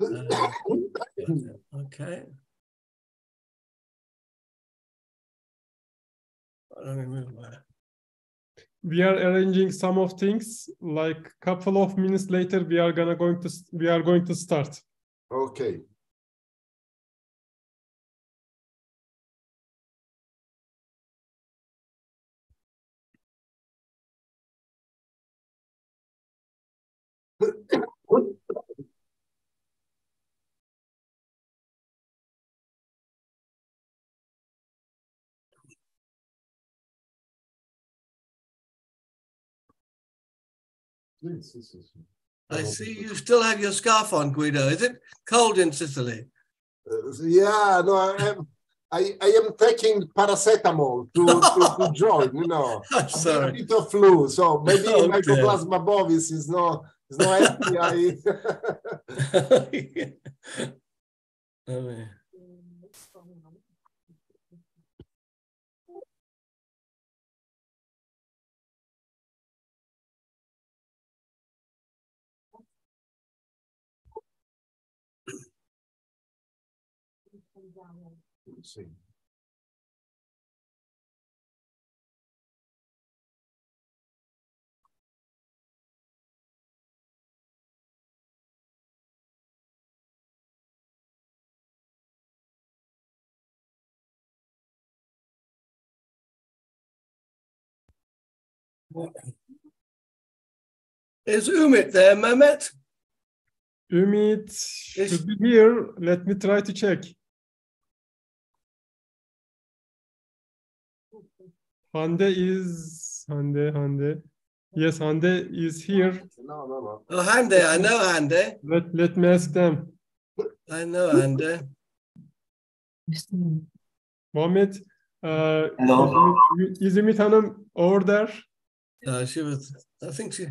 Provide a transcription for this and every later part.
Uh, okay. Let me move my- We are arranging some of things. Like a couple of minutes later, we are gonna going to we are going to start. Okay. I see you still have your scarf on, Guido. Is it cold in Sicily? Uh, yeah, no, I am. I, I am taking paracetamol to, to, to join, you know. I'm I have a bit of flu, so maybe Okay. Mycoplasma bovis is no is no STI. Oh, yeah. Is Umit there, Mehmet? Ümit should be here. Let me try to check. Hande is Hande Hande. Yes, Hande is here. No, no, no. Oh, Hande, I know Hande. Let let me ask them. I know Hande. Muhammed, uh, Hello. is Ümit- Hanım over there? Uh, she was, I think she.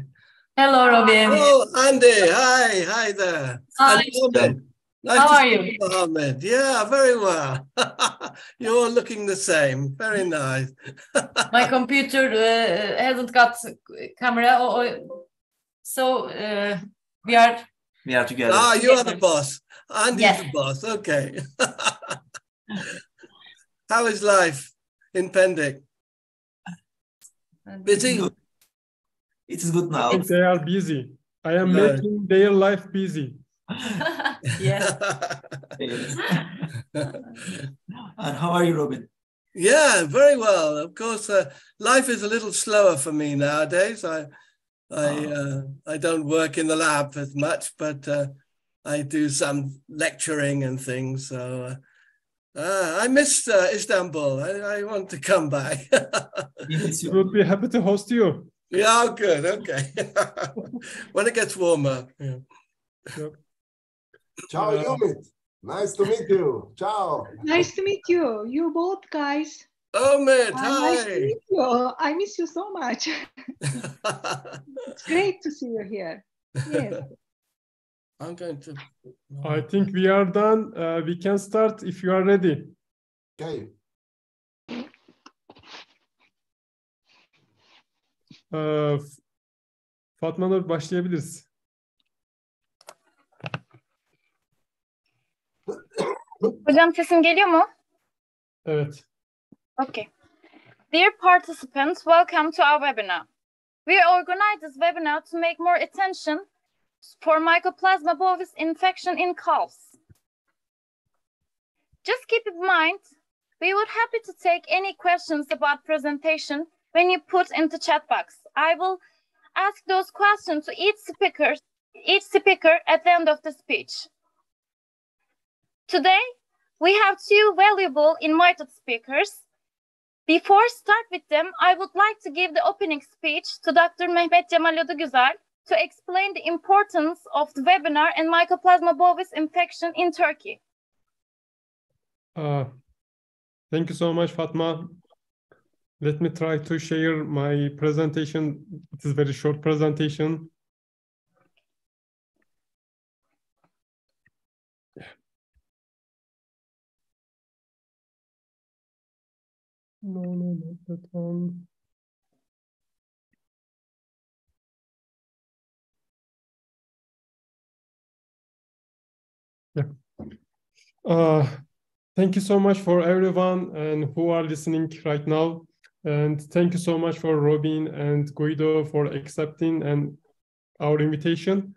Hello, Robin. Oh, Andy, hi, hi there. Hi. Mohammed. Nice How to are see you? Mohammed. Yeah, very well. You're looking the same. Very nice. My computer uh, hasn't got camera, or, or- so uh, we are. We are together. ah, you are the boss. Andy's Yes. the boss. Okay. How is life in Pendik? Busy? It is good now. They are busy. I am Yeah. making their life busy. Yes. Yes. and how are you, Robin? Yeah, very well. Of course, uh, life is a little slower for me nowadays. I, I, uh, I don't work in the lab as much, but uh, I do some lecturing and things. So uh, uh, I miss uh, Istanbul. I, I want to come back. Yes, We you- would be happy to host you. yeah, good. Okay. when it gets warmer. Yeah. Ciao, Uh, Yumit. Nice to meet you. Ciao. Nice to meet you. You both guys. Oh, Uh, nice to hi. meet you. I miss you so much. It's great to see you here. Yes. I'm going to. I think we are done. Uh, we can start if you are ready. Okay. F- Fatma Nur başlayabiliriz. Hocam sesim geliyor mu? Evet. Okay. Dear participants, welcome to our webinar. We organized this webinar to make more attention for Mycoplasma bovis infection in calves. Just keep in mind, we would happy to take any questions about presentation when you put in the chat box. I will ask those questions to each speaker, each speaker at the end of the speech. Today, we have two valuable invited speakers. Before start with them, I would like to give the opening speech to Dr. Mehmet Cemal Güzel to explain the importance of the webinar and Mycoplasma bovis infection in Turkey. Uh, thank you so much, Fatma. Let me try to share my presentation. It is very short presentation. No, no, not that one. Yeah. Uh, thank you so much for everyone and who are listening right now. And thank you so much for Robin and Guido for accepting and our invitation.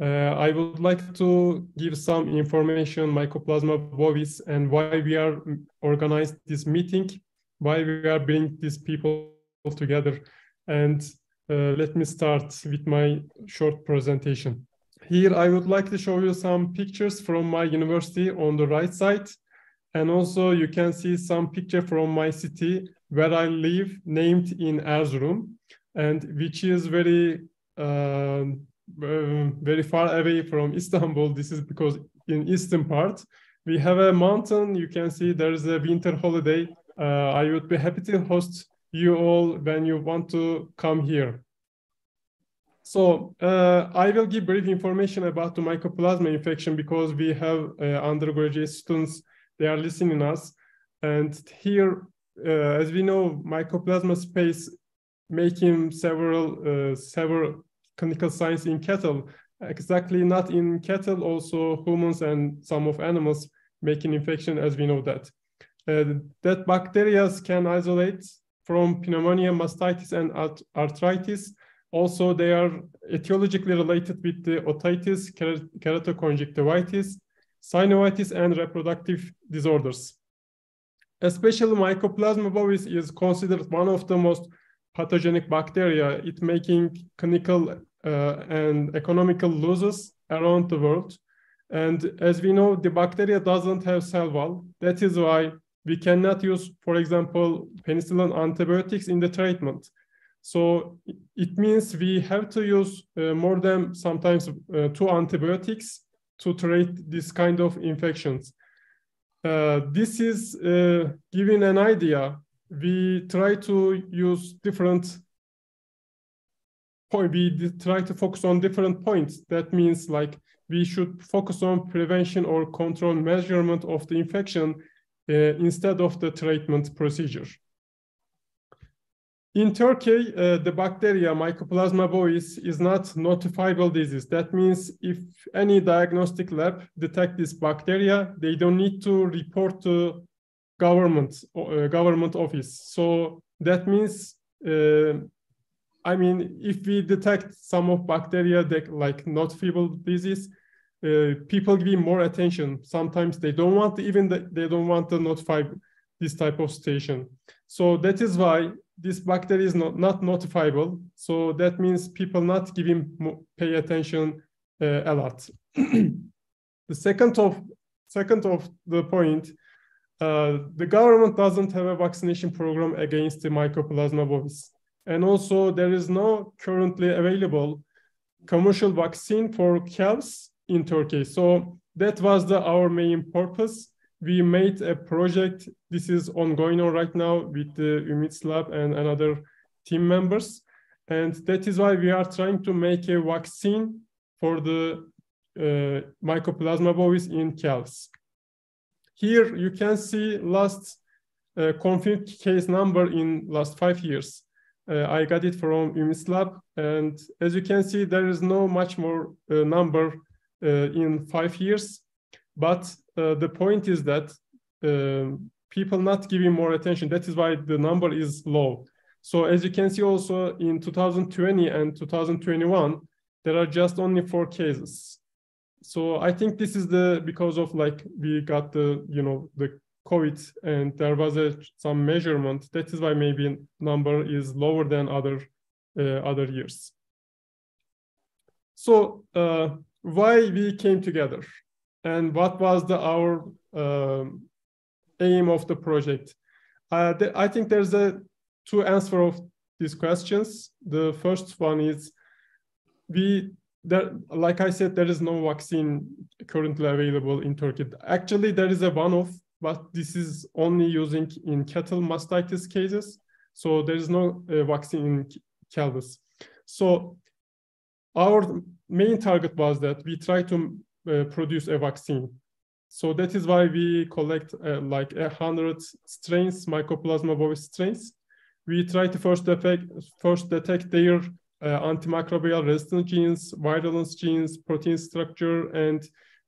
Uh, I would like to give some information, Mycoplasma bovis, and why we are organized this meeting, why we are bringing these people together. And uh, let me start with my short presentation. Here, I would like to show you some pictures from my university on the right side. And also you can see some picture from my city where I live, named in Erzurum, and which is very, uh, very far away from Istanbul. This is because in eastern part, we have a mountain. You can see there is a winter holiday. Uh, I would be happy to host you all when you want to come here. So uh, I will give brief information about the mycoplasma infection because we have uh, undergraduate students, they are listening us. And here, uh, as we know, mycoplasma space making several, uh, several clinical signs in cattle, exactly not in cattle, also humans and some of animals making infection as we know that. Uh, that bacteria can isolate from pneumonia, mastitis, and arthritis. Also, they are etiologically related with the otitis, keratoconjunctivitis, synovitis, and reproductive disorders. Especially Mycoplasma bovis is considered one of the most pathogenic bacteria, it making clinical uh, and economical losses around the world. And as we know, the bacteria doesn't have cell wall. That is why we cannot use, for example, penicillin antibiotics in the treatment. So it means we have to use uh, more than sometimes uh, two antibiotics to treat this kind of infections. Uh, this is uh, giving an idea. We try to use different point. We try to focus on different points. That means like we should focus on prevention or control measurement of the infection instead of the treatment procedure. In Turkey, uh, the bacteria Mycoplasma bovis is not notifiable disease. That means if any diagnostic lab detect this bacteria, they don't need to report to government uh, government office. So that means, uh, I mean, if we detect some of bacteria that like notifiable disease, uh, people give more attention. Sometimes they don't want even the, they don't want to notify this type of station. So that is why this bacteria is not, not notifiable. So that means people not giving pay attention uh, a lot. the second of second of the point, uh, the government doesn't have a vaccination program against the Mycoplasma bovis. And also there is no currently available commercial vaccine for calves in Turkey. So that was the, our main purpose. We made a project. This is ongoing on right now with the Ümit's lab and another team members. And that is why we are trying to make a vaccine for the uh, Mycoplasma bovis in cows. Here you can see last uh, confirmed case number in last five years. Uh, I got it from Ümit's lab. And as you can see, there is no much more uh, number uh, in five years. But uh, the point is that um, people not giving more attention. That is why the number is low. So as you can see also in 2020 and 2021, there are just only four cases. So I think this is the because of like we got the you know the COVID and there was a some measurement. That is why maybe number is lower than other uh, other years. So uh, why we came together and what was the our um, aim of the project. Uh, th I think there's a two answer of these questions. The first one is we there, like I said, there is no vaccine currently available in Turkey. Actually, there is a one-off, but this is only using in cattle mastitis cases. So there is no uh, vaccine in calves. So our main target was that we try to uh, produce a vaccine. So that is why we collect uh, like a hundred strains, mycoplasma bovis strains. We try to first detect, first detect their uh, antimicrobial resistance genes, virulence genes, protein structure, and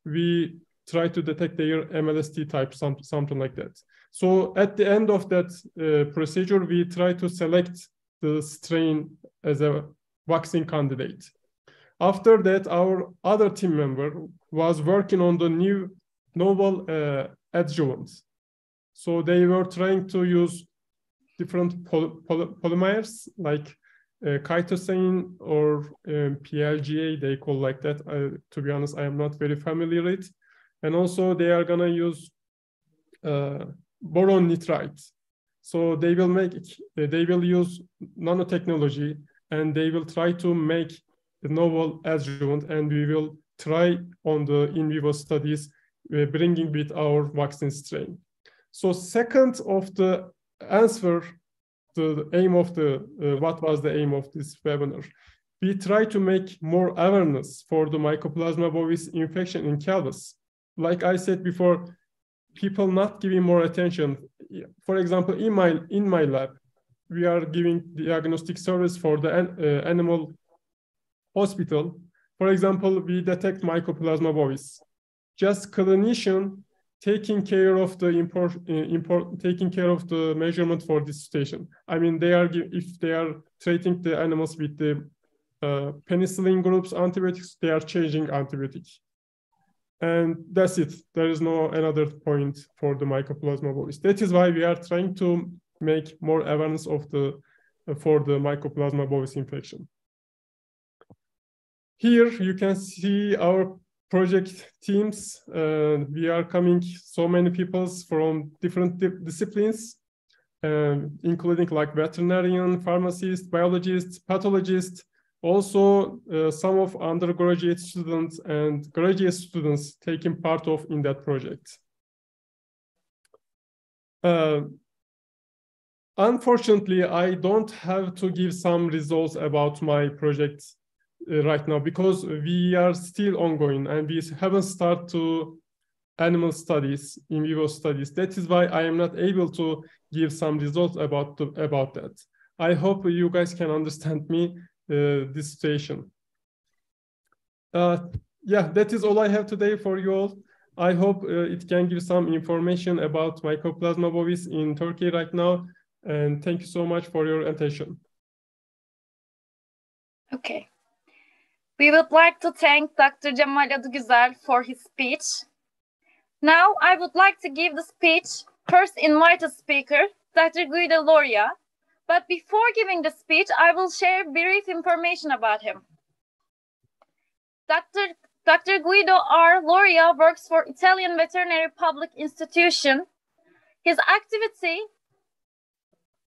we try to detect their MLST type, some, something like that. So at the end of that uh, procedure, we try to select the strain as a vaccine candidate. After that, our other team member was working on the new novel uh, adjuvants. So they were trying to use different poly poly polymers like uh, chitosan or um, PLGA, they call like that. I, to be honest, I am not very familiar with. And also they are gonna use uh, boron nitride. So they will make, they will use nanotechnology and they will try to make the novel adjuvant and we will try on the in vivo studies uh, bringing with our vaccine strain. So second of the answer the, aim of the, uh, what was the aim of this webinar? We try to make more awareness for the Mycoplasma bovis infection in calves. Like I said before, people not giving more attention. For example, in my, in my lab, we are giving diagnostic service for the uh, animal hospital. For example, we detect Mycoplasma bovis. Just clinician taking care of the import, uh, import, taking care of the measurement for this station. I mean, they are if they are treating the animals with the uh, penicillin groups antibiotics, they are changing antibiotics, and that's it. There is no another point for the mycoplasma bovis. That is why we are trying to make more awareness of the for the mycoplasma bovis infection. Here you can see our project teams. Uh, we are coming so many people from different di disciplines, um, including like veterinarian, pharmacist, biologist, pathologist, also uh, some of undergraduate students and graduate students taking part of in that project. Uh, unfortunately, I don't have to give some results about my project right now because we are still ongoing and we haven't started to animal studies, in vivo studies. That is why I am not able to give some results about the, about that. I hope you guys can understand me uh, this situation. Uh, yeah, that is all I have today for you all. I hope uh, it can give some information about Mycoplasma bovis in Turkey right now. And thank you so much for your attention. Okay. We would like to thank Dr. Cemal Adıgüzel for his speech. Now, I would like to give the speech first invited speaker, Dr. Guido Loria. But before giving the speech, I will share brief information about him. Dr. Dr. Guido R. Loria works for Italian Veterinary Public Institution. His activity,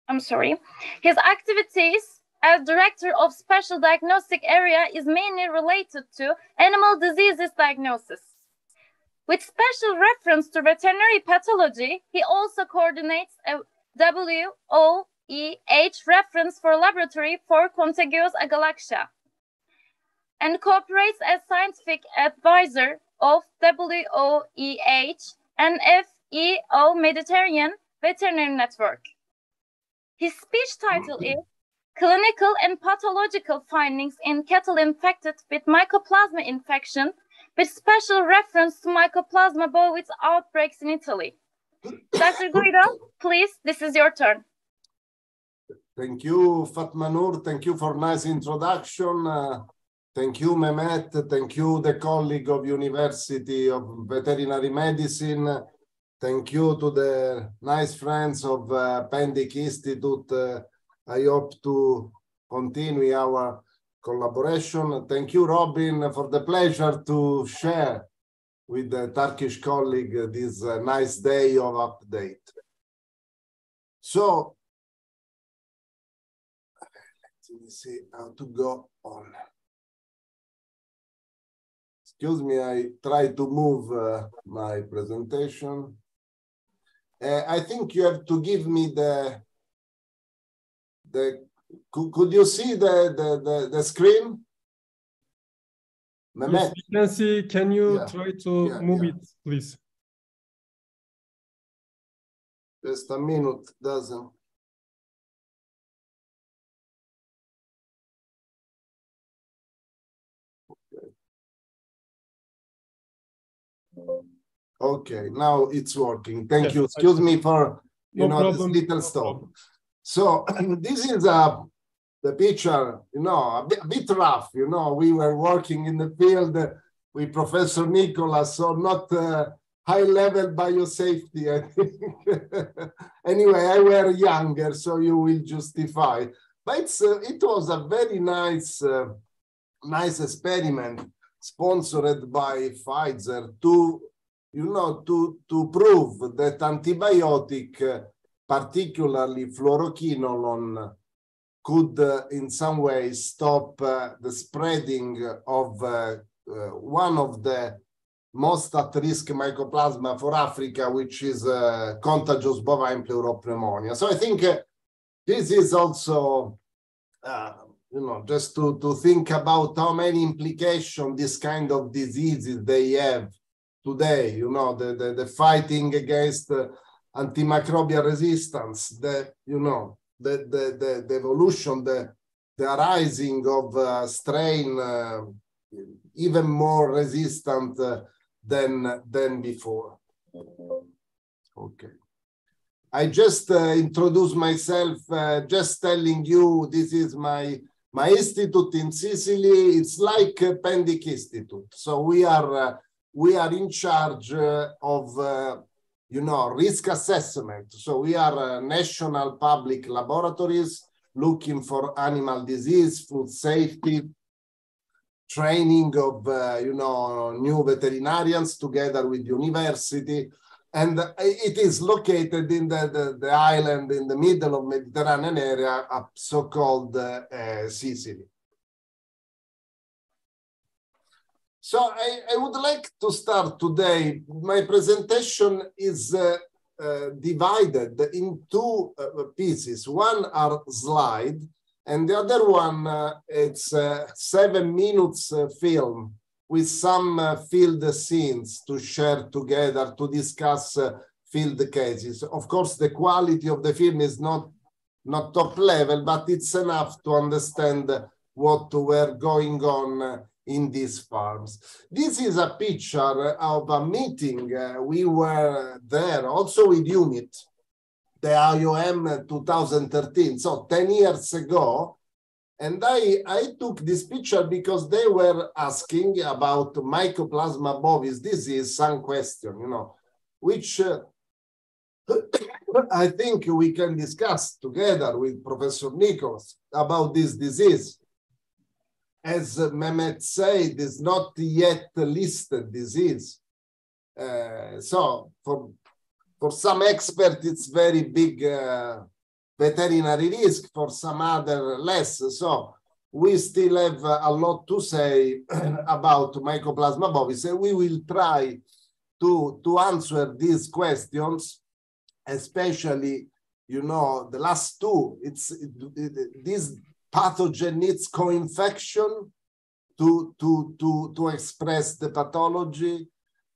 I'm sorry, his activities as director of special diagnostic area is mainly related to animal diseases diagnosis. With special reference to veterinary pathology, he also coordinates a WOAH reference for laboratory for contagious agalactia and cooperates as scientific advisor of WOAH and FAO Mediterranean Veterinary Network. His speech title is clinical and pathological findings in cattle infected with mycoplasma infection with special reference to mycoplasma bovis outbreaks in Italy. Dr. Guido, please, this is your turn. Thank you, Fatma Nur. Thank you for nice introduction. Uh, thank you, Mehmet. Thank you, the colleague of University of Veterinary Medicine. Thank you to the nice friends of uh, Pendik Institute uh, I hope to continue our collaboration. Thank you, Robin, for the pleasure to share with the Turkish colleague this uh, nice day of update. So, let me see how to go on. Excuse me, I try to move uh, my presentation. Uh, I think you have to give me the the could, could you see the, the, the, the screen? Mehmet. Yes, can see. Can you Yeah. try to Yeah, move yeah. it, please? Just a minute, doesn't. Okay, now it's working. Thank Yes, you. Excuse me for you No know problem. this little stop. problem. So this is uh, the picture, you know, a bit, a bit rough. You know, we were working in the field with Professor Nicholas, so not uh, high level biosafety. I think. anyway, I were younger, so you will justify. But it's, uh, it was a very nice, uh, nice experiment sponsored by Pfizer to, you know, to to prove that antibiotic. Particularly fluoroquinolone, could uh, in some way stop uh, the spreading of uh, uh, one of the most at-risk mycoplasma for Africa, which is uh, contagious bovine pleuropneumonia. So I think uh, this is also, you know, just to, to think about how many implications this kind of diseases they have today, you know, the, the, the fighting against antimicrobial resistance, the you know the the the, the evolution, the the arising of uh, strain uh, even more resistant uh, than than before. Okay. I just uh, introduce myself, uh, just telling you this is my my institute in Sicily. It's like a Pendik Institute. So we are uh, we are in charge uh, of uh, you know, risk assessment. So we are uh, national public laboratories looking for animal disease, food safety, training of, uh, you know, new veterinarians together with university. And it is located in the, the, the island in the middle of Mediterranean area, so-called uh, uh, Sicily. So I, I, would like to start today. My presentation is uh, uh, divided in two uh, pieces. One are slide, and the other one uh, it's seven minutes film with some field scenes to share together to discuss field cases. Of course, the quality of the film is not not top level, but it's enough to understand what were going on in these farms. This is a picture of a meeting. Uh, we were there also with Ümit, the IOM 2013, so 10 years ago. And I, I took this picture because they were asking about Mycoplasma bovis disease, some question, you know, which uh, I think we can discuss together with Professor Nicholas about this disease as Mehmet said, is not yet listed disease. Uh, so for, for some experts, it's very big uh, veterinary risk, for some other less. So we still have a lot to say about Mycoplasma bovis, and we will try to, to answer these questions, especially, you know, the last two. It's it, it, this pathogen needs co-infection to, to, to, to express the pathology,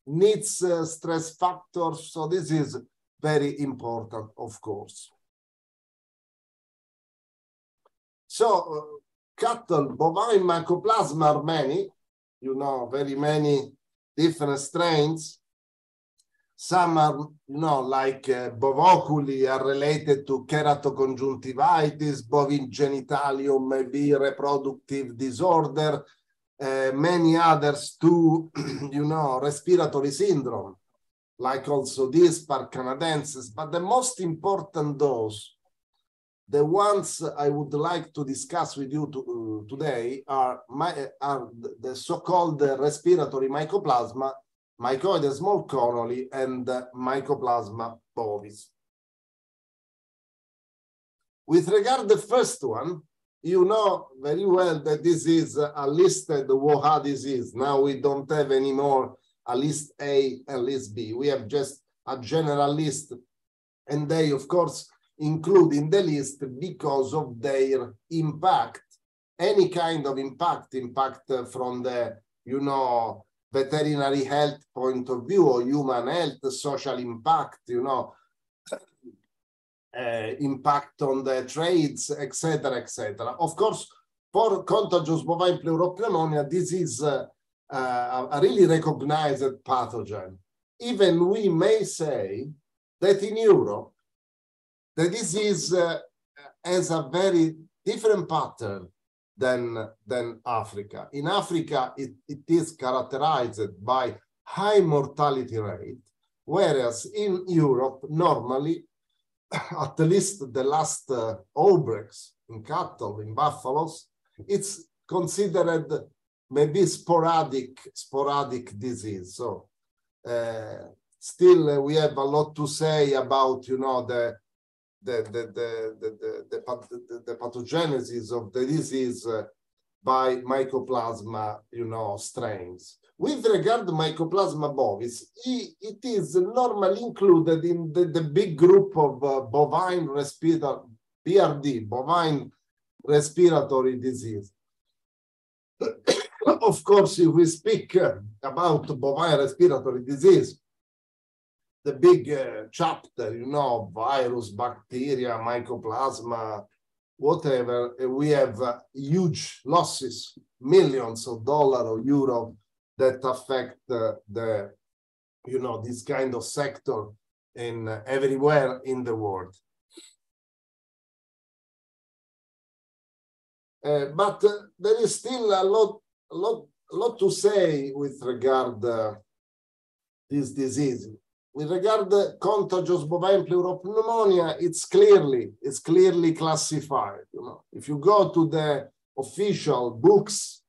needs uh, stress factors. So this is very important, of course. So uh, cattle, bovine mycoplasma are many, you know, very many different strains. Some are, you know, like uh, bovoculi are related to keratoconjunctivitis, bovigenitalium may be reproductive disorder, uh, many others to, you know, respiratory syndrome, like also this par canadensis. But the most important dose, the ones I would like to discuss with you to, uh, today are, my, are the so-called respiratory mycoplasma mycoides small colony, and Mycoplasma bovis. With regard the first one, you know very well that this is a listed WOAH disease. Now we don't have anymore a list A and list B. We have just a general list, and they, of course, include in the list because of their impact, any kind of impact, impact from the, you know, veterinary health point of view or human health, social impact, you know, uh, impact on the trades, etc., etc. Of course, for contagious bovine pleuropneumonia, this is uh, uh, a really recognized pathogen. even we may say that in Europe, the disease uh, has a very different pattern than, than Africa. In Africa, it, it is characterized by high mortality rate, whereas in Europe, normally, at least the last uh, outbreaks in cattle, in buffaloes, it's considered maybe sporadic, sporadic disease. So uh, still uh, we have a lot to say about, you know, the the, the, the, the, the, the, pathogenesis of the disease uh, by mycoplasma, you know, strains. With regard to Mycoplasma bovis, it is normally included in the, the big group of uh, bovine respiratory, BRD, bovine respiratory disease. of course, if we speak uh, about bovine respiratory disease, the big uh, chapter, you know, virus, bacteria, mycoplasma, whatever, we have uh, huge losses, millions of dollars or euro that affect uh, the, you know, this kind of sector in uh, everywhere in the world. Uh, but uh, there is still a lot, a lot, a lot to say with regard uh, this disease. With regard to contagious bovine pleuropneumonia, it's clearly, it's clearly classified. You know, if you go to the official books,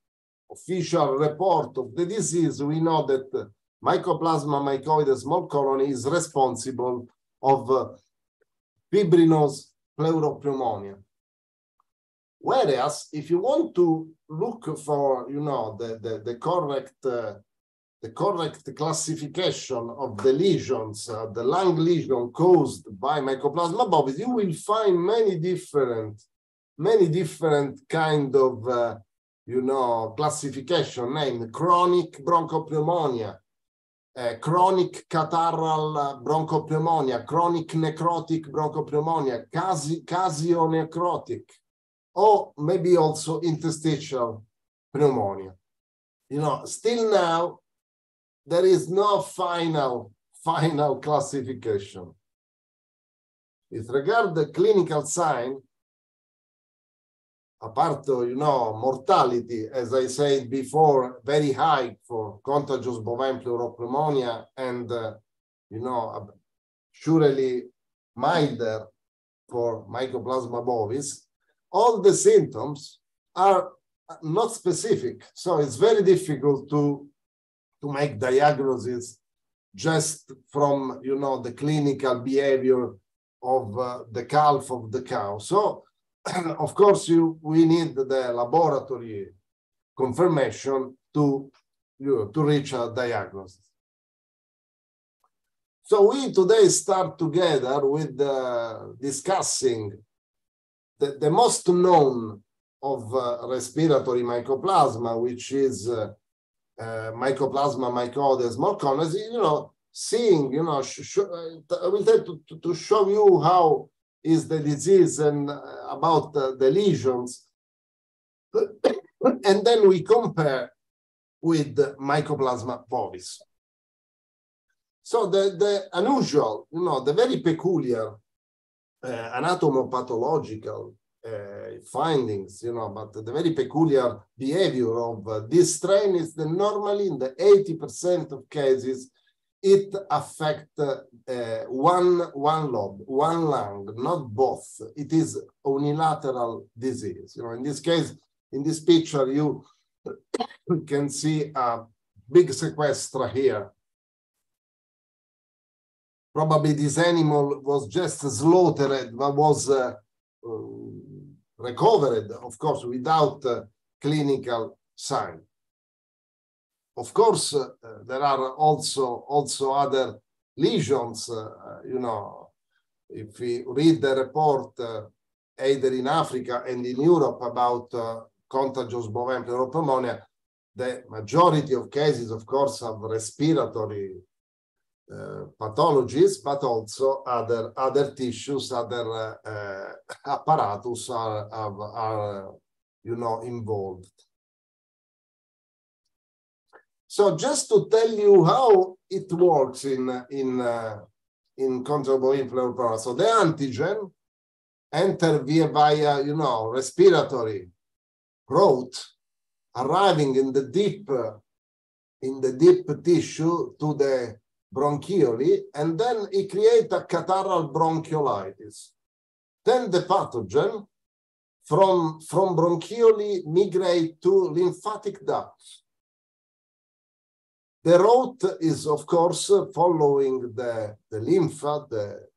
official report of the disease, we know that Mycoplasma mycoides small colony is responsible of uh, fibrinous pleuropneumonia. Whereas if you want to look for, you know, the, the, the correct uh, the correct classification of the lesions, uh, the lung lesion caused by Mycoplasma bovis, you will find many different, many different kind of, uh, you know, classification named chronic bronchopneumonia, uh, chronic catarrhal bronchopneumonia, chronic necrotic bronchopneumonia, casi caseonecrotic, or maybe also interstitial pneumonia. You know, still now, there is no final, final classification. With regard the clinical sign, apart, you know, mortality, as I said before, very high for contagious bovine pleuropneumonia and, uh, you know, surely milder for Mycoplasma bovis, all the symptoms are not specific. So it's very difficult to to make diagnosis just from you know the clinical behavior of uh, the calf of the cow. So of course you we need the laboratory confirmation to you know, to reach a diagnosis. So we today start together with uh, discussing the, the most known of uh, respiratory mycoplasma, which is uh, uh, mycoplasma mycoides small colonies, you know, seeing, you know, I will try to, to, to, show you how is the disease and uh, about the, the lesions. and then we compare with Mycoplasma bovis. So the, the unusual, you know, the very peculiar uh, anatomopathological uh, findings, you know, but the very peculiar behavior of uh, this strain is that normally in the 80% of cases, it affects uh, one, one lobe, one lung, not both. It is unilateral disease. You know, in this case, in this picture, you can see a big sequestra here. Probably this animal was just slaughtered, but was uh, recovered, of course, without uh, clinical sign. Of course, uh, there are also, also other lesions, uh, you know, if we read the report either in Africa and in Europe about contagious bovine pleuropneumonia, the majority of cases, of course, have respiratory pathologies, but also other other tissues, other uh, apparatus are, are, are, you know, involved. So just to tell you how it works in, in, uh, in controllable inflammatory products. So the antigen enter via, via, you know, respiratory route, arriving in the deep, uh, in the deep tissue to the bronchioli, and then it creates a catarrhal bronchiolitis. Then the pathogen from, from bronchioli migrate to lymphatic ducts. The route is, of course, following the, the lymph the,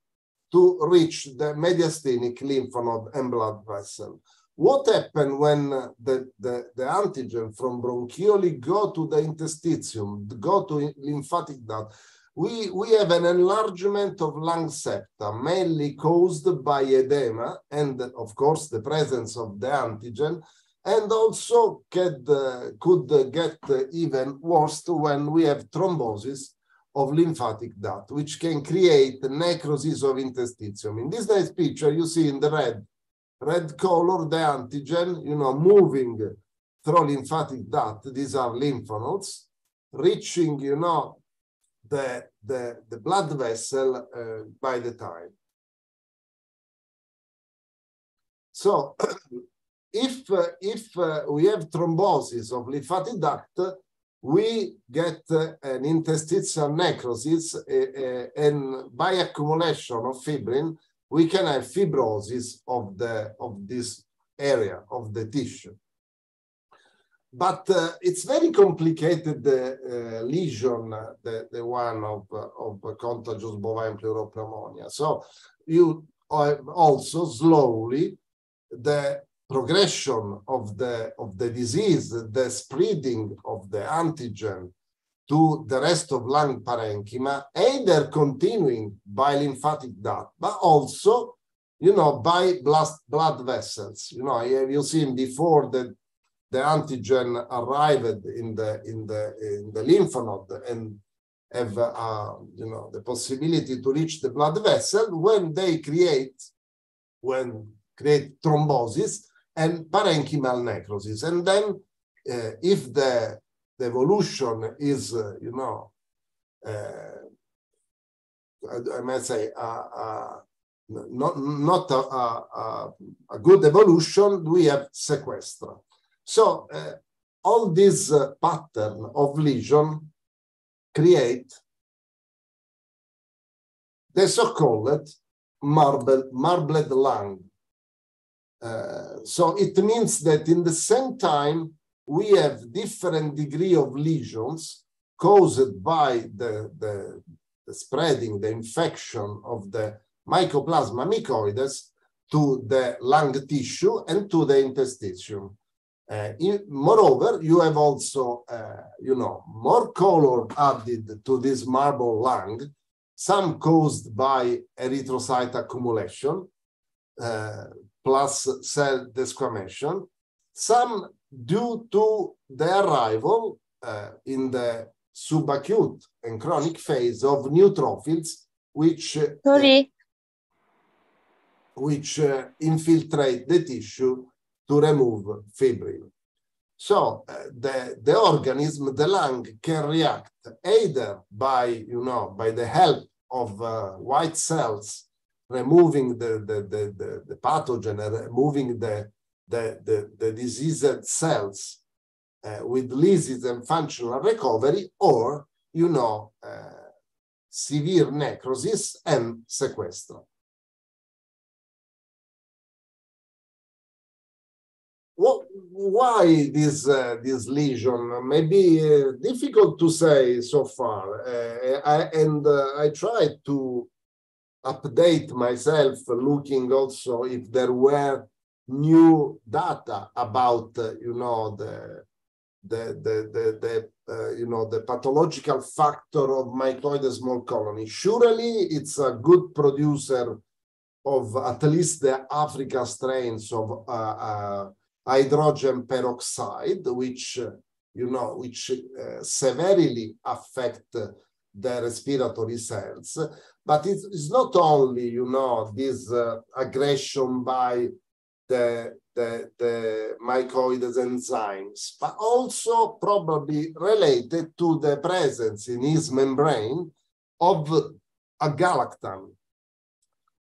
to reach the mediastinic lymph node and blood vessel. What happens when the, the, the antigen from bronchioli go to the interstitium, go to lymphatic duct? We, we have an enlargement of lung septa, mainly caused by edema and, of course, the presence of the antigen, and also could, uh, could get even worse when we have thrombosis of lymphatic duct, which can create necrosis of interstitium. In this nice picture, you see in the red, red color, the antigen, you know, moving through lymphatic duct. These are lymph nodes, reaching, you know, the, the, the blood vessel uh, by the time. So if, uh, if uh, we have thrombosis of lymphatic duct, we get uh, an interstitial necrosis uh, uh, and by accumulation of fibrin, we can have fibrosis of, the, of this area of the tissue. But uh, it's very complicated the uh, lesion, the, the one of, of contagious bovine pleuropneumonia. So you also slowly, the progression of the, of the disease, the spreading of the antigen to the rest of lung parenchyma, either continuing by lymphatic duct, but also, you know, by blood, blood vessels. You know, you've seen before that the antigen arrived in the, in the, in the lymph node and have, uh, you know, the possibility to reach the blood vessel when they create, when create thrombosis, and parenchymal necrosis. And then uh, if the, the, evolution is, uh, you know, uh, I might say, uh, uh, not, not a, a, a, good evolution, we have sequestra. So uh, all this pattern of lesion create the so-called marble, marbled lung uh, so it means that in the same time, we have different degree of lesions caused by the, the, the spreading, the infection of the Mycoplasma mycoides to the lung tissue and to the interstitium. Uh, in, moreover, you have also, uh, you know, more color added to this marble lung, some caused by erythrocyte accumulation, uh, plus cell desquamation, some due to the arrival uh, in the subacute and chronic phase of neutrophils, which, uh, Sorry. which uh, infiltrate the tissue to remove fibrin. So uh, the, the organism, the lung, can react either by, you know, by the help of uh, white cells removing the, the, the, the, the pathogen, removing the, the, the, the diseased cells uh, with lysis and functional recovery, or, you know, uh, severe necrosis and sequestration. Why this uh, this lesion? Maybe uh, difficult to say so far, uh, I, and uh, I tried to update myself looking also if there were new data about uh, you know the the the the, the uh, you know the pathological factor of mycoides small colony surely it's a good producer of at least the africa strains of hydrogen peroxide which you know which uh, severely affect the respiratory cells. But it's, it's not only, you know, this uh, aggression by the, the, the mycoides enzymes, but also probably related to the presence in his membrane of a galactan,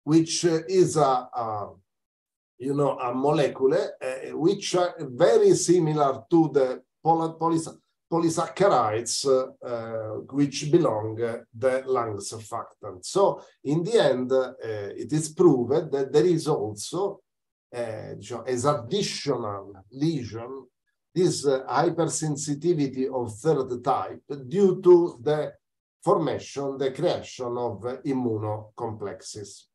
which uh, is a, a you know, a molecule uh, which are very similar to the poly polys polysaccharides uh, which belong the lung surfactant. So in the end, it is proven that there is also as additional lesion this hypersensitivity of third type due to the formation, the creation of immunocomplexes.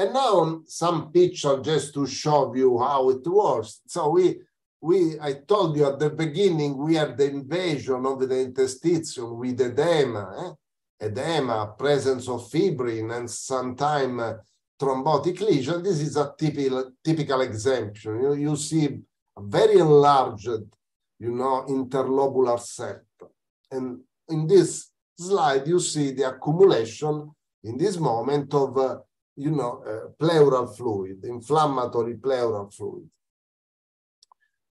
And now some picture just to show you how it works. So we, we, I told you at the beginning, we have the invasion of the interstitium with edema, eh? edema, presence of fibrin, and sometimes uh, thrombotic lesion. This is a typical, typical exemption. You, you see a very enlarged, you know, interlobular septa. And in this slide, you see the accumulation in this moment of uh, you know, uh, pleural fluid, inflammatory pleural fluid.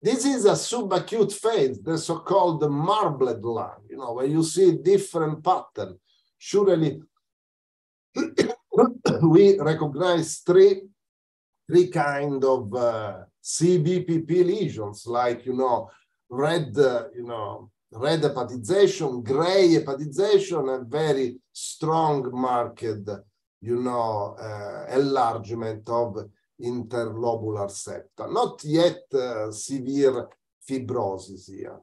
This is a subacute phase, the so-called marbled lung, you know, where you see different pattern. Surely we recognize three, three kind of uh, CBPP lesions, like, you know, red, uh, you know, red hepatization, gray hepatization, and very strong marked you know, uh, enlargement of interlobular septa, not yet uh, severe fibrosis here.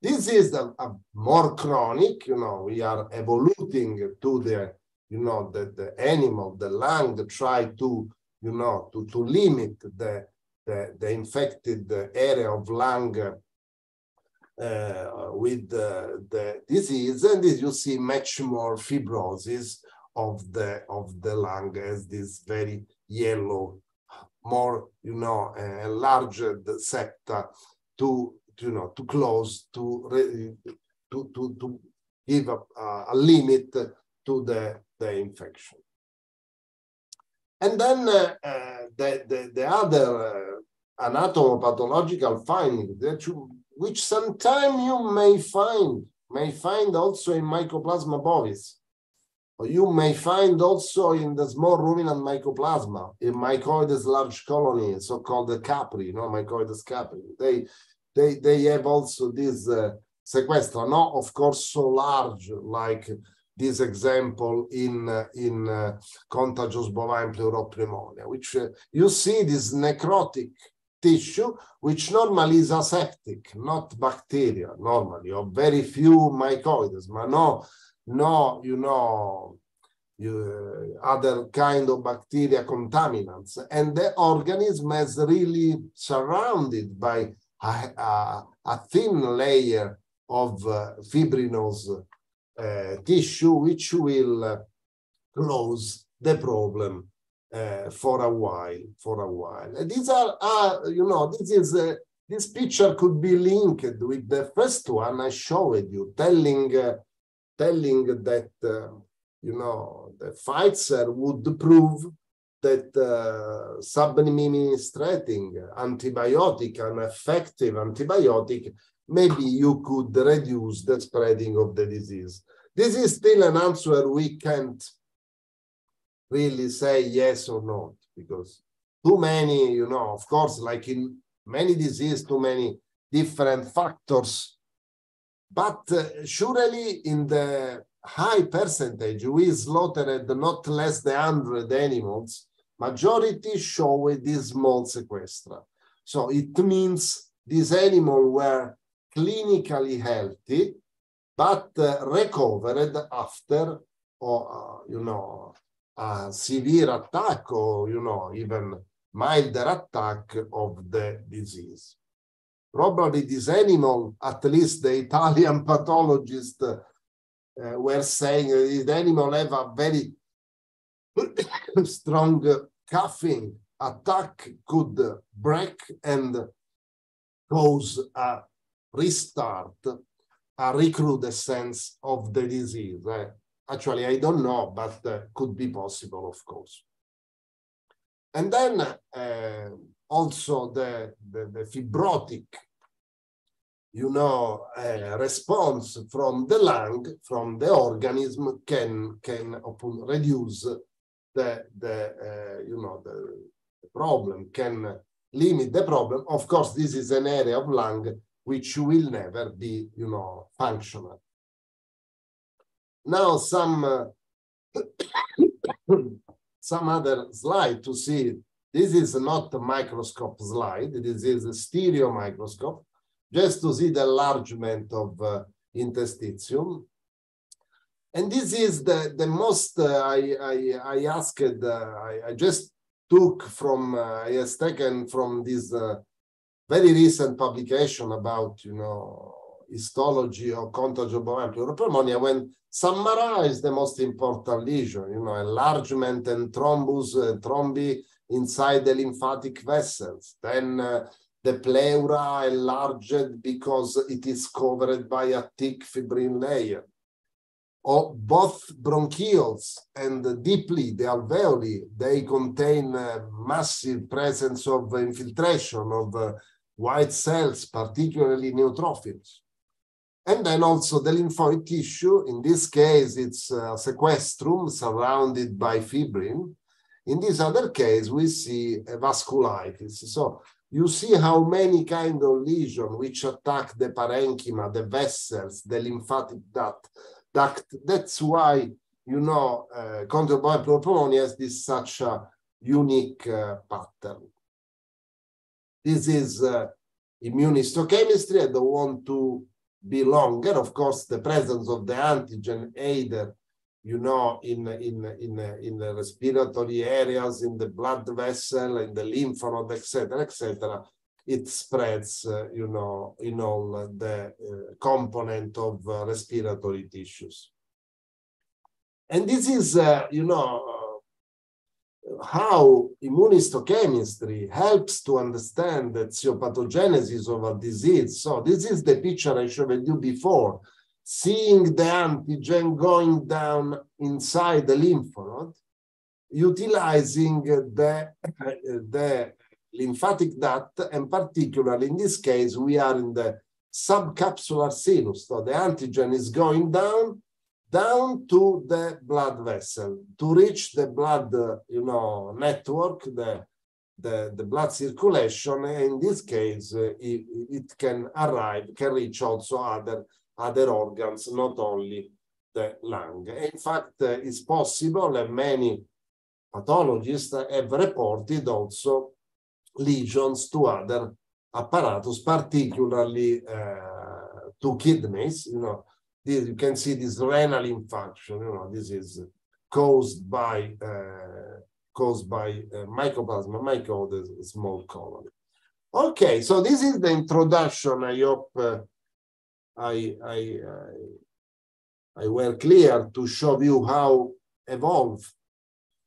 This is a, a, more chronic, you know, we are evolving to the, you know, the, the animal, the lung, try to, you know, to, to limit the, the, the infected area of lung uh, with the, the disease. And this you see much more fibrosis of the of the lung as this very yellow, more you know enlarged septa to you know to close to to to, to give a, a limit to the the infection. And then uh, uh, the, the, the other uh, anatomopathological finding that you, which sometimes you may find, may find also in Mycoplasma bovis, you may find also in the small ruminant mycoplasma, in mycoides large colony, so-called the capri, you know, mycoides capri. They, they, they have also this uh, sequestra, not of course so large like this example in, uh, in uh, contagious bovine pleuropneumonia, which uh, you see this necrotic tissue, which normally is aseptic, not bacteria, normally, or very few mycoides, but no no, you know, you, other kind of bacteria contaminants. And the organism is really surrounded by a, a, a thin layer of uh, fibrinous uh, tissue, which will uh, close the problem uh, for a while, for a while. And these are, uh, you know, this is, uh, this picture could be linked with the first one I showed you, telling telling that, uh, you know, the Pfizer would prove that uh, subadministrating antibiotic, an effective antibiotic, maybe you could reduce the spreading of the disease. This is still an answer we can't really say yes or not, because too many, you know, of course, like in many diseases, too many different factors but uh, surely in the high percentage, we slaughtered not less than 100 animals, majority show this small sequestra. So it means these animals were clinically healthy, but uh, recovered after, or, uh, you know, a severe attack or, you know, even milder attack of the disease probably this animal, at least the Italian pathologists uh, were saying uh, this animal have a very strong coughing attack could break and cause a restart, a recrudescence of the disease. Uh, actually, I don't know, but uh, could be possible, of course. And then uh, also the, the, the fibrotic, you know, uh, response from the lung, from the organism can, can reduce the, the uh, you know, the, the problem, can limit the problem. Of course, this is an area of lung which will never be, you know, functional. Now some uh, some other slide to see. This is not a microscope slide. This is a stereo microscope, just to see the enlargement of uh, interstitium. And this is the, the most uh, I, I, I asked, uh, I, I just took from, uh, I has taken from this uh, very recent publication about, you know, histology or contagio bovine pleuropneumonia when summarize the most important lesion, you know, enlargement and thrombus, uh, thrombi inside the lymphatic vessels. Then uh, the pleura enlarged because it is covered by a thick fibrin layer. Or both bronchioles and deeply the alveoli, they contain massive presence of infiltration of uh, white cells, particularly neutrophils. And then also the lymphoid tissue, in this case, it's a sequestrum surrounded by fibrin. In this other case, we see vasculitis. So you see how many kind of lesion which attack the parenchyma, the vessels, the lymphatic duct. duct. That's why, you know, uh, pneumonia has this such a unique uh, pattern. This is uh, immunohistochemistry. I don't want to be longer. Of course, the presence of the antigen either, you know, in, in, in, in the respiratory areas, in the blood vessel, in the lymph node, etc., etc., it spreads, uh, you know, in all the uh, component of uh, respiratory tissues. And this is, uh, you know, how immunohistochemistry helps to understand the pathogenesis of a disease. So this is the picture I showed you before, seeing the antigen going down inside the lymph node, utilizing the, the lymphatic duct, and particularly in this case, we are in the subcapsular sinus. So the antigen is going down down to the blood vessel to reach the blood, you know, network, the, the, the blood circulation. In this case, it, it, can arrive, can reach also other, other organs, not only the lung. In fact, uh, it's possible and many pathologists have reported also lesions to other apparatus, particularly uh, to kidneys, you know, this, you can see this renal infarction. You know, this is caused by uh, caused by uh, mycoplasma mycoides, small colony. Okay, so this is the introduction. I hope uh, I, I, I, I were clear to show you how evolved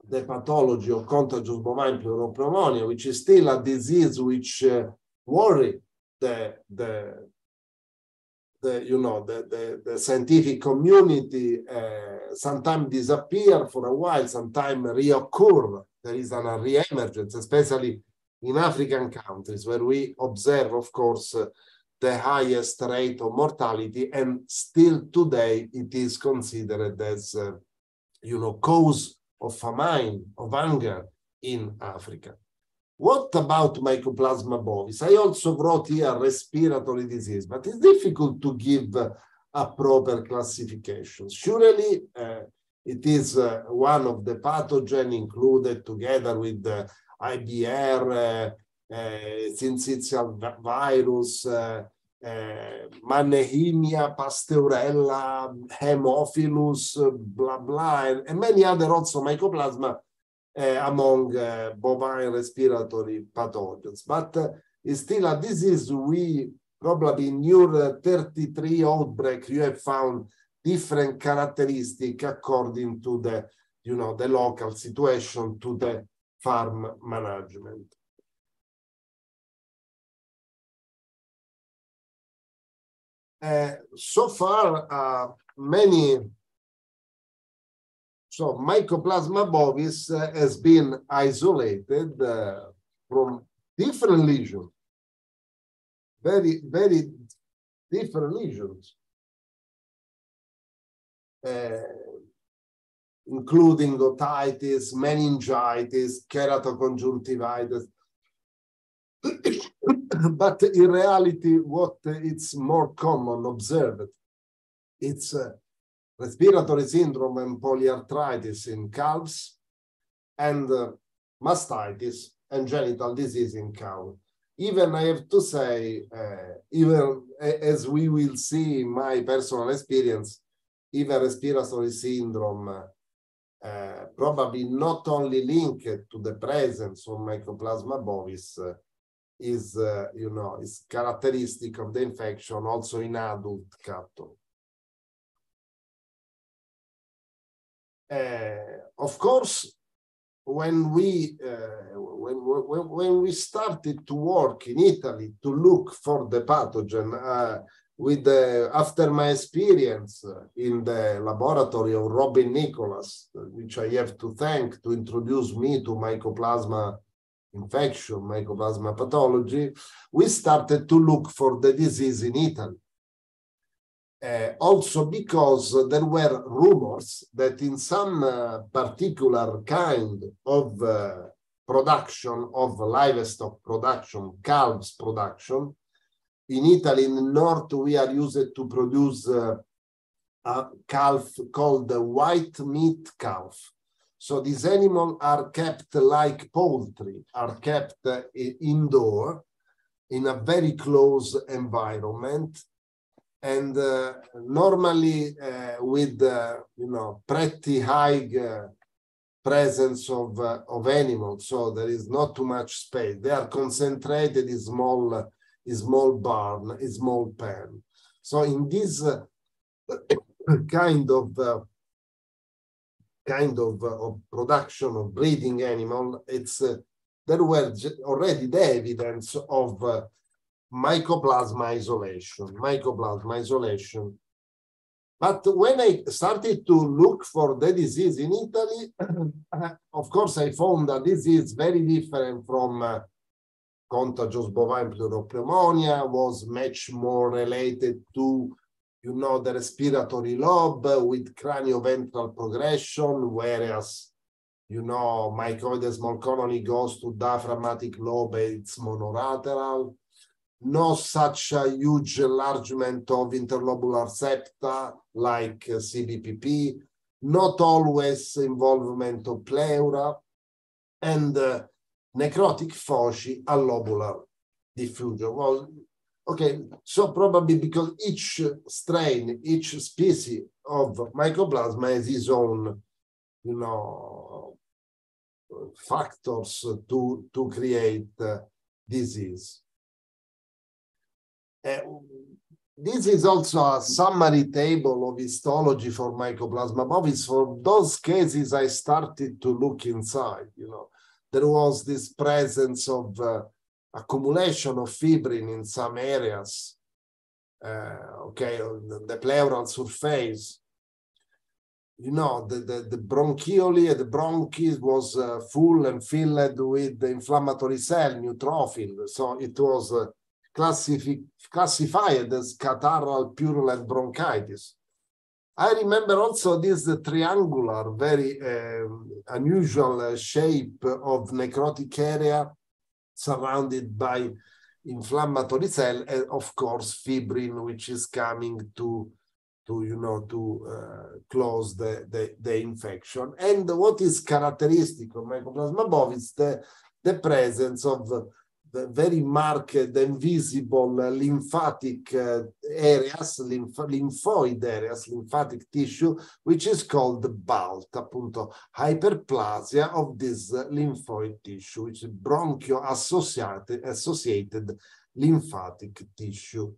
the pathology of contagious bovine pleuropneumonia, which is still a disease which uh, worry the, the, the you know the the, the scientific community uh, sometimes disappear for a while, sometimes reoccur. There is an, a re-emergence, especially in African countries where we observe, of course, uh, the highest rate of mortality, and still today it is considered as uh, you know cause of famine of hunger in Africa. What about Mycoplasma bovis? I also wrote here respiratory disease, but it's difficult to give a proper classification. Surely uh, it is uh, one of the pathogen included together with the IBR, uh, it's a virus, uh, uh, Mannheimia, Pasteurella, Haemophilus, blah, blah, and, and many other also mycoplasma uh, among bovine respiratory pathogens. But it's still a disease we probably in your 33 outbreak, you have found different characteristic according to the, you know, the local situation, to the farm management. So far, uh, many So Mycoplasma bovis uh, has been isolated uh, from different lesions, very, very different lesions, uh, including otitis, meningitis, keratoconjunctivitis. but in reality, what it's more common observed, it's uh, respiratory syndrome and polyarthritis in calves, and uh, mastitis and genital disease in cow. Even I have to say, uh, even as we will see in my personal experience, even respiratory syndrome uh, probably not only linked to the presence of Mycoplasma bovis uh, is, uh, you know, is characteristic of the infection also in adult cattle. Uh, of course, when we uh, when, when, when we started to work in Italy to look for the pathogen, uh, with the, after my experience in the laboratory of Robin Nicholas, which I have to thank to introduce me to mycoplasma infection, mycoplasma pathology, we started to look for the disease in Italy. Uh, also because there were rumors that in some uh, particular kind of uh, production of livestock production, calves production, in Italy, in the north, we are used to produce uh, a calf called the white meat calf. So these animals are kept like poultry, are kept uh, indoor in a very close environment. And uh, normally uh, with uh, you know pretty high uh, presence of of animals so there is not too much space. They are concentrated in small in small barn in small pen. So in this kind of kind of, uh, of production of breeding animal it's uh, there were already the evidence of uh, mycoplasma isolation, mycoplasma isolation. But when I started to look for the disease in Italy, of course, I found that this is very different from uh, contagious bovine pleuropneumonia, was much more related to, you know, the respiratory lobe with cranioventral progression, whereas, you know, mycoid small colony goes to diaphragmatic lobe, it's monolateral no such a huge enlargement of interlobular septa like uh, CBPP, not always involvement of pleura, and uh, necrotic foci allobular diffusion. Well, okay, so probably because each strain, each species of mycoplasma has its own, you know, factors to, to create uh, disease. Uh, this is also a summary table of histology for Mycoplasma bovis. For those cases, I started to look inside, you know, there was this presence of uh, accumulation of fibrin in some areas, uh, okay, the pleural surface. You know, the, the, the bronchioli, the bronchis was uh, full and filled with the inflammatory cell, neutrophil. So it was uh, classified as catarrhal purulent bronchitis. I remember also this uh, triangular, very uh, unusual shape of necrotic area surrounded by inflammatory cell and of course fibrin which is coming to to you know to uh, close the, the, the infection. And what is characteristic of mycoplasma bovis the the presence of very marked and visible lymphatic uh, areas, lymph lymphoid areas, lymphatic tissue, which is called BALT, appunto, hyperplasia of this lymphoid tissue, which is bronchio-associated associated lymphatic tissue.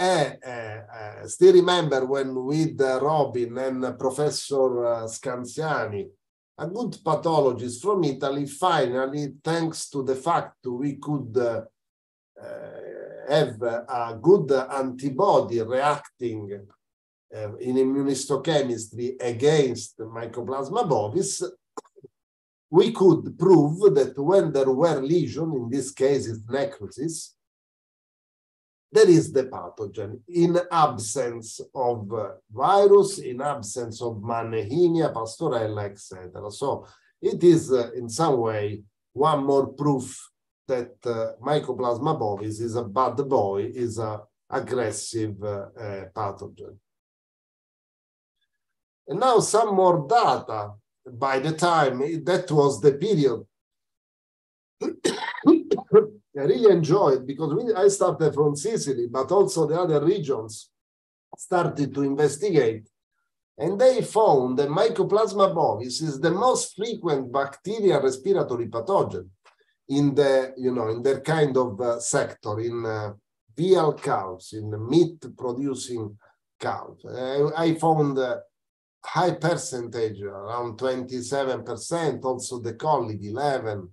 I uh, still remember when with Robin and Professor Scanziani, a good pathologist from Italy, finally, thanks to the fact we could uh, uh, have a good antibody reacting uh, in immunohistochemistry against Mycoplasma bovis, we could prove that when there were lesions, in this case it's necrosis, there is the pathogen in absence of uh, virus, in absence of Mannheimia, Pasteurella, etc. So it is uh, in some way one more proof that uh, Mycoplasma bovis is a bad boy, is a aggressive uh, uh, pathogen. And now some more data. By the time that was the period I really enjoyed because we, I started from Sicily, but also the other regions started to investigate. And they found that Mycoplasma bovis is the most frequent bacterial respiratory pathogen in the, you know, in their kind of uh, sector, in uh, veal cows, in the meat producing cows. Uh, I found a high percentage, around 27%, also the colleague 11,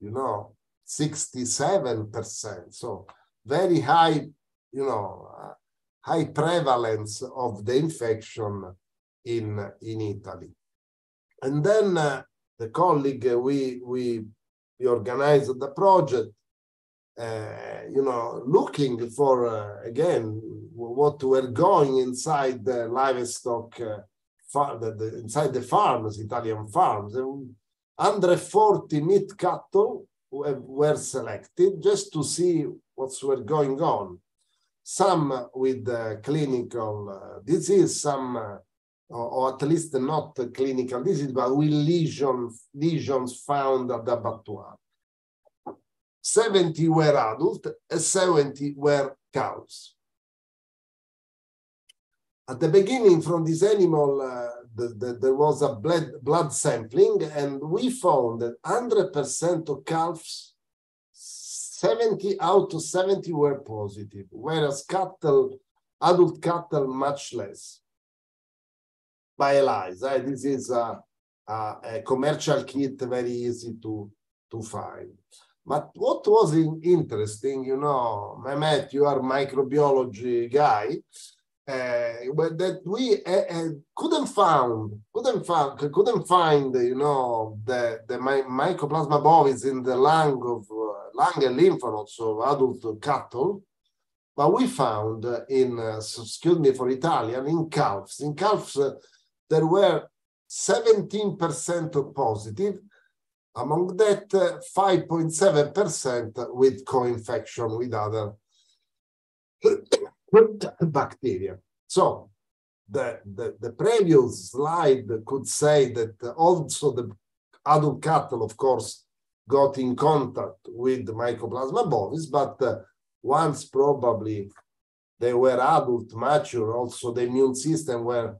you know, 67%. So very high, you know, uh, high prevalence of the infection in, in Italy. And then uh, the colleague, uh, we, we, we organized the project, uh, you know, looking for, uh, again, what were going inside the livestock, uh, the, the, inside the farms, Italian farms. 140 meat cattle were selected just to see what's were going on. Some with uh, clinical uh, disease, some, uh, or, at least not clinical disease, but with lesions, lesions found at the abattoir. 70 were adult and 70 were cows. At the beginning, from this animal, uh, the, the, there was a blood, blood sampling, and we found that 100% of calves, 70 out of 70 were positive, whereas cattle, adult cattle, much less. By ELISA, eh? this is a, a, a commercial kit, very easy to, to find. But what was interesting, you know, Mehmet, you are microbiology guy, uh, that we uh, couldn't found couldn't find couldn't find you know the the my, mycoplasma bovis in the lung of uh, lung and lymph nodes of adult cattle. But we found in excuse me for Italian in calves. In calves there were 17% positive. Among that 5.7% with co-infection with other bacteria. So the, the, the previous slide could say that also the adult cattle, of course, got in contact with Mycoplasma bovis, but uh, once probably they were adult, mature, also the immune system were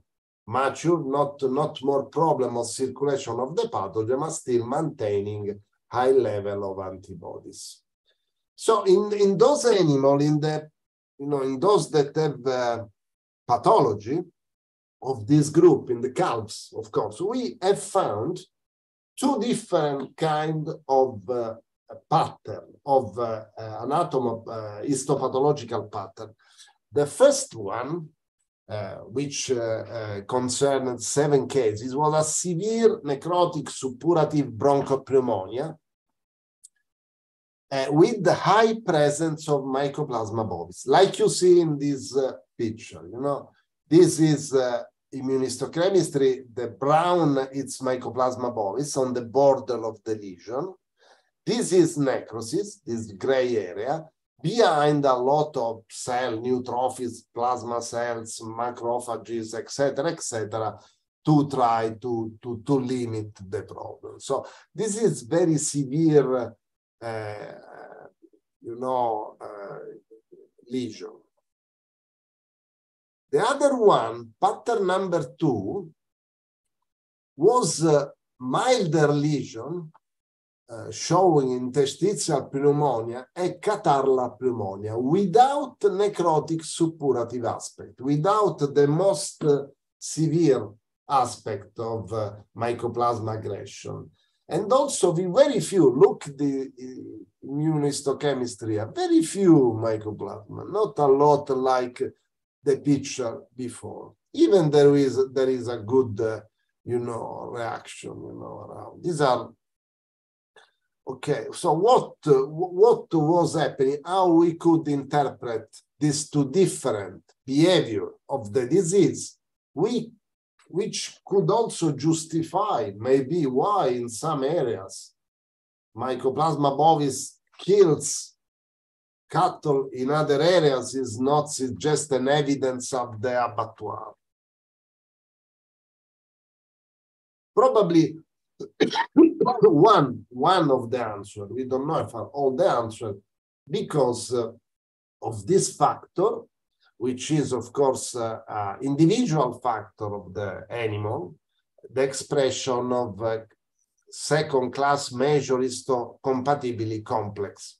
mature, not, not more problem of circulation of the pathogen, but still maintaining high level of antibodies. So in, in those animals, in the you know, in those that have uh, pathology of this group in the calves, of course, we have found two different kind of uh, pattern of uh, anatomo uh, histopathological pattern. The first one, uh, which uh, uh, concerned seven cases, was a severe necrotic suppurative bronchopneumonia uh, with the high presence of Mycoplasma bovis, like you see in this uh, picture. You know, this is uh, immunohistochemistry. The brown, it's Mycoplasma bovis on the border of the lesion. This is necrosis, this gray area, behind a lot of cell, neutrophils, plasma cells, macrophages, etc., etc., to try to, to, to limit the problem. So this is very severe you know, uh, lesion. The other one, pattern number two, was a milder lesion uh, showing interstitial pneumonia and catarrhal pneumonia without necrotic suppurative aspect, without the most uh, severe aspect of uh, mycoplasma aggression. And also very few, look the immunohistochemistry, very few mycoplasma, not a lot like the picture before. even there is there is a good, uh, you know, reaction, you know, around. These are okay. So what uh, what was happening? How we could interpret these two different behavior of the disease? We which could also justify maybe why in some areas Mycoplasma bovis kills cattle in other areas is not just an evidence of the abattoir. Probably one, one of the answers, we don't know if all the answers, because uh, of this factor, which is, of course, uh, uh, individual factor of the animal, the expression of uh, second-class measure histocompatibly complex.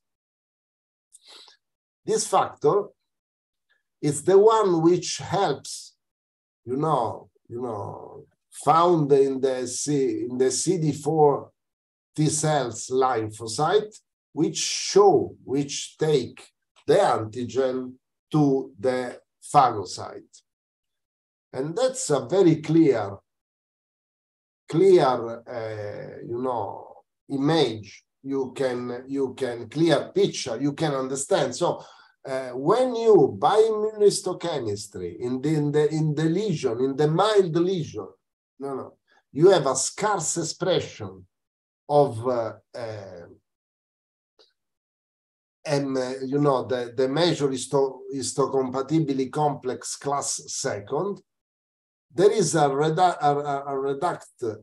This factor is the one which helps, you know, you know, found in the C, in the CD4 T cells lymphocyte, which show, which take the antigen to the phagocyte. And that's a very clear, clear, uh, you know, image. You can, you can clear picture, you can understand. So uh, when you by immunohistochemistry in the, in the in the lesion, in the mild lesion, no, no, you have a scarce expression of uh, uh, and uh, you know the, the measure histo histocompatibly complex class second there is a, redu a, a reduct uh,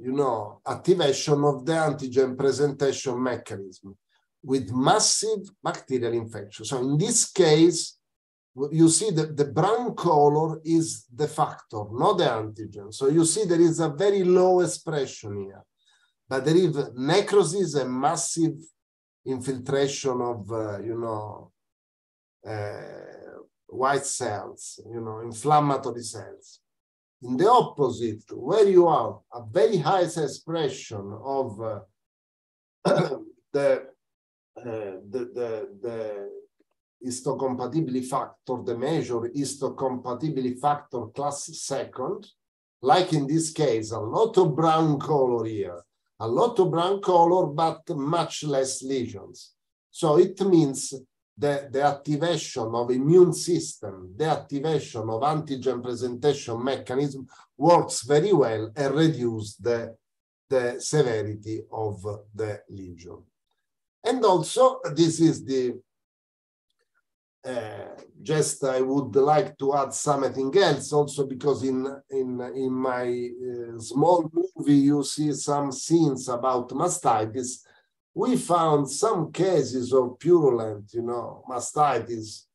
you know activation of the antigen presentation mechanism with massive bacterial infection so in this case you see that the brown color is the factor not the antigen. So you see there is a very low expression here. But there is necrosis and massive infiltration of, uh, you know, uh, white cells, you know, inflammatory cells. In the opposite, where you have a very high expression of uh, the, uh, the, the, the histocompatibility factor, the measure histocompatibility factor class second, like in this case, a lot of brown color here, a lot of brown color, but much less lesions. So it means the, the activation of immune system, the activation of antigen presentation mechanism works very well and reduce the, the severity of the lesion. And also, this is the just I would like to add something else also because in in in my uh, small movie you see some scenes about mastitis. We found some cases of purulent, you know, mastitis.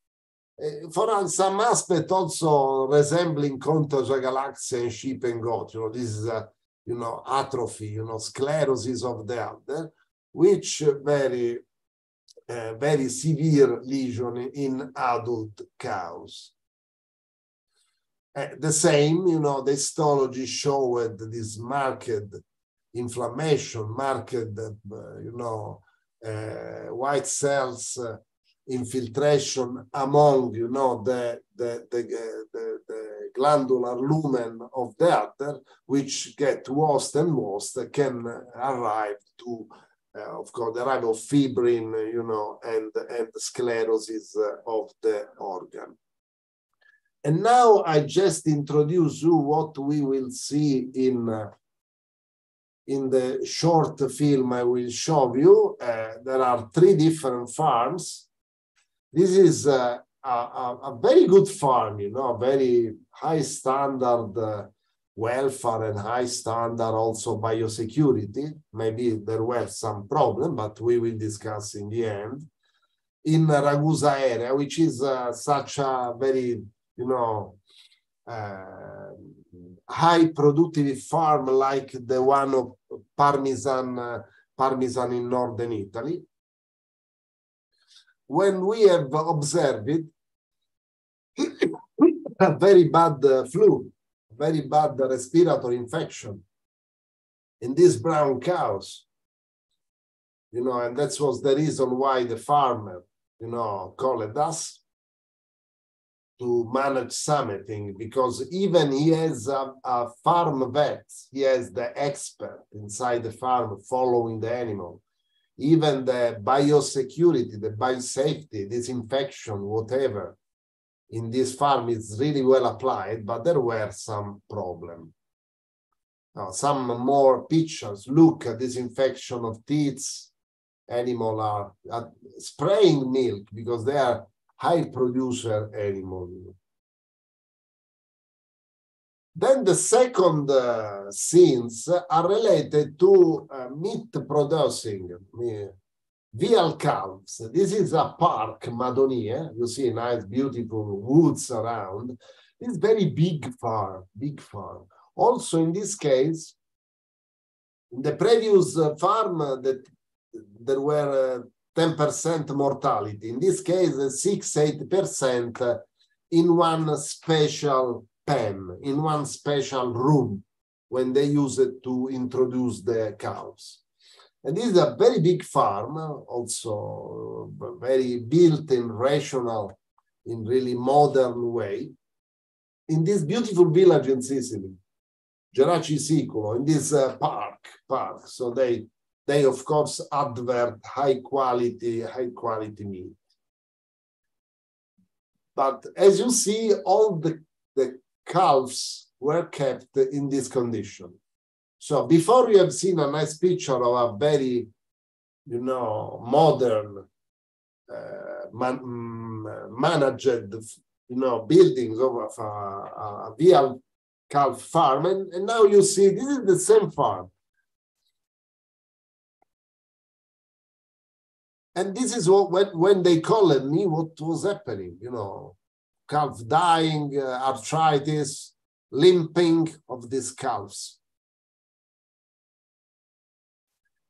Uh, for some aspect also resembling contagious agalactia and sheep and goat. You know, this is a you know atrophy, you know, sclerosis of the udder, which very uh, very severe lesion in adult cows. Uh, the same, you know, the histology showed this marked inflammation, marked, uh, you know, white cells infiltration among, you know, the, the, the, the, the glandular lumen of the udder, which get worse and worse, can arrive to of course, the arrival of fibrin, you know, and, and sclerosis uh, of the organ. And now I just introduce you what we will see in, uh, in the short film I will show you. Uh, there are three different farms. This is uh, a, a, a, very good farm, you know, very high standard uh, welfare and high standard also biosecurity. Maybe there were some problem, but we will discuss in the end. In Ragusa area, which is uh, such a very, you know, uh, high productive farm like the one of Parmesan, uh, Parmesan in northern Italy. When we have observed it, a very bad uh, flu very bad respiratory infection in these brown cows. You know, and that was the reason why the farmer, you know, called us. to manage something because even he has a, a farm vet, he has the expert inside the farm following the animal. Even the biosecurity, the biosafety, disinfection, whatever in this farm is really well applied, but there were some problem. Now, some more pictures, look at disinfection of teeth, animal are, are spraying milk because they are high producer animal. Then the second uh, scenes are related to uh, meat producing, veal calves. This is a park, Madonia. You see nice, beautiful woods around. It's very big farm, big farm. Also, in this case, the previous uh, farm uh, that there were 10% uh, mortality. In this case, 6-8% in one special pen, in one special room when they use it to introduce the cows. And this is a very big farm, also very built in rational, in really modern way. In this beautiful village in Sicily, Geraci Siculo, in this uh, park, park. So they they of course advert high quality, high quality meat. But as you see, all the, the calves were kept in this condition. So before you have seen a nice picture of a very, you know, modern, uh, man, mm, managed, you know, buildings of a, a, veal calf farm, and, and now you see this is the same farm And this is what when, when they called me, what was happening, you know, calf dying, uh, arthritis, limping of these calves.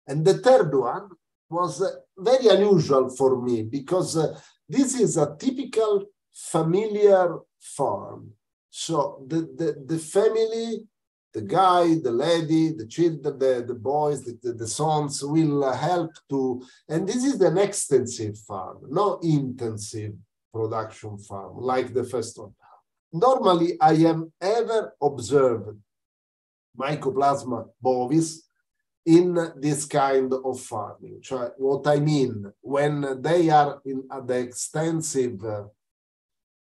And the third one was uh, very unusual for me because uh, this is a typical familiar farm. So the, the, the family the guy, the lady, the children, the, the boys, the, the, the sons will help to, and this is an extensive farm, not intensive production farm like the first one. Normally, I am ever observed Mycoplasma bovis in this kind of farming. what I mean, when they are in the extensive, uh,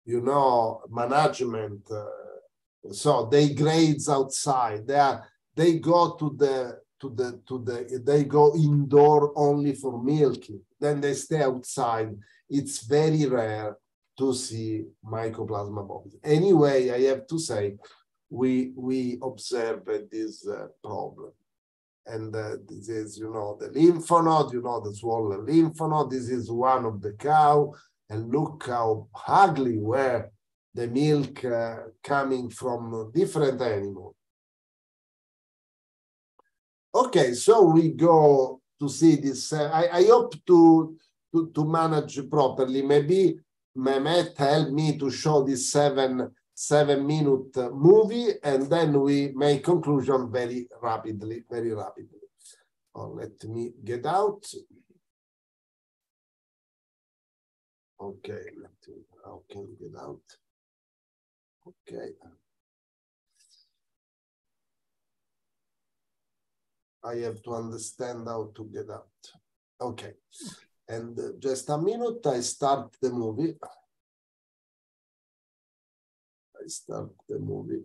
you know, management, uh, so they grades outside. They are they go to the to the to the they go indoor only for milking. Then they stay outside. It's very rare to see mycoplasma bovis. Anyway, I have to say, we we observe this uh, problem. And uh, this is, you know, the lymph node, you know, the swollen lymph node. This is one of the cow. And look how ugly were the milk uh, coming from different animal. Okay, so we go to see this. Uh, I, I hope to, to, to manage properly. Maybe Mehmet help me to show this seven seven minute movie and then we make conclusion very rapidly, very rapidly. Oh, let me get out. Okay, let me, how can get out? Okay. I have to understand how to get out. Okay. And uh, just a minute, I start the movie. I start the movie.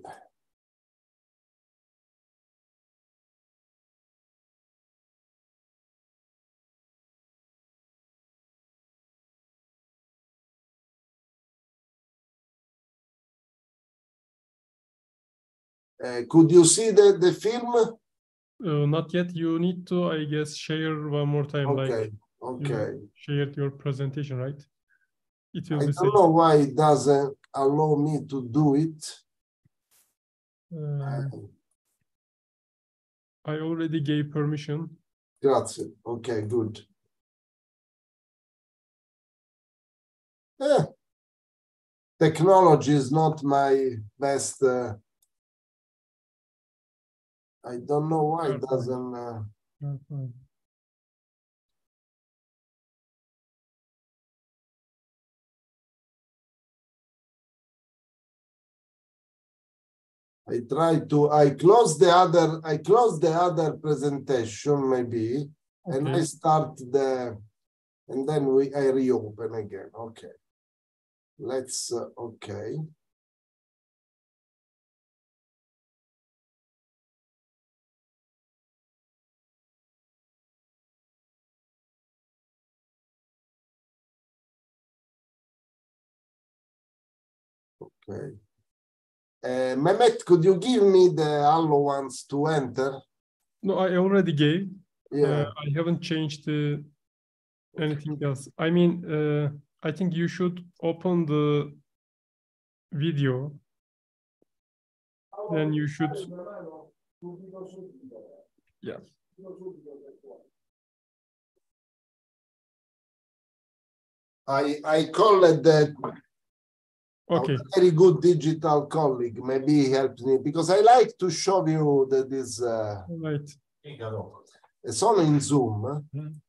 Uh, could you see the, the film? Uh, not yet. You need to, I guess, share one more time. Okay. Like okay. You shared your presentation, right? It will I be don't know why it doesn't allow me to do it. Uh, I already gave permission. Grazie. Okay, good. Eh, technology is not my best uh, I don't know why it doesn't. Uh, I try to, I close the other, I close the other presentation maybe, and I start the, and then we, I reopen again, okay. Let's, uh, okay. Okay. Uh, Mehmet, could you give me the allo ones to enter? No, I already gave. Yeah, Uh, I haven't changed uh, anything else. I mean, uh, I think you should open the video. Then you should. Yeah. I, I call it the Okay. a very good digital colleague. Maybe he helps me because I like to show you that this. Uh, right. sono in Zoom. Mm.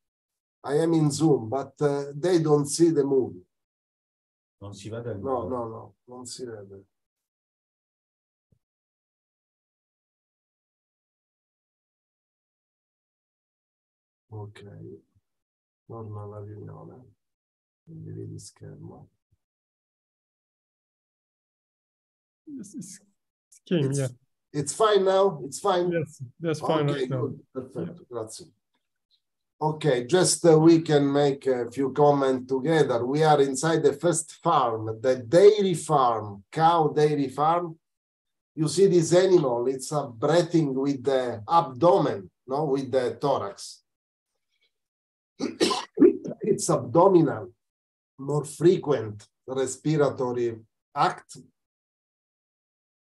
I am in Zoom, but uh, they don't see the movie. Non si vede No, no, no, non si vede. Ok, torna alla riunione. Condividi schermo. Is scheme. It's, Yeah. it's fine now? It's fine? Yes, that's fine Okay, right now. good. Perfetto, grazie. Okay, just uh, we can make a few comments together. We are inside the first farm, the dairy farm, cow dairy farm. You see this animal, it's uh, breathing with the abdomen, no, with the thorax. it's abdominal, more frequent respiratory act.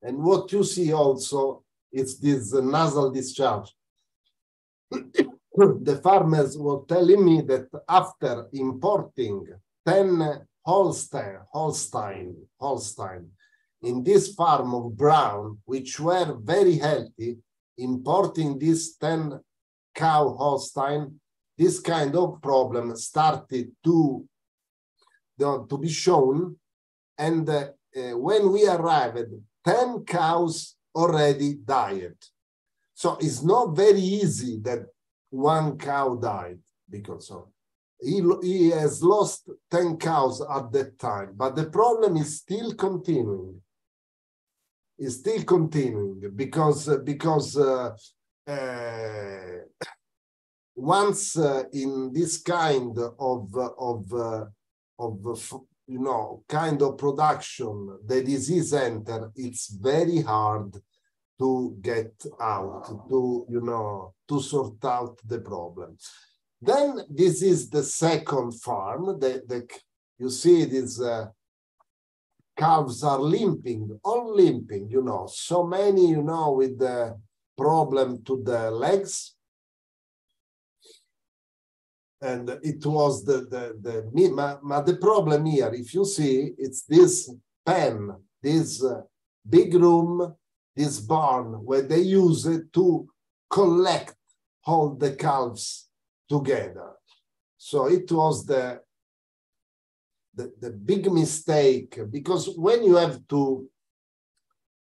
And what you see also is this nasal discharge. the farmers were telling me that after importing 10 Holstein, Holstein, Holstein in this farm of Brown, which were very healthy, importing these 10 cow Holstein, this kind of problem started to, to be shown. And uh, uh, when we arrived, 10 cows already died. So it's not very easy that one cow died because of he, he has lost 10 cows at that time, but the problem is still continuing. Is still continuing because because uh, uh, once uh, in this kind of of uh, of you know kind of production the disease enter, it's very hard to get out, to, you know, to sort out the problem. Then this is the second farm. The, the, you see these uh, calves are limping, all limping, you know, so many, you know, with the problem to the legs. And it was the, the, the, but the problem here, if you see, it's this pen, this uh, big room, this barn where they use it to collect all the calves together. So it was the, the, the big mistake because when you have to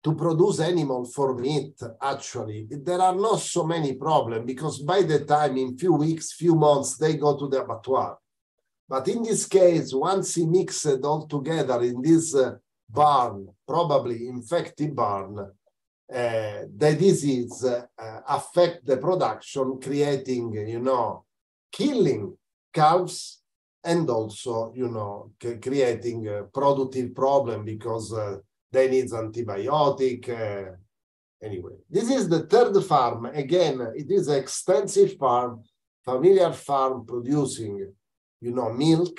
to produce animal for meat, actually, there are not so many problems because by the time in few weeks, few months, they go to the abattoir. But in this case, once he mixed all together in this uh, barn, probably infected barn, uh, the disease uh, affect the production, creating, you know, killing calves and also, you know, creating a productive problem because uh, they need antibiotic. Uh, anyway, this is the third farm. Again, it is an extensive farm, familiar farm producing, you know, milk.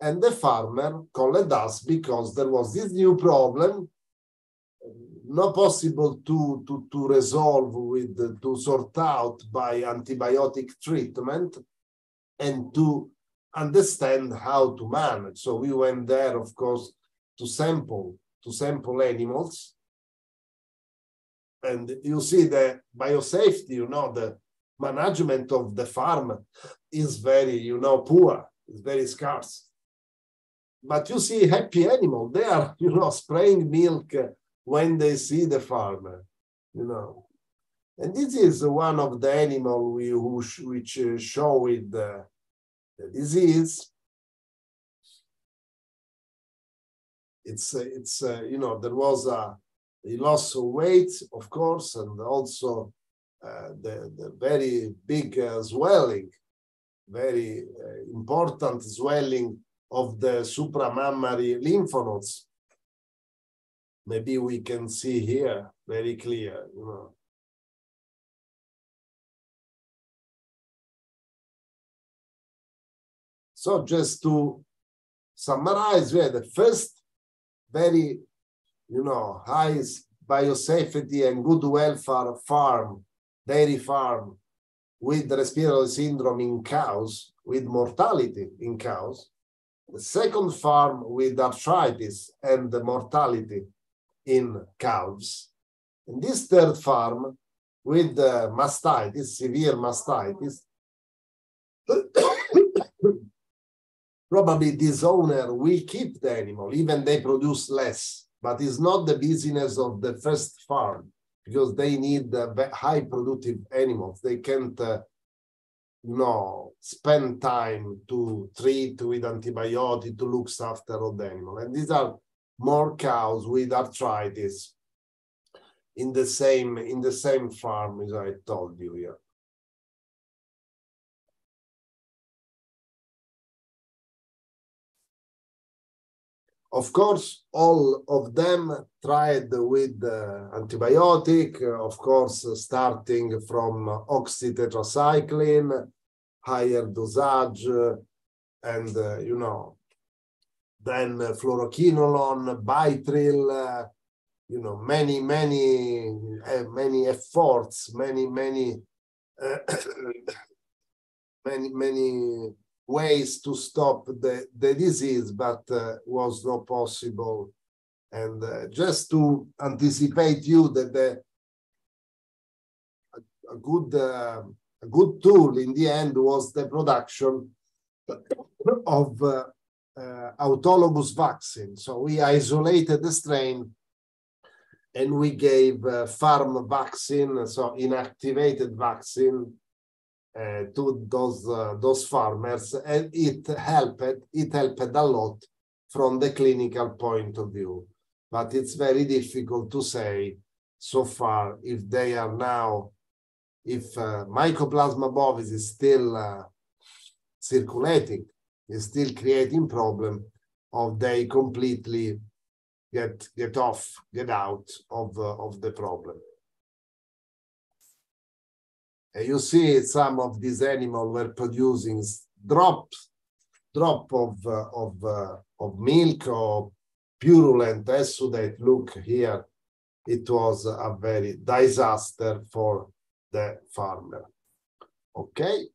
And the farmer called us because there was this new problem not possible to, to, to resolve with, to sort out by antibiotic treatment and to understand how to manage. So we went there, of course, to sample, to sample animals. And you see the biosafety, you know, the management of the farm is very, you know, poor, it's very scarce. But you see happy animal, they are, you know, spraying milk when they see the farmer, you know. And this is one of the animal we, which uh, show with the, the disease. It's, uh, it's uh, you know, there was a, he lost weight, of course, and also uh, the, the very big uh, swelling, very uh, important swelling of the supramammary lymph nodes. Maybe we can see here very clear, you know. So just to summarize, we had the first very, you know, high biosafety and good welfare farm, dairy farm with respiratory syndrome in cows, with mortality in cows. The second farm with arthritis and the mortality in calves. And this third farm with uh, mastitis, severe mastitis, probably this owner will keep the animal, even they produce less, but it's not the business of the first farm because they need high productive animals. They can't, uh, you know, spend time to treat with antibiotic to look after all the animal. And these are more cows with arthritis in the same in the same farm as I told you here. Of course, all of them tried with antibiotic, of course, starting from oxytetracycline, higher dosage, and uh, you know, then fluoroquinolone, Baytril, uh, you know, many, many, uh, many efforts, many, many, uh, many, many ways to stop the, the disease, but uh, was not possible. And uh, just to anticipate you that the, a, a good, uh, a good tool in the end was the production of uh, uh, autologous vaccine. So we isolated the strain and we gave uh, farm vaccine, so inactivated vaccine uh, to those uh, those farmers, and it helped. It helped a lot from the clinical point of view, but it's very difficult to say so far if they are now, if uh, Mycoplasma bovis is still uh, circulating, is still creating problem, or they completely get get off, get out of uh, of the problem. You see some of these animals were producing drops, drop of uh, of uh, of milk or purulent exudate. Look here, it was a very disaster for the farmer. Okay.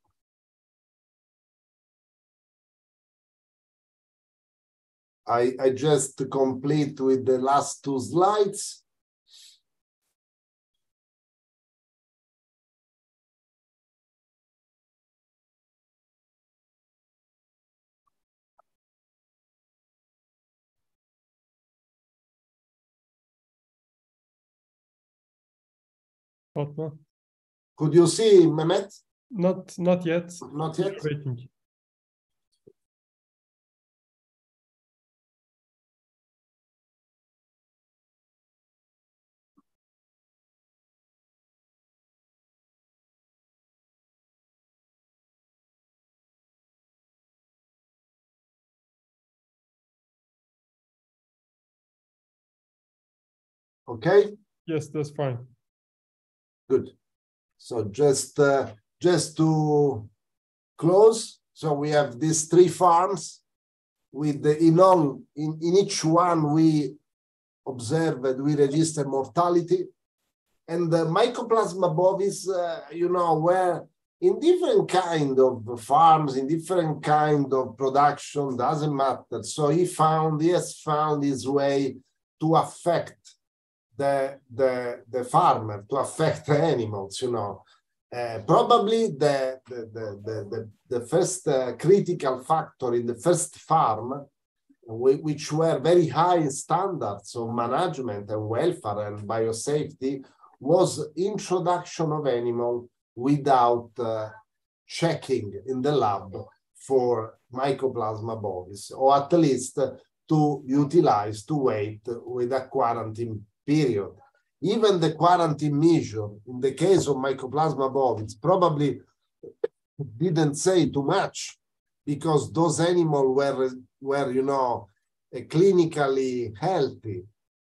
I, I just complete with the last two slides. Fatma? Could you see Mehmet? Not not yet. Not yet. Waiting. Okay. Yes, that's fine. Good. So just uh, just to close, so we have these three farms with the, in all in, in each one we observed we register mortality and the mycoplasma bovis uh, you know where in different kind of farms in different kind of production doesn't matter so he found he has found his way to affect the the the farmer to affect animals you know. Uh, probably the the the the, the, the first uh, critical factor in the first farm which were very high standards of management and welfare and biosafety, was introduction of animal without uh, checking in the lab for Mycoplasma bovis, or at least to utilize, to wait with a quarantine period. Even the quarantine measure, in the case of Mycoplasma bovis, probably didn't say too much because those animals were, were, you know, uh, clinically healthy.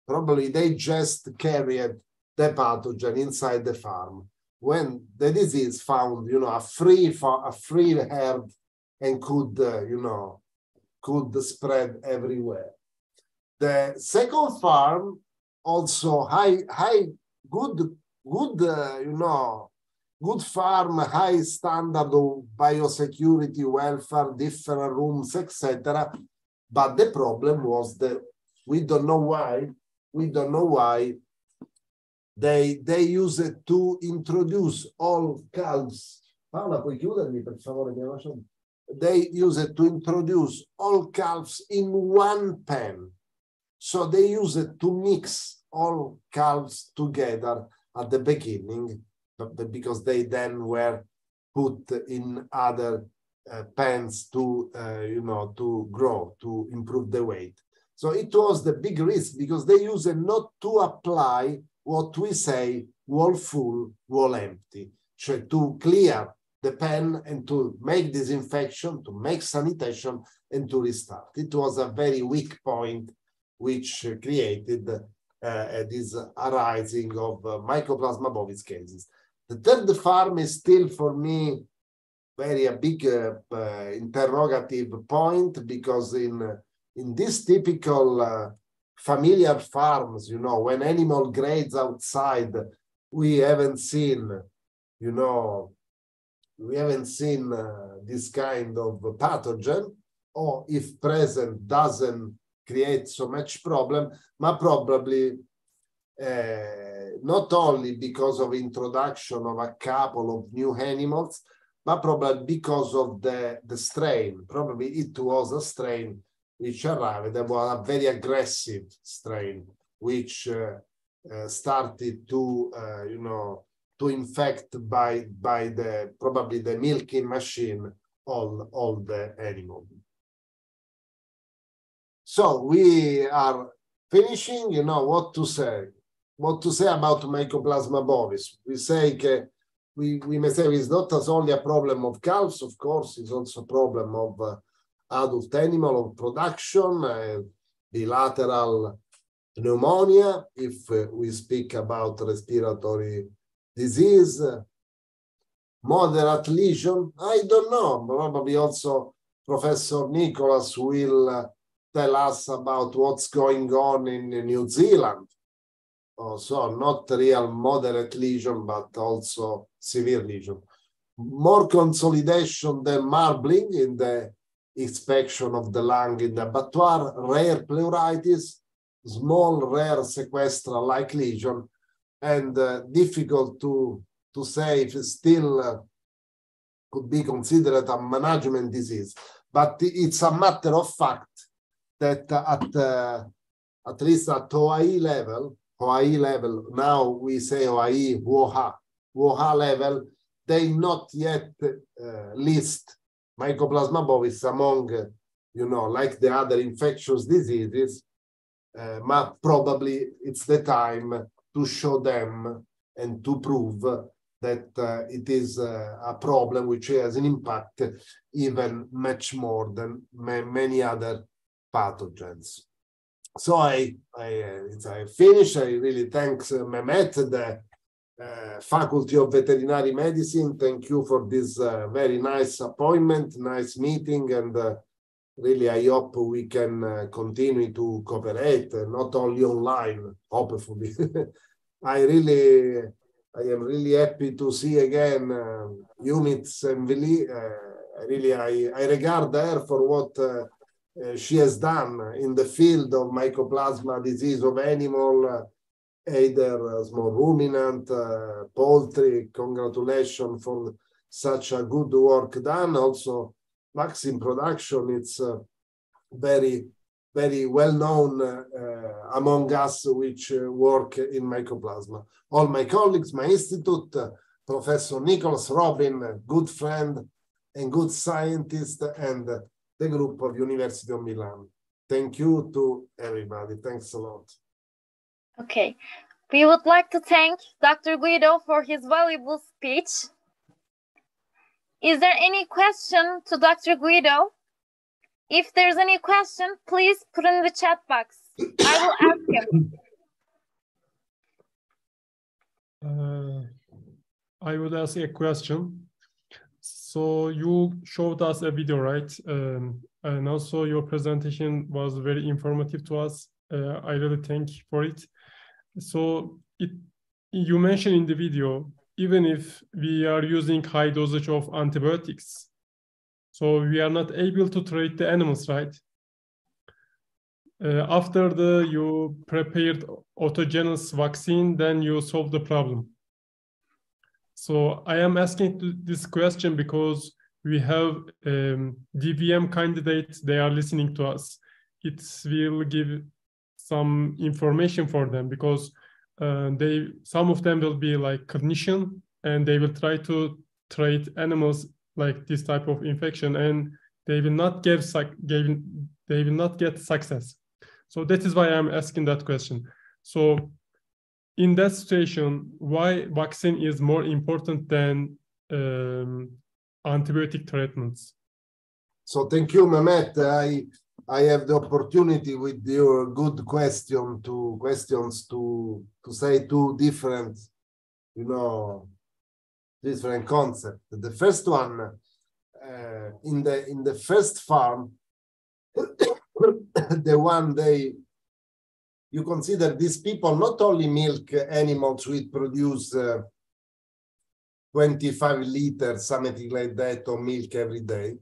Probably they just carried the pathogen inside the farm. When the disease found, you know, a free, fa- a free herd and could, uh, you know, could spread everywhere. The second farm also high, high, good, good, uh, you know, good farm, high standard of biosecurity, welfare, different rooms, etc. But the problem was that we don't know why, we don't know why they, they use it to introduce all calves. Paola, puoi chiudermi per favore? They use it to introduce all calves in one pen. So they use it to mix all calves together at the beginning because they then were put in other uh, pens to, uh, you know, to grow, to improve the weight. So it was the big risk because they use it not to apply what we say wall full, wall empty, cioè to clear the pen and to make disinfection, to make sanitation and to restart. It was a very weak point which created uh, this arising of uh, Mycoplasma bovis cases. The third farm is still for me very a big uh, interrogative point because in in this typical familiar farms, you know, when animal grades outside, we haven't seen, you know, we haven't seen uh, this kind of pathogen, or if present, doesn't create so much problem, but probably uh, not only because of introduction of a couple of new animals, but probably because of the, the strain. Probably it was a strain which arrived, that was a very aggressive strain, which uh, uh, started to, you know, to infect by, by the, probably the milking machine, all, all the animal. So we are finishing, you know, what to say what to say about Mycoplasma bovis. We say that we, we may say it's not as only a problem of calves, of course, it's also a problem of uh, adult animal of production, uh, bilateral pneumonia, if uh, we speak about respiratory disease, moderate lesion, I don't know, probably also Professor Nicholas will uh, tell us about what's going on in New Zealand so not real moderate lesion, but also severe lesion. More consolidation than marbling in the inspection of the lung in the abattoir, rare pleuritis, small rare sequestral like lesion, and uh, difficult to, to say if it still uh, could be considered a management disease. But it's a matter of fact that at, uh, at least at Hawaii level, OIE level, now we say Hawaii, WOAH, WOAH level, they not yet uh, list Mycoplasma bovis among, uh, you know, like the other infectious diseases, uh, but probably it's the time to show them and to prove that uh, it is uh, a problem which has an impact even much more than ma many other pathogens so I, I, uh, I finished. I really thanks uh, Mehmet, the uh, Faculty of Veterinary Medicine. Thank you for this uh, very nice appointment, nice meeting, and uh, really I hope we can uh, continue to cooperate, not only online, hopefully. I really, I am really happy to see again uh, Ümit and Vili. really, I, I regard her for what uh, she has done in the field of mycoplasma disease of animal, uh, either uh, small ruminant, poultry. Congratulations for such a good work done. Also, vaccine production, it's very very well known uh, among us which uh, work in mycoplasma. All my colleagues, my institute, uh, Professor Nicholas Robin, good friend and good scientist, and the group of University of Milan. Thank you to everybody. Thanks a lot. Okay. We would like to thank Dr. Guido for his valuable speech. Is there any question to Dr. Guido? If there's any question, please put in the chat box. I will ask him. Uh, I would ask a question. So you showed us a video, right? Um, and also your presentation was very informative to us. Uh, I really thank you for it. So it, you mentioned in the video, even if we are using high dosage of antibiotics, so we are not able to treat the animals, right? Uh, after the you prepared autogenous vaccine, then you solve the problem. So I am asking this question because we have um, DVM candidates, they are listening to us. It will give some information for them because uh, they some of them will be like clinician and they will try to treat animals like this type of infection and they will not give they will not get success so that is why i'm asking that question so in that situation why vaccine is more important than um, antibiotic treatments So thank you, Mehmet. I I have the opportunity with your good question to questions to to say two different, you know, different concepts. The first one, uh, in the in the first farm, the one they you consider these people not only milk animals which produce uh, 25 liters, something like that, of milk every day,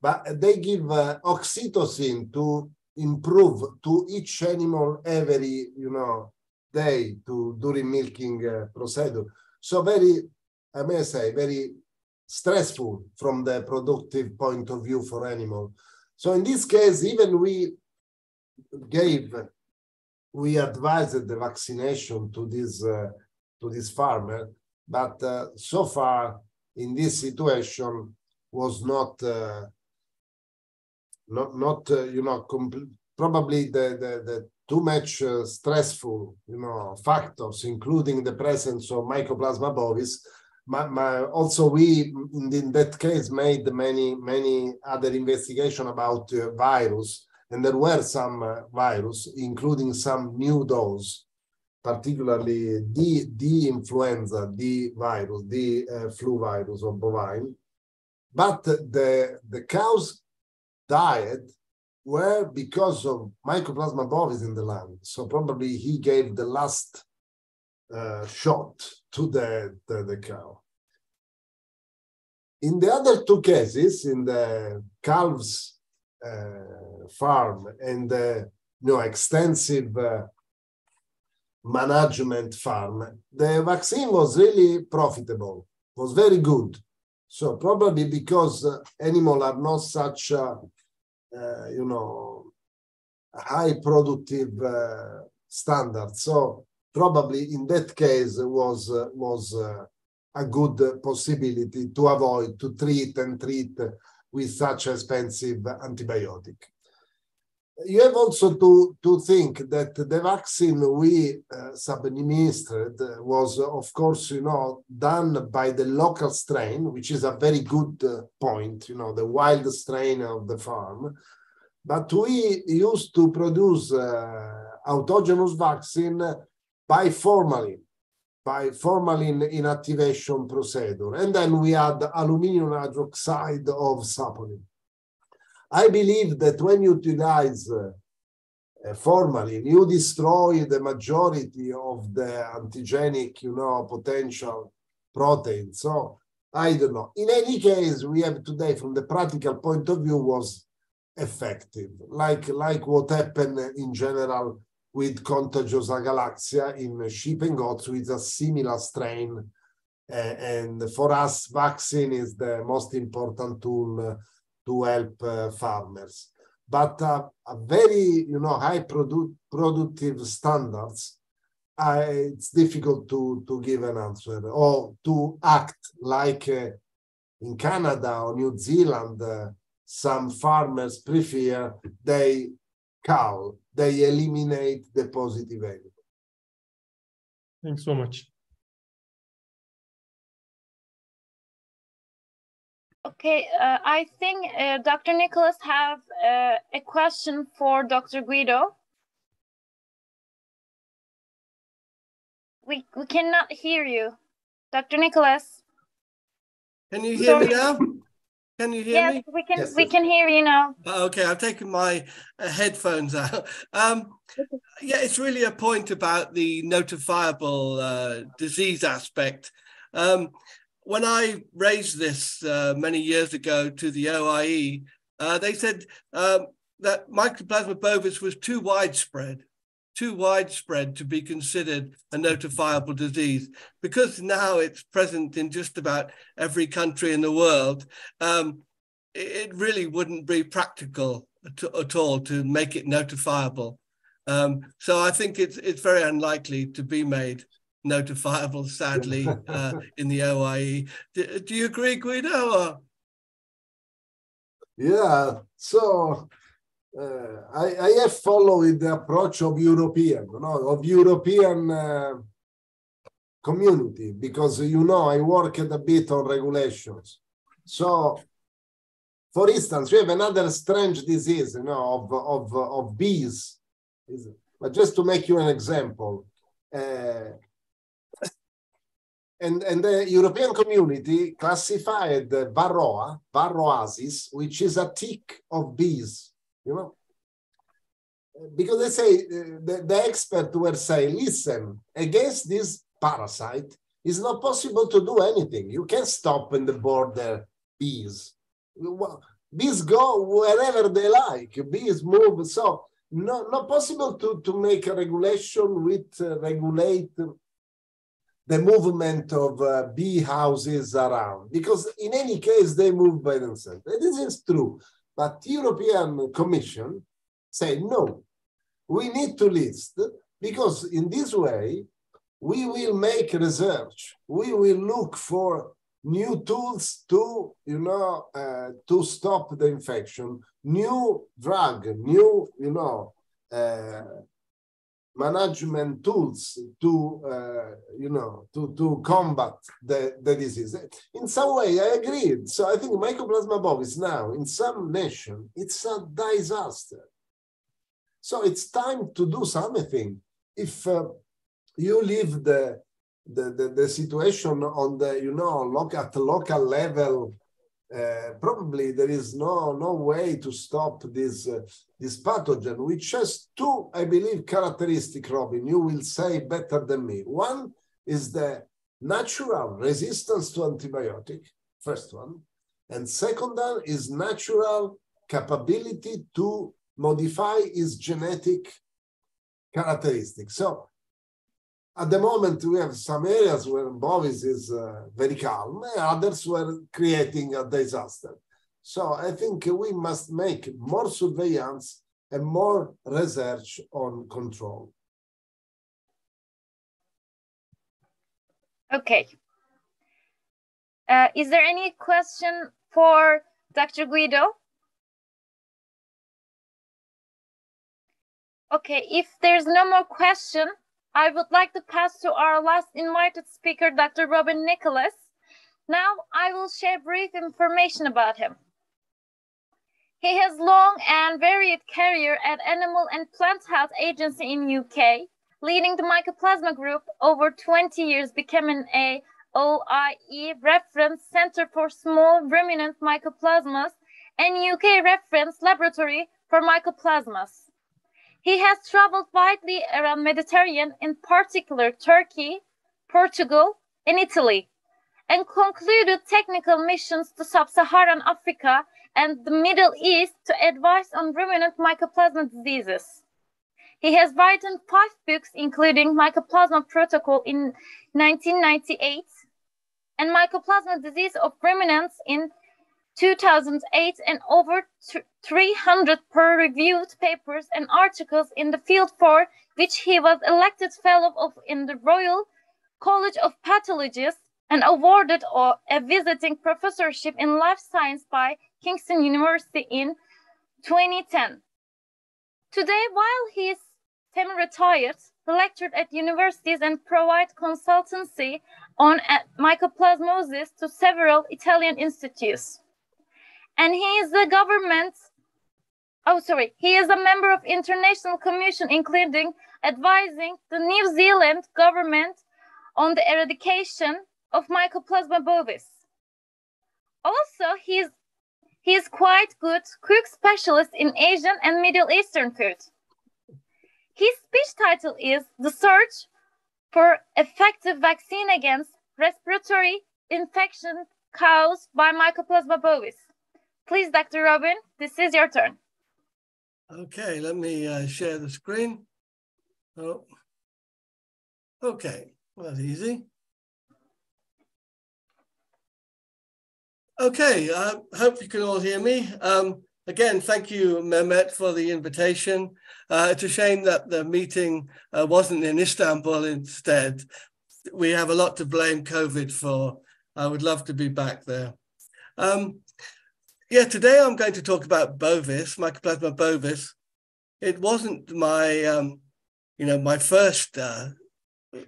but they give uh, oxytocin to improve to each animal every you know day to during milking uh, procedure. So very i may say very stressful from the productive point of view for animal. So in this case even we gave we advised the vaccination to this uh, to this farmer but uh, so far in this situation was not uh, not not you know probably the the, the too much uh, stressful you know factors including the presence of mycoplasma bovis. My, my, also we in, in that case made many many other investigation about uh, virus and there were some uh, virus including some new dose particularly the the influenza the virus the uh, flu virus of bovine but the the cows died were because of Mycoplasma bovis in the land. So probably he gave the last uh, shot to the, the, the cow. In the other two cases, in the calves farm and the you know, extensive uh, management farm, the vaccine was really profitable, was very good. So probably because uh, animals are not such, uh, uh, you know, high productive uh, standard. So probably in that case was uh, was uh, a good possibility to avoid to treat and treat with such expensive antibiotic. You have also to, to think that the vaccine we uh, administered was, of course, you know, done by the local strain, which is a very good uh, point, you know, the wild strain of the farm. But we used to produce uh, autogenous vaccine by formalin, by formalin inactivation procedure. And then we add aluminum hydroxide of saponin. I believe that when you utilize uh, formalin, you destroy the majority of the antigenic, you know, potential protein. So I don't know. In any case, we have today, from the practical point of view, was effective, like like what happened in general with contagious agalactia in sheep and goats with a similar strain. Uh, and for us, vaccine is the most important tool uh, to help uh, farmers. but uh, a very you know high produ- productive standards I, it's difficult to to give an answer or to act like uh, in Canada or New Zealand uh, some farmers prefer they cull they eliminate the positive value Thanks so much. Okay, uh, I think uh, Dr. Nicholas have uh, a question for Dr. Guido. We we cannot hear you, Dr. Nicholas. Can you hear me now? Can you hear Yes, me? we can Yes, we can hear you now. Oh, Okay, I've taken my uh, headphones out. Um, yeah, it's really a point about the notifiable uh, disease aspect. Um, when I raised this uh, many years ago to the OIE, uh, they said um, that Mycoplasma bovis was too widespread, too widespread to be considered a notifiable disease. Because now it's present in just about every country in the world, um, it really wouldn't be practical at, at all to make it notifiable. Um, so I think it's it's very unlikely to be made notifiable, sadly, uh, in the OIE. Do, do you agree, Guido? Or? Yeah, so uh, I, I have followed the approach of European, you know, of European uh, community because you know I worked a bit on regulations. So, for instance, we have another strange disease, you know, of of of bees. But just to make you an example, uh, and, and the European community classified the varroa, varroasis, which is a tick of bees, you know. Because they say, uh, the, the experts were saying, listen, against this parasite, it's not possible to do anything. You can't stop in the border bees. Bees go wherever they like, bees move. So, no, not possible to, to make a regulation with uh, regulate the movement of uh, bee houses around because in any case they move by themselves this is true but the european commission say no we need to list because in this way we will make research. We will look for new tools to you know uh, to stop the infection. New drug new you know uh, management tools to uh, you know to to combat the, the disease. In some way i agree. So i think mycoplasma bovis now in some nation it's a disaster. So it's time to do something. If uh, you leave the, the the the situation on the you know look at local level probably there is no no way to stop this uh, this pathogen, which has two, I believe, characteristic. Robin, you will say better than me. One is the natural resistance to antibiotic, first one, and second one is natural capability to modify its genetic characteristics. So at the moment, we have some areas where Bovis is uh, very calm, others were creating a disaster. So I think we must make more surveillance and more research on control. Okay. Uh, is there any question for Dr. Guido? Okay, if there's no more question, I would like to pass to our last invited speaker, Dr. Robin Nicholas. Now I will share brief information about him. He has long and varied career at Animal and Plant Health Agency in UK, leading the Mycoplasma Group over 20 years, becoming a OIE reference center for small ruminant mycoplasmas and UK reference laboratory for mycoplasmas. He has traveled widely around Mediterranean, in particular Turkey, Portugal, and Italy, and concluded technical missions to sub-Saharan Africa and the Middle East to advise on ruminant mycoplasma diseases. He has written five books, including Mycoplasma Protocol in 1998 and Mycoplasma Disease of Ruminants in 2008 and over 300 peer-reviewed papers and articles in the field for which he was elected fellow of in the Royal College of Pathologists and awarded a visiting professorship in life science by Kingston University in 2010. Today, while he is semi-retired, he lectured at universities and provide consultancy on uh, mycoplasmosis to several Italian institutes. And he is the government's oh, sorry, he is a member of international commission, including advising the New Zealand government on the eradication of Mycoplasma bovis. Also, he's he's quite good cook specialist in Asian and Middle Eastern food. His speech title is The Search for Effective Vaccine Against Respiratory Infection Caused by Mycoplasma bovis. Please, Dr. Robin, this is your turn. Okay, let me uh, share the screen. Oh, okay, that's easy. Okay, I uh, hope you can all hear me. Um, again, thank you, Mehmet, for the invitation. Uh, it's a shame that the meeting uh, wasn't in Istanbul instead. We have a lot to blame COVID for. I would love to be back there. Um, yeah, today I'm going to talk about bovis, Mycoplasma bovis. It wasn't my, um, you know, my first uh,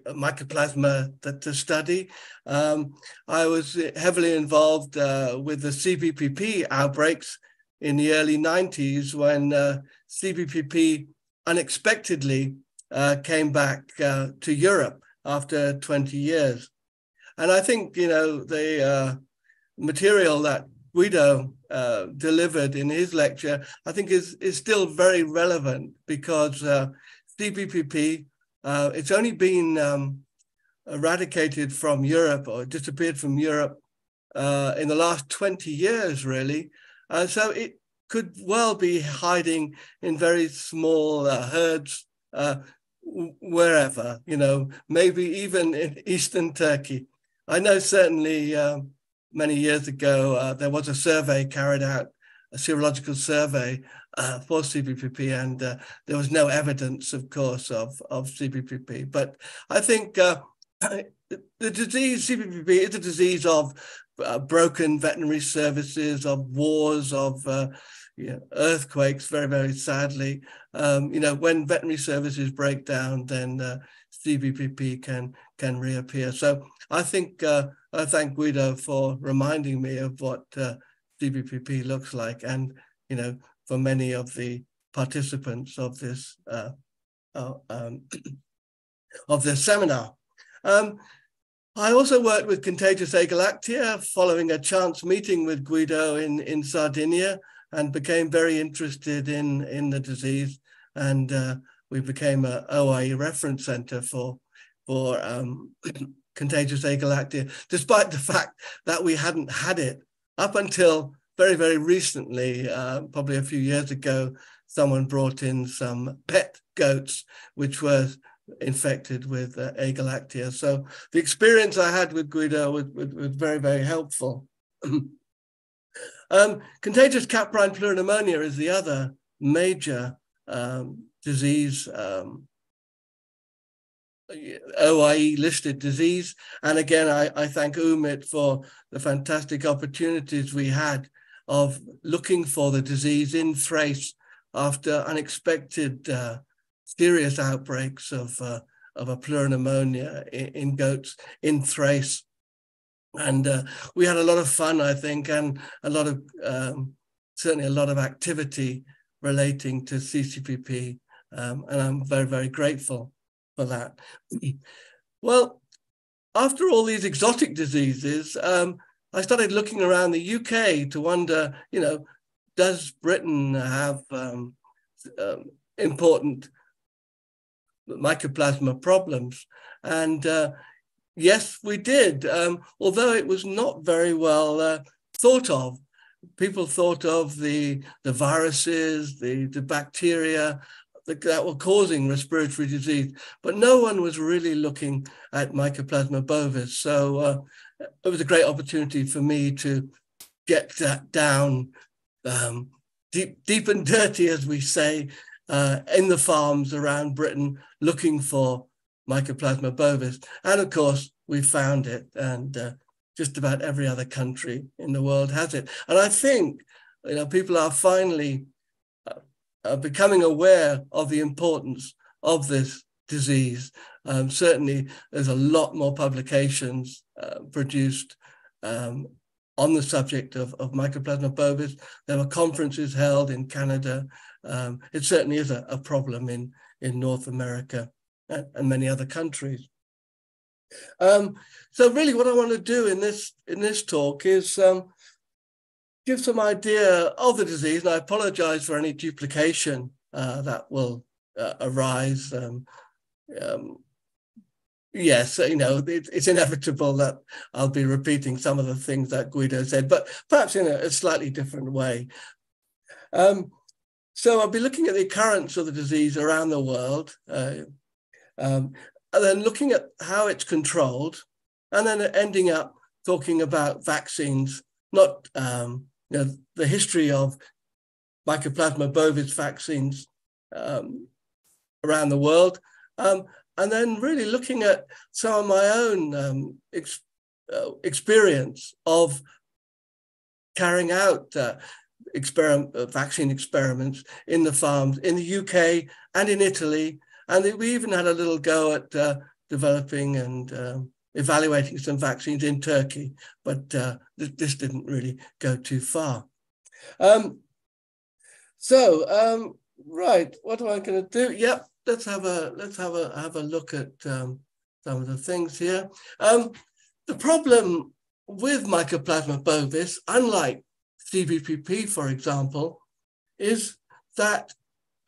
mycoplasma to, to study. Um, I was heavily involved uh, with the CBPP outbreaks in the early 90s when uh, CBPP unexpectedly uh, came back uh, to Europe after 20 years. And I think, you know, the uh, material that Guido uh, delivered in his lecture, I think is, is still very relevant because CBPP uh, it's only been um, eradicated from Europe or disappeared from Europe uh, in the last 20 years, really. Uh, so it could well be hiding in very small uh, herds uh, wherever, you know, maybe even in Eastern Turkey. I know certainly um, many years ago uh, there was a survey carried out, a serological survey uh, for CBPP, and uh, there was no evidence, of course, of, of CBPP. But I think uh, the disease, CBPP, is a disease of uh, broken veterinary services, of wars, of uh, earthquakes, very, very sadly. Um, you know, when veterinary services break down, then CBPP can, can reappear. So I think I thank Guido for reminding me of what CBPP looks like. And, you know, for many of the participants of this uh, uh, um, of this seminar. Um, I also worked with Contagious Agalactia following a chance meeting with Guido in, in Sardinia and became very interested in, in the disease. And uh, we became a OIE reference center for, for um, Contagious Agalactia, despite the fact that we hadn't had it up until very, very recently, uh, probably a few years ago, someone brought in some pet goats, which were infected with uh, agalactia. So the experience I had with Guido was, was, was very, very helpful. um, contagious caprine pleuropneumonia is the other major um, disease um, OIE listed disease. And again, I, I thank Ümit for the fantastic opportunities we had of looking for the disease in Thrace after unexpected uh, serious outbreaks of, uh, of a pleuropneumonia in, in, goats in Thrace. And uh, we had a lot of fun, I think, and a lot of, um, certainly a lot of activity relating to CCPP. Um, and I'm very, very grateful for that. well, after all these exotic diseases, um, I started looking around the UK to wonder, you know, does Britain have um, um, important mycoplasma problems? And uh, yes, we did, um, although it was not very well uh, thought of. People thought of the, the viruses, the, the bacteria that, that were causing respiratory disease, but no one was really looking at Mycoplasma bovis. So uh, it was a great opportunity for me to get that down um, deep, deep and dirty, as we say, uh, in the farms around Britain, looking for Mycoplasma bovis. And of course, we found it, and uh, just about every other country in the world has it. And I think you know people are finally uh, becoming aware of the importance of this disease. Um, certainly, there's a lot more publications uh, produced um, on the subject of, of Mycoplasma bovis. There were conferences held in Canada. Um, it certainly is a, a, problem in, in North America and, and many other countries. Um, so really what I want to do in this in this talk is um, give some idea of the disease. And I apologize for any duplication uh, that will uh, arise. Um, um, yes, you know, it, it's inevitable that I'll be repeating some of the things that Guido said, but perhaps in a, a slightly different way. Um, so I'll be looking at the occurrence of the disease around the world, uh, um, and then looking at how it's controlled, and then ending up talking about vaccines, not um, you know, the history of Mycoplasma bovis vaccines um, around the world, um, and then really looking at some of my own um, ex uh, experience of carrying out uh, experiment, uh, vaccine experiments in the farms in the UK and in Italy. And we even had a little go at uh, developing and um, evaluating some vaccines in Turkey, but uh, th this didn't really go too far. Um, so, um, right, what am I going to do? Yep, let's have a let's have a have a look at um, some of the things here. Um, the problem with Mycoplasma bovis, unlike CBPP, for example, is that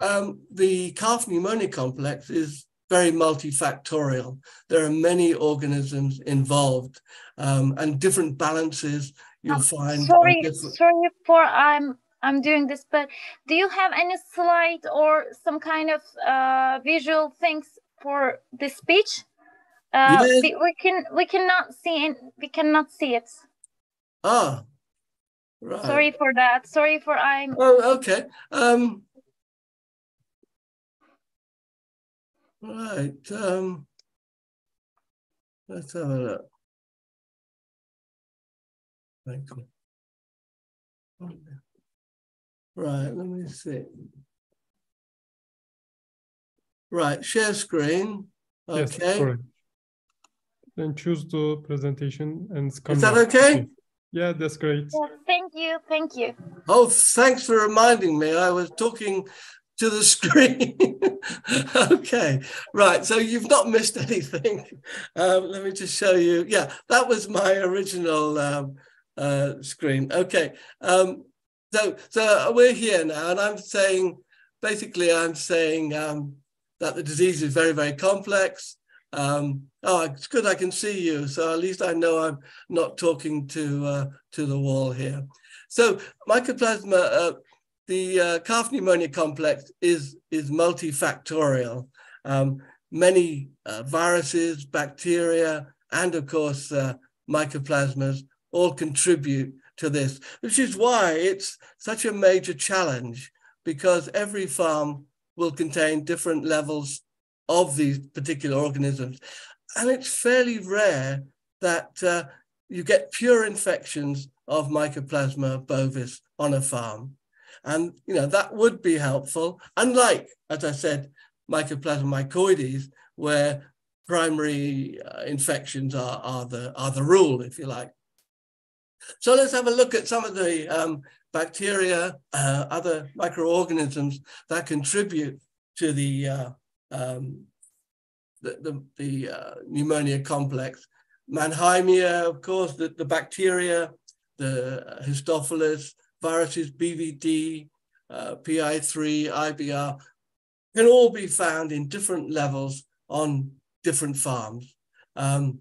um, the calf pneumonia complex is very multifactorial. There are many organisms involved um, and different balances you'll um, find. Sorry, sorry for I'm I'm doing this, but do you have any slide or some kind of uh, visual things for the speech? Uh, yeah. we, we can we cannot see it. We cannot see it. Ah, right. Sorry for that. Sorry for I'm. Oh, okay. Um, right. Um, let's have a look. Thank you. Right, let me see. Right, share screen. Okay. Yes, correct. Then choose the presentation and Is that okay? Yeah, that's great. Yes, thank you, thank you. Oh, thanks for reminding me. I was talking to the screen. okay, right. So you've not missed anything. Um, let me just show you. Yeah, that was my original um, uh, screen. Okay. Um, so, so we're here now, and I'm saying, basically, I'm saying um, that the disease is very, very complex. Um, oh, it's good I can see you, so at least I know I'm not talking to uh, to the wall here. So, mycoplasma, uh, the uh, calf pneumonia complex is is multifactorial. Um, many uh, viruses, bacteria, and of course uh, mycoplasmas all contribute to this, which is why it's such a major challenge because every farm will contain different levels of these particular organisms. And it's fairly rare that uh, you get pure infections of Mycoplasma bovis on a farm. And you know that would be helpful, unlike, as I said, Mycoplasma mycoides, where primary uh, infections are, are, the, are the rule, if you like. So let's have a look at some of the um, bacteria, uh, other microorganisms that contribute to the uh, um, the, the, the uh, pneumonia complex. Mannheimia, of course, the, the bacteria, the Histophilus, viruses, BVD, uh, PI3, IBR, can all be found in different levels on different farms. Um,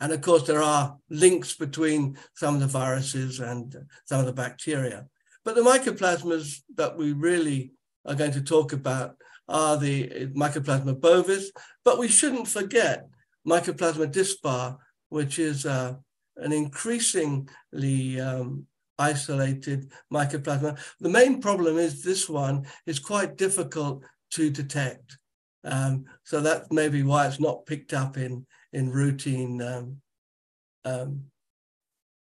and of course, there are links between some of the viruses and some of the bacteria. But the mycoplasmas that we really are going to talk about are the Mycoplasma bovis, but we shouldn't forget Mycoplasma dispar, which is a, an increasingly um, isolated mycoplasma. The main problem is this one is quite difficult to detect. Um, so may be why it's not picked up in, in routine um, um,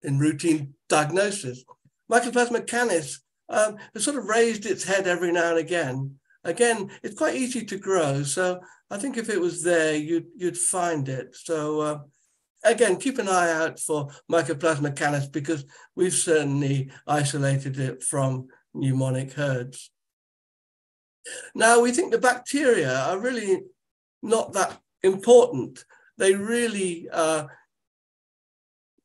in routine diagnosis. Mycoplasma canis um, has sort of raised its head every now and again. Again, it's quite easy to grow, so I think if it was there, you'd you'd find it. So uh, again, keep an eye out for Mycoplasma canis because we've certainly isolated it from pneumonic herds. Now, we think the bacteria are really not that important. They really uh,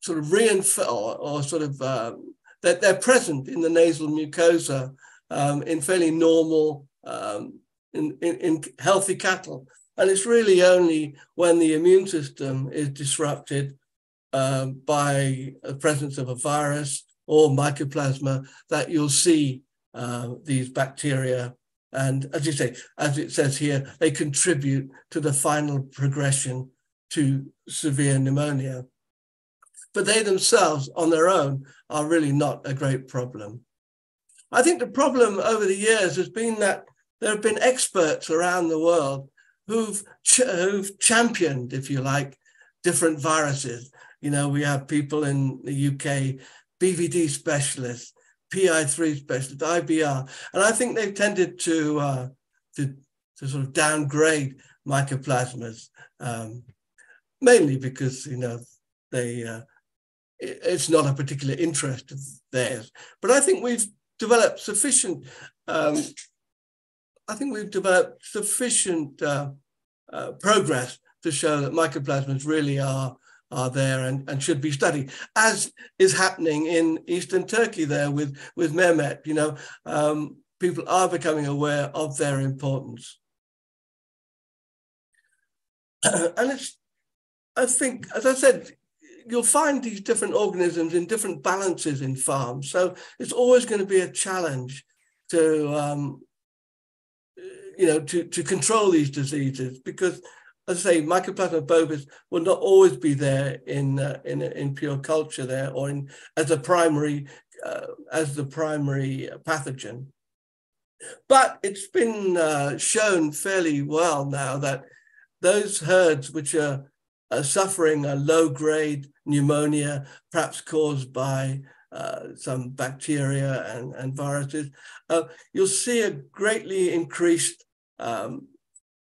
sort of reinforce or, or, sort of um, that they're present in the nasal mucosa um, in fairly normal, um, in, in, in healthy cattle. And it's really only when the immune system is disrupted uh, by the presence of a virus or mycoplasma that you'll see uh, these bacteria. And as you say, as it says here, they contribute to the final progression to severe pneumonia. But they themselves, on their own, are really not a great problem. I think the problem over the years has been that there have been experts around the world who've, ch- who've championed, if you like, different viruses. You know, we have people in the UK, BVD specialists, PI3 specialists, IBR, and I think they've tended to uh, to, to sort of downgrade mycoplasmas, um, mainly because you know they uh, it's not a particular interest of theirs. But I think we've developed sufficient um, I think we've developed sufficient uh, uh, progress to show that mycoplasmas really are are there and, and should be studied, as is happening in eastern Turkey there with, with Mehmet. You know, um, people are becoming aware of their importance. and it's, I think, as I said, you'll find these different organisms in different balances in farms. So it's always going to be a challenge to um, you know, to, to control these diseases because, as I say, Mycoplasma bovis will not always be there in uh, in in pure culture there or in as a primary uh, as the primary pathogen. But it's been uh, shown fairly well now that those herds which are, are suffering a low grade pneumonia, perhaps caused by uh, some bacteria and, and viruses, uh, you'll see a greatly increased um,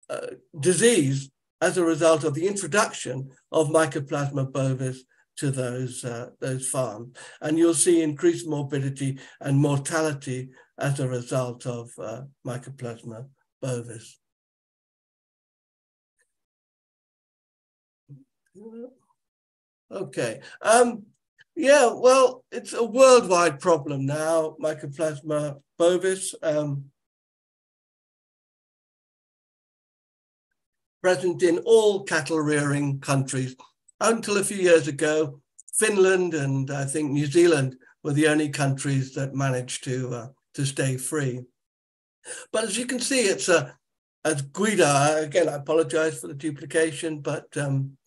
uh, disease as a result of the introduction of Mycoplasma bovis to those, uh, those farms. And you'll see increased morbidity and mortality as a result of uh, Mycoplasma bovis. Okay. Um, yeah, well, it's a worldwide problem now, Mycoplasma bovis. Um, present in all cattle rearing countries. Until a few years ago, Finland and I think New Zealand were the only countries that managed to, uh, to stay free. But as you can see, it's a, as Guido, again, I apologize for the duplication, but um,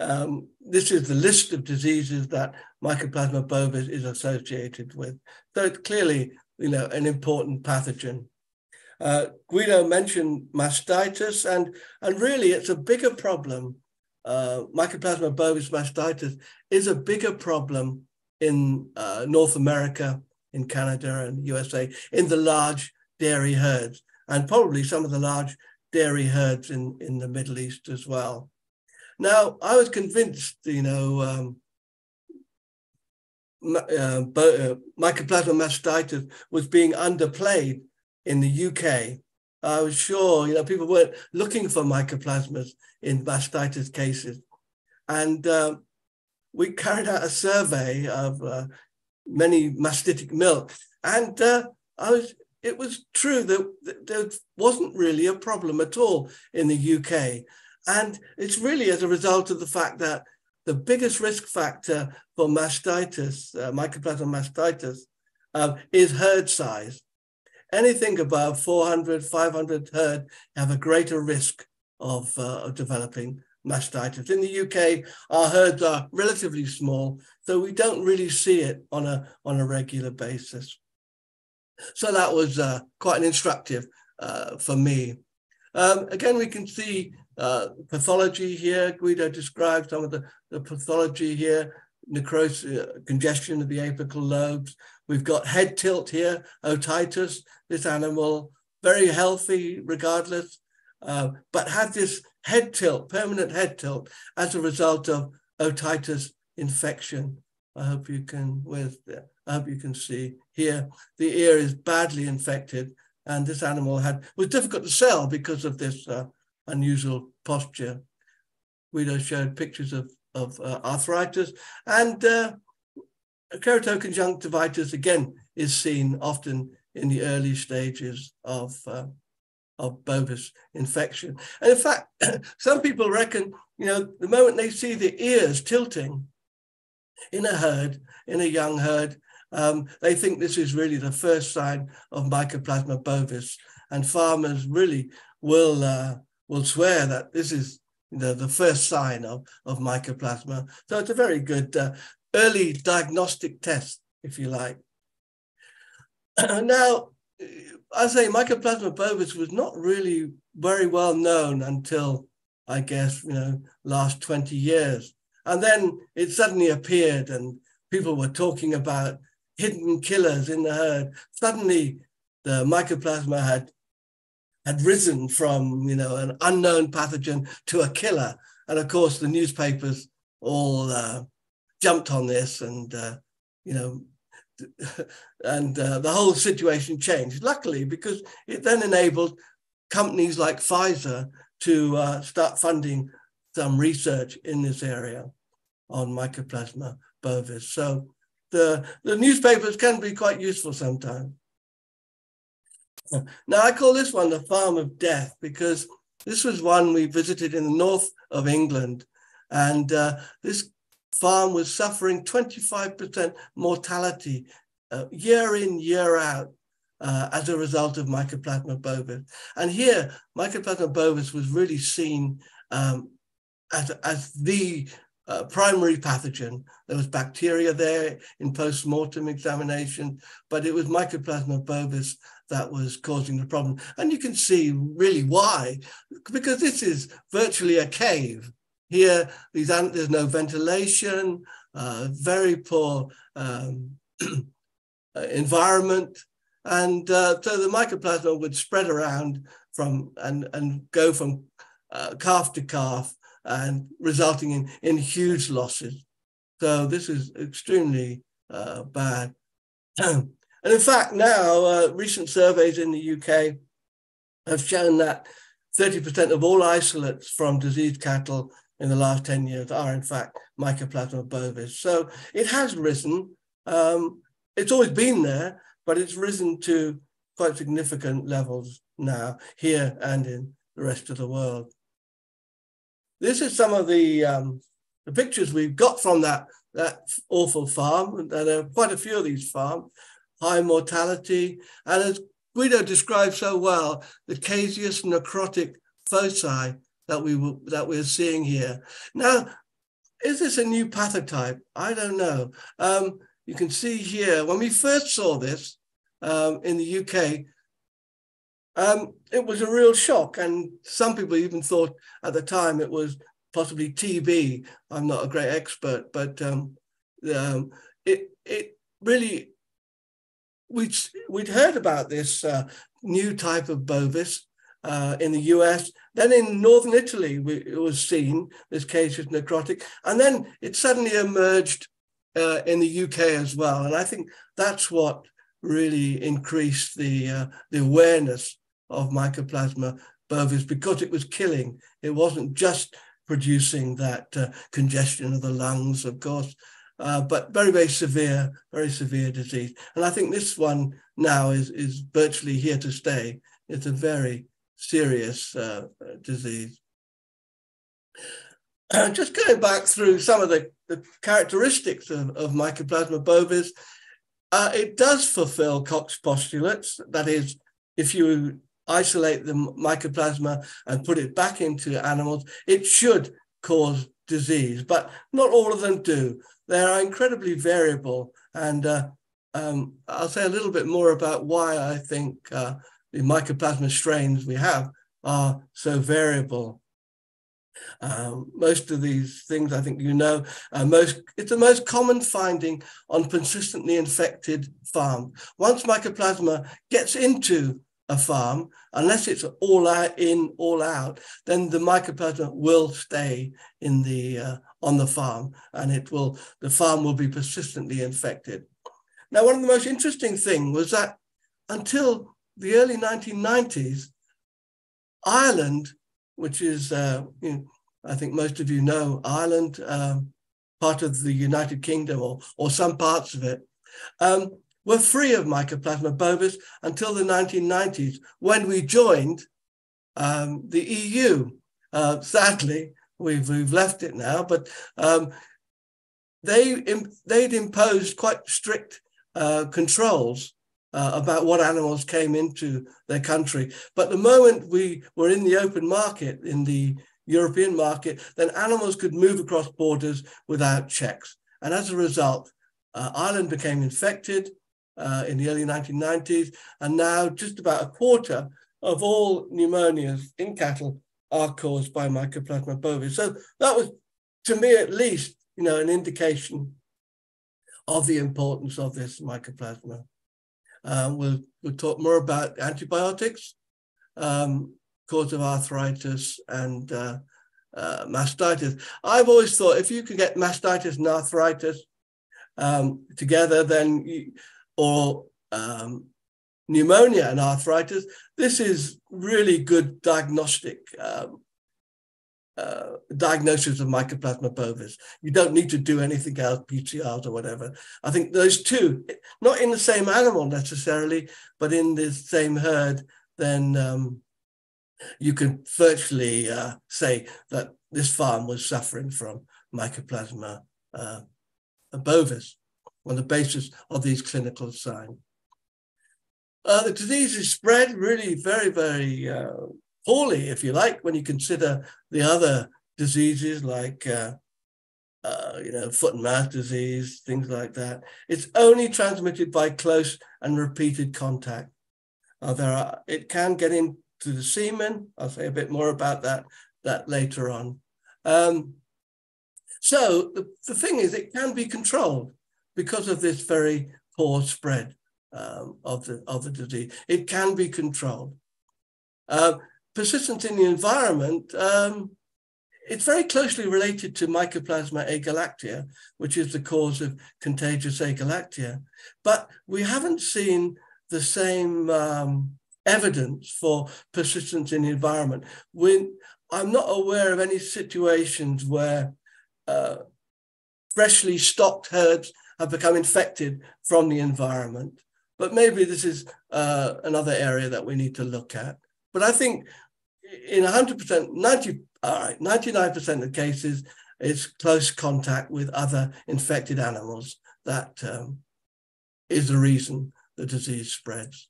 um, this is the list of diseases that Mycoplasma bovis is associated with. So it's clearly, you know, an important pathogen. Uh, Guido mentioned mastitis, and, and really it's a bigger problem. Uh, Mycoplasma bovis mastitis is a bigger problem in uh, North America, in Canada and USA, in the large dairy herds, and probably some of the large dairy herds in, in the Middle East as well. Now, I was convinced, you know, um, uh, uh, Mycoplasma mastitis was being underplayed in the UK, I was sure, you know, people weren't looking for mycoplasmas in mastitis cases. And uh, we carried out a survey of uh, many mastitic milk. And uh, I was, it was true that there wasn't really a problem at all in the UK. And it's really as a result of the fact that the biggest risk factor for mastitis, uh, mycoplasma mastitis, uh, is herd size anything above 400, 500 herd have a greater risk of, uh, of developing mastitis. In the UK, our herds are relatively small, so we don't really see it on a, on a regular basis. So that was uh, quite an instructive uh, for me. Um, again, we can see uh, pathology here. Guido described some of the, the pathology here, necrosis, uh, congestion of the apical lobes. We've got head tilt here, otitis. This animal, very healthy regardless, uh, but had this head tilt, permanent head tilt, as a result of otitis infection. I hope you can, with I hope you can see here, the ear is badly infected and this animal had was difficult to sell because of this uh, unusual posture. Guido showed pictures of, of uh, arthritis and uh, keratoconjunctivitis again is seen often in the early stages of, uh, of bovis infection. And in fact, some people reckon, you know, the moment they see the ears tilting in a herd, in a young herd, um, they think this is really the first sign of Mycoplasma bovis, and farmers really will uh, will swear that this is know, the first sign of, of Mycoplasma. So it's a very good uh, early diagnostic test, if you like. now, I say Mycoplasma bovis was not really very well known until, I guess, you know, last 20 years. And then it suddenly appeared and people were talking about hidden killers in the herd. Suddenly, the mycoplasma had had risen from you know an unknown pathogen to a killer, and of course the newspapers all uh, jumped on this, and uh, you know, and uh, the whole situation changed. Luckily, because it then enabled companies like Pfizer to uh, start funding some research in this area on mycoplasma bovis. So the, the newspapers can be quite useful sometimes. Now, I call this one the Farm of Death because this was one we visited in the north of England. And uh, this farm was suffering 25% mortality uh, year in, year out uh, as a result of Mycoplasma bovis. And here, Mycoplasma bovis was really seen um, as, as the uh, primary pathogen. There was bacteria there in post-mortem examination, but it was Mycoplasma bovis that was causing the problem. And you can see really why, because this is virtually a cave. Here, these, there's no ventilation, uh, very poor um, environment. And uh, so the mycoplasma would spread around from and, and go from uh, calf to calf and resulting in, in huge losses. So this is extremely uh, bad. and in fact, now uh, recent surveys in the UK have shown that 30% of all isolates from diseased cattle in the last 10 years are in fact Mycoplasma bovis. So it has risen. Um, it's always been there, but it's risen to quite significant levels now here and in the rest of the world. This is some of the, um, the pictures we've got from that, that awful farm. There are quite a few of these farms, high mortality. And as Guido described so well, the caseous necrotic foci that, we, that we're seeing here. Now, is this a new pathotype? I don't know. Um, you can see here, when we first saw this um, in the UK, um, it was a real shock. And some people even thought at the time it was possibly TB. I'm not a great expert, but um, um, it, it really, we'd, we'd heard about this uh, new type of bovis uh, in the US. Then in northern Italy, we, it was seen, this caseonecrotic. And then it suddenly emerged uh, in the UK as well. And I think that's what really increased the, uh, the awareness of Mycoplasma bovis because it was killing. It wasn't just producing that uh, congestion of the lungs, of course, uh, but very, very severe, very severe disease. And I think this one now is, is virtually here to stay. It's a very serious uh, disease. Just going back through some of the, the characteristics of, of Mycoplasma bovis, uh, it does fulfill Koch's postulates. That is, if you isolate the mycoplasma and put it back into animals, it should cause disease, but not all of them do. They are incredibly variable. And uh, um, I'll say a little bit more about why I think uh, the mycoplasma strains we have are so variable. Um, most of these things, I think you know, most it's the most common finding on persistently infected farms. Once mycoplasma gets into a farm, unless it's all out in, all out, then the mycoplasma will stay in the uh, on the farm, and it will the farm will be persistently infected. Now, one of the most interesting things was that until the early 1990s, Ireland, which is uh, you know, I think most of you know Ireland, um, part of the United Kingdom or or some parts of it. Um, were free of Mycoplasma bovis until the 1990s when we joined um, the EU. Uh, sadly, we've, we've left it now, but um, they, they'd imposed quite strict uh, controls uh, about what animals came into their country. But the moment we were in the open market, in the European market, then animals could move across borders without checks. And as a result, uh, Ireland became infected uh, in the early 1990s, and now just about a quarter of all pneumonias in cattle are caused by Mycoplasma bovis. So that was, to me at least, you know, an indication of the importance of this mycoplasma. Uh, we'll, we'll talk more about antibiotics, um, cause of arthritis and uh, uh, mastitis. I've always thought if you can get mastitis and arthritis um, together, then you, or um, pneumonia and arthritis, this is really good diagnostic um, uh, diagnosis of Mycoplasma bovis. You don't need to do anything else, PCRs or whatever. I think those two, not in the same animal necessarily, but in the same herd, then um, you can virtually uh, say that this farm was suffering from Mycoplasma uh, bovis on the basis of these clinical signs. Uh, the disease is spread really very, very uh, poorly, if you like, when you consider the other diseases like, uh, uh, you know, foot and mouth disease, things like that. It's only transmitted by close and repeated contact. Uh, there are, it can get into the semen. I'll say a bit more about that, that later on. Um, so the, the thing is, it can be controlled because of this very poor spread um, of, the, of the disease. It can be controlled. Uh, persistence in the environment, um, it's very closely related to Mycoplasma agalactiae, which is the cause of contagious agalactia. But we haven't seen the same um, evidence for persistence in the environment. When, I'm not aware of any situations where uh, freshly stocked herds have become infected from the environment. But maybe this is uh, another area that we need to look at. But I think in 100%, 90, all right, 99% of cases, it's close contact with other infected animals that um, is the reason the disease spreads.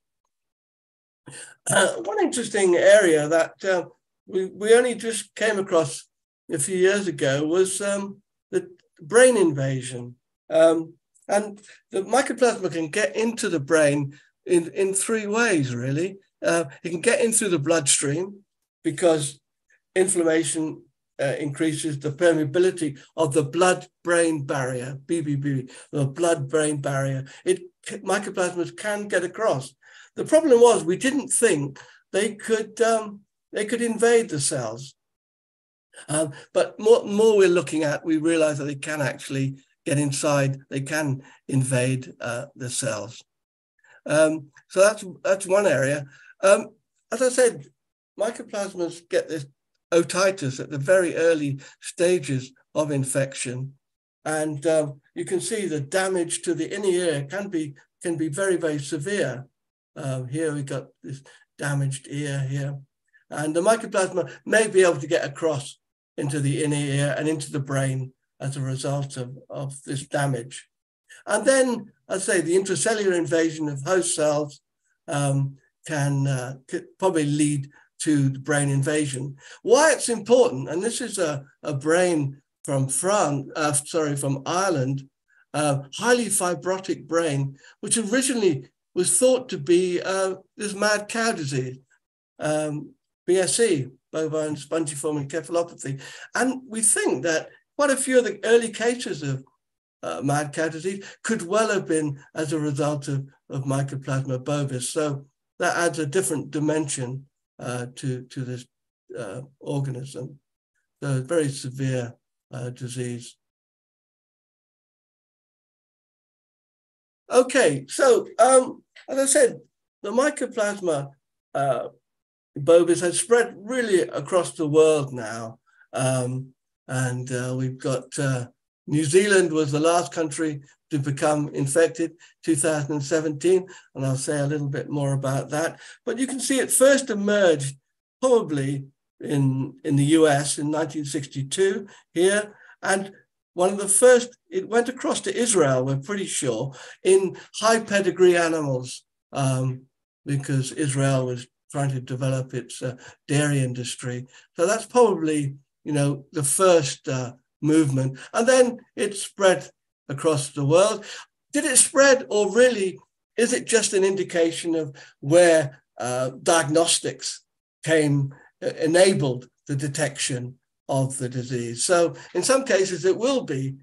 Uh, one interesting area that uh, we, we only just came across a few years ago was um, the brain invasion. Um, and the mycoplasma can get into the brain in, in three ways, really. Uh, it can get in through the bloodstream because inflammation uh, increases the permeability of the blood-brain barrier, BBB, the blood-brain barrier. It mycoplasmas can get across. The problem was we didn't think they could um, they could invade the cells. Um, but more, more we're looking at, we realize that they can actually get inside, they can invade uh, the cells. Um, so that's that's one area. Um, as I said, mycoplasmas get this otitis at the very early stages of infection, and um, you can see the damage to the inner ear can be can be very very severe. Um, here we got this damaged ear here, and the mycoplasma may be able to get across into the inner ear and into the brain as a result of, of this damage. And then, I'd say, the intracellular invasion of host cells um, can uh, probably lead to the brain invasion. Why it's important, and this is a, a brain from France, uh, sorry, from Ireland, uh, highly fibrotic brain, which originally was thought to be uh, this mad cow disease, um, BSE, bovine spongiform encephalopathy. And we think that quite a few of the early cases of uh, mad cow disease could well have been as a result of, of Mycoplasma bovis. So that adds a different dimension uh, to, to this uh, organism. So very severe uh, disease. Okay, so um, as I said, the Mycoplasma uh, bovis has spread really across the world now. Um, and uh, we've got uh, New Zealand was the last country to become infected, 2017, and I'll say a little bit more about that. But you can see it first emerged probably in, in the US in 1962 here, and one of the first, it went across to Israel, we're pretty sure, in high pedigree animals, um, because Israel was trying to develop its uh, dairy industry. So that's probably, you know, the first uh, movement. And then it spread across the world. Did it spread, or really is it just an indication of where uh, diagnostics came, uh, enabled the detection of the disease? So in some cases, it will be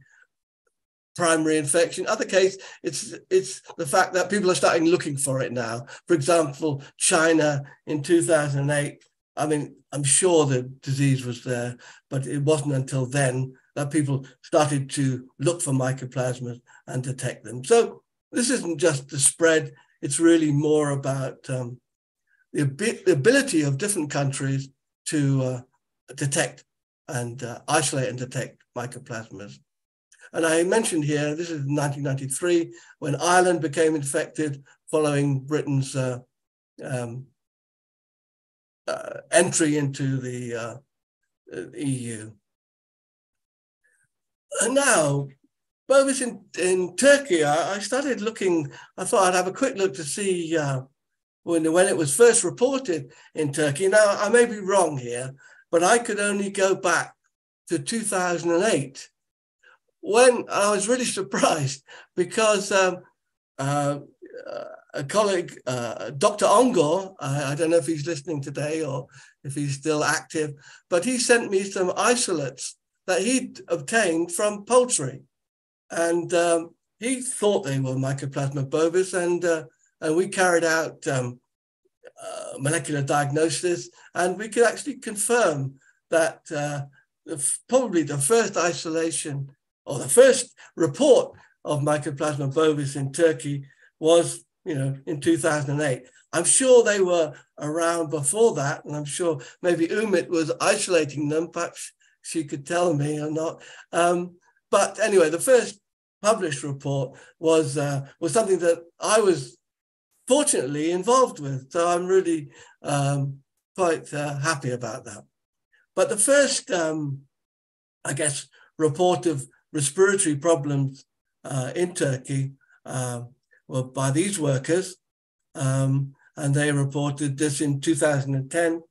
primary infection. Other case, it's it's the fact that people are starting looking for it now. For example, China in 2008. I mean, I'm sure the disease was there, but it wasn't until then that people started to look for mycoplasmas and detect them. So this isn't just the spread, it's really more about um, the, the, ability of different countries to uh, detect and uh, isolate and detect mycoplasmas. And I mentioned here, this is 1993, when Ireland became infected following Britain's uh, um, uh, entry into the uh, EU. And now, both in, in Turkey, I, I, started looking, I thought I'd have a quick look to see uh, when, when it was first reported in Turkey. Now, I may be wrong here, but I could only go back to 2008 when I was really surprised because um, uh, a colleague, uh, Dr. Ongor, I, I, don't know if he's listening today or if he's still active, but he sent me some isolates that he'd obtained from poultry. And um, he thought they were Mycoplasma bovis, and, uh, and we carried out um, uh, molecular diagnosis, and we could actually confirm that uh, the, probably the first isolation or the first report of Mycoplasma bovis in Turkey was, you know, in 2008. I'm sure they were around before that, and I'm sure maybe Ümit was isolating them. Perhaps she could tell me or not. Um, but anyway, the first published report was uh, was something that I was fortunately involved with. So I'm really um, quite uh, happy about that. But the first, um, I guess, report of respiratory problems uh, in Turkey uh, were by these workers, um, and they reported this in 2010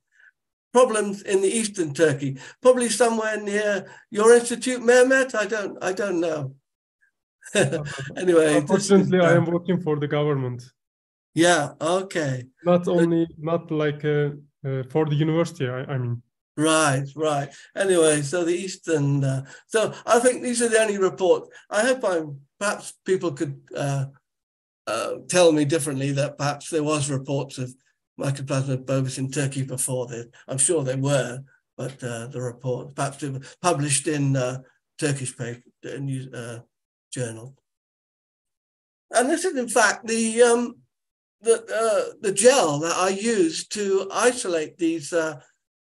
problems in the eastern Turkey, probably somewhere near your institute, Mehmet. I don't, I don't know. anyway, unfortunately, I am working for the government. Yeah. Okay. Not only, not like uh, uh, for the university. I, I, mean. Right, right. Anyway, so the Eastern. Uh, so I think these are the only reports. I hope I'm. Perhaps people could uh, tell me differently that perhaps there was reports of Mycoplasma bovis in Turkey before this. I'm sure they were, but uh, the report perhaps published in uh, Turkish paper uh, news uh, journal. And this is in fact the um, the uh, the gel that I used to isolate these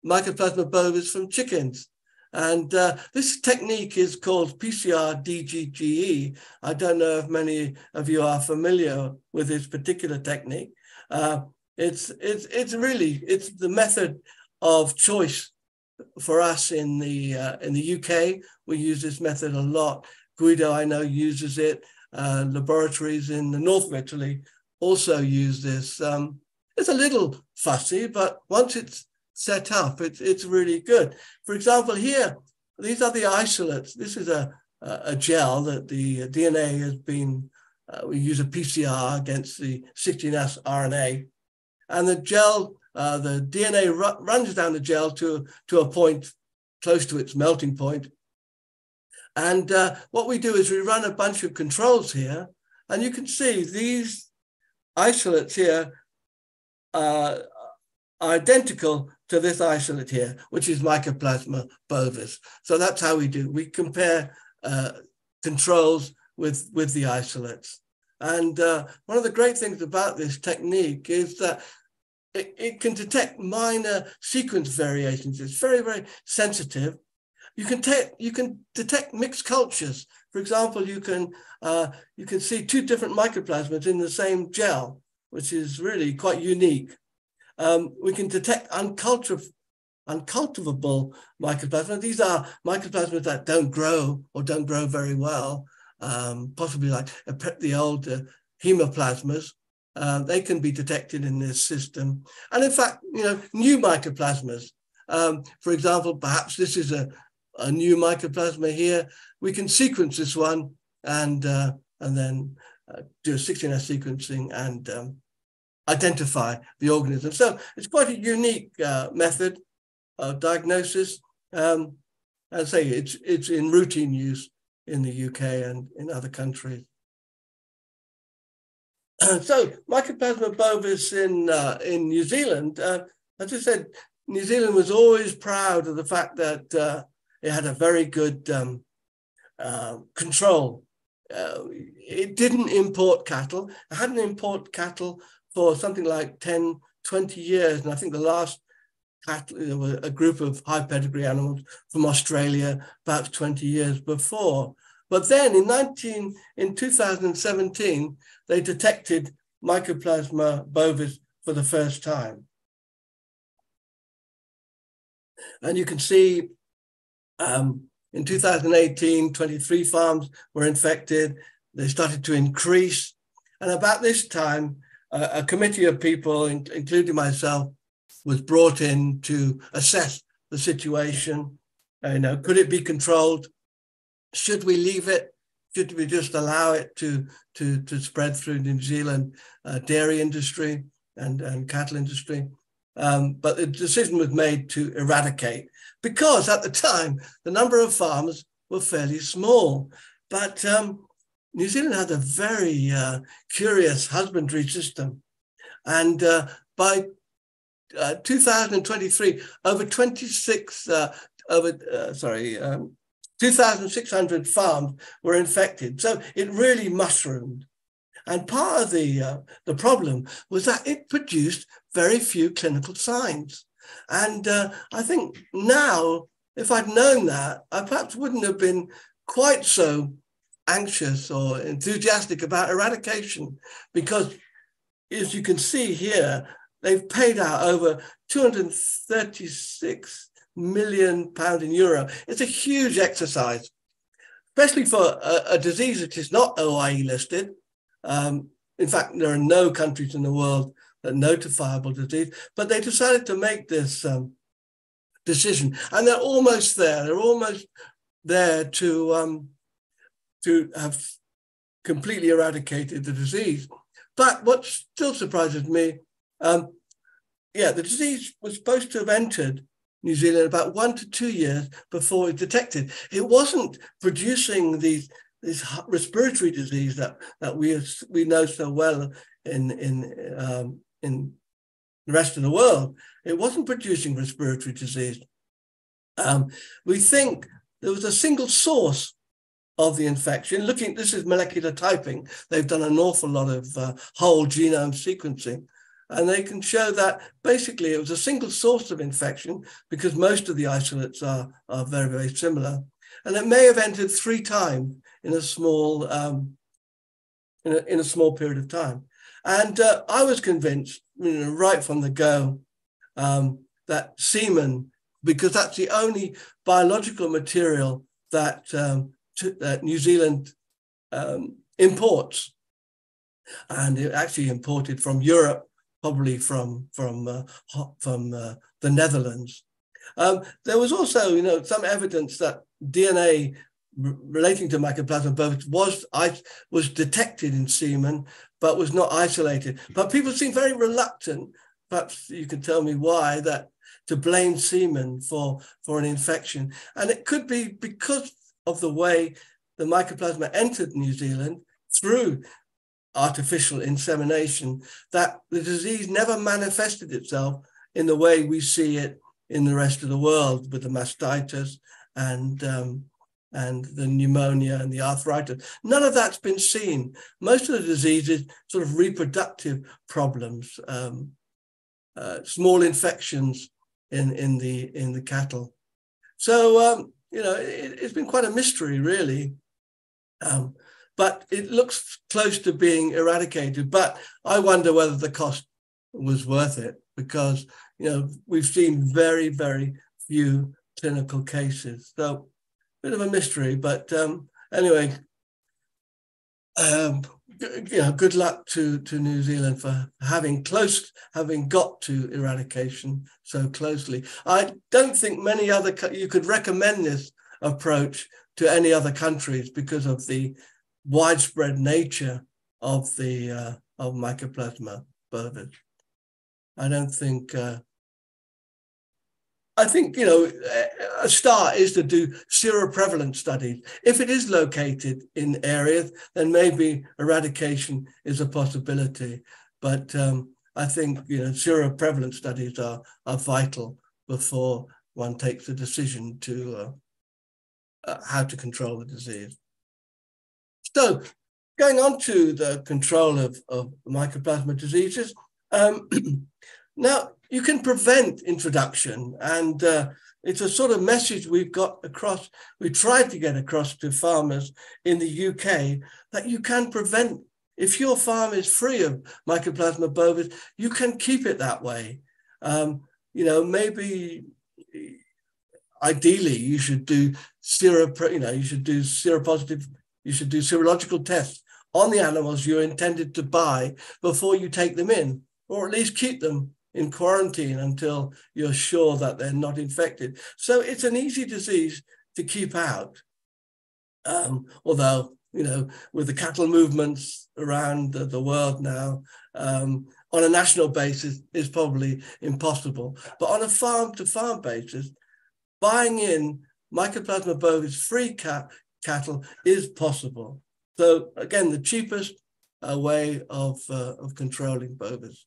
Mycoplasma bovis from chickens. And uh, this technique is called PCR DGGE. I don't know if many of you are familiar with this particular technique. Uh, it's it's it's really it's the method of choice for us in the uh, in the UK. We use this method a lot. Guido, I know, uses it. Uh, laboratories in the north of Italy also use this. Um, it's a little fussy, but once it's set up. It's, it's really good. For example, here, these are the isolates. This is a, a gel that the DNA has been, uh, we use a PCR against the 16S RNA. And the gel, uh, the DNA ru- runs down the gel to, to a point close to its melting point. And uh, what we do is we run a bunch of controls here, and you can see these isolates here uh, identical to this isolate here, which is Mycoplasma bovis. So that's how we do. We compare uh, controls with, with the isolates. And uh, one of the great things about this technique is that it, it can detect minor sequence variations. It's very, very sensitive. You can, take, you can detect mixed cultures. For example, you can, uh, you can see two different mycoplasmas in the same gel, which is really quite unique. Um, we can detect uncultiv- uncultivable mycoplasma. These are mycoplasmas that don't grow or don't grow very well, um, possibly like the old uh, hemoplasmas. Uh, they can be detected in this system. And in fact, you know, new mycoplasmas. Um, for example, perhaps this is a, a new mycoplasma here. We can sequence this one and, uh, and then uh, do a 16S sequencing and um, identify the organism. So it's quite a unique uh, method of diagnosis. Um, I say it's it's in routine use in the UK and in other countries. so Mycoplasma bovis in uh, in New Zealand, uh, as I said, New Zealand was always proud of the fact that uh, it had a very good um, uh, control. Uh, it didn't import cattle. It hadn't import cattle for something like 10, 20 years. And I think the last cattle, there were a group of high pedigree animals from Australia, about 20 years before. But then in 19, in 2017, they detected Mycoplasma bovis for the first time. And you can see um, in 2018, 23 farms were infected. They started to increase. And about this time, a, committee of people, including myself, was brought in to assess the situation. Uh, you know, could it be controlled? Should we leave it? Should we just allow it to to to spread through New Zealand uh, dairy industry and and cattle industry? Um, but the decision was made to eradicate because at the time the number of farms were fairly small. But um, New Zealand had a very uh, curious husbandry system. And uh, by uh, 2023, over 26, uh, over, uh, sorry, um, 2,600 farms were infected. So it really mushroomed. And part of the, uh, the problem was that it produced very few clinical signs. And I think now, if I'd known that, I perhaps wouldn't have been quite so anxious or enthusiastic about eradication because, as you can see here, they've paid out over 236 million pound in euro. It's a huge exercise, especially for a, a disease that is not OIE listed. Um, in fact, there are no countries in the world that notifiable disease, but they decided to make this um, decision, and they're almost there. They're almost there to um, to have completely eradicated the disease. But what still surprises me, um, yeah, the disease was supposed to have entered New Zealand about one to two years before it detected. It wasn't producing these this respiratory disease that that we we know so well in in um, in the rest of the world. It wasn't producing respiratory disease. Um, we think there was a single source of the infection. Looking, this is molecular typing. They've done an awful lot of uh, whole genome sequencing. And they can show that basically it was a single source of infection because most of the isolates are, are very, very similar. And it may have entered three times in a small, um, in, a, in a small period of time. And uh, I was convinced, you know, right from the go, um, that semen, because that's the only biological material that um, to, uh, New Zealand um, imports, and it actually imported from Europe, probably from from uh, from uh, the Netherlands. Um, there was also, you know, some evidence that DNA relating to Mycoplasma bovis was was detected in semen, but was not isolated. But people seem very reluctant. Perhaps you can tell me why that to blame semen for for an infection, and it could be because of the way the Mycoplasma entered New Zealand through artificial insemination that the disease never manifested itself in the way we see it in the rest of the world with the mastitis and um, and the pneumonia and the arthritis. None of that's been seen. Most of the diseases, sort of reproductive problems, um, uh, small infections in in the in the cattle. So um, you know, it, has been quite a mystery, really. Um, but it looks close to being eradicated. But I wonder whether the cost was worth it because you know we've seen very very few clinical cases. So bit of a mystery, but um, anyway, um, know, good luck to to New Zealand for having close, having got to eradication so closely. I don't think many other you could recommend this approach to any other countries because of the widespread nature of the uh, of Mycoplasma bovis. I don't think. Uh, I think you know a start is to do seroprevalence studies. If it is located in areas, then maybe eradication is a possibility. But um, I think you know seroprevalence studies are are vital before one takes a decision to uh, uh, how to control the disease. So going on to the control of, of mycoplasma diseases, um, now you can prevent introduction and uh, it's a sort of message we've got across, we tried to get across to farmers in the UK that you can prevent, if your farm is free of Mycoplasma bovis, you can keep it that way. Um, you know, maybe ideally you should do zero, you know, you should do seropositive you should do serological tests on the animals you're intended to buy before you take them in, or at least keep them in quarantine until you're sure that they're not infected. So it's an easy disease to keep out. Um, although, you know, with the cattle movements around the, the world now, um, on a national basis is probably impossible. But on a farm to farm basis, buying in Mycoplasma bovis free cat, cattle is possible. So again, the cheapest uh, way of, uh, of controlling bovis.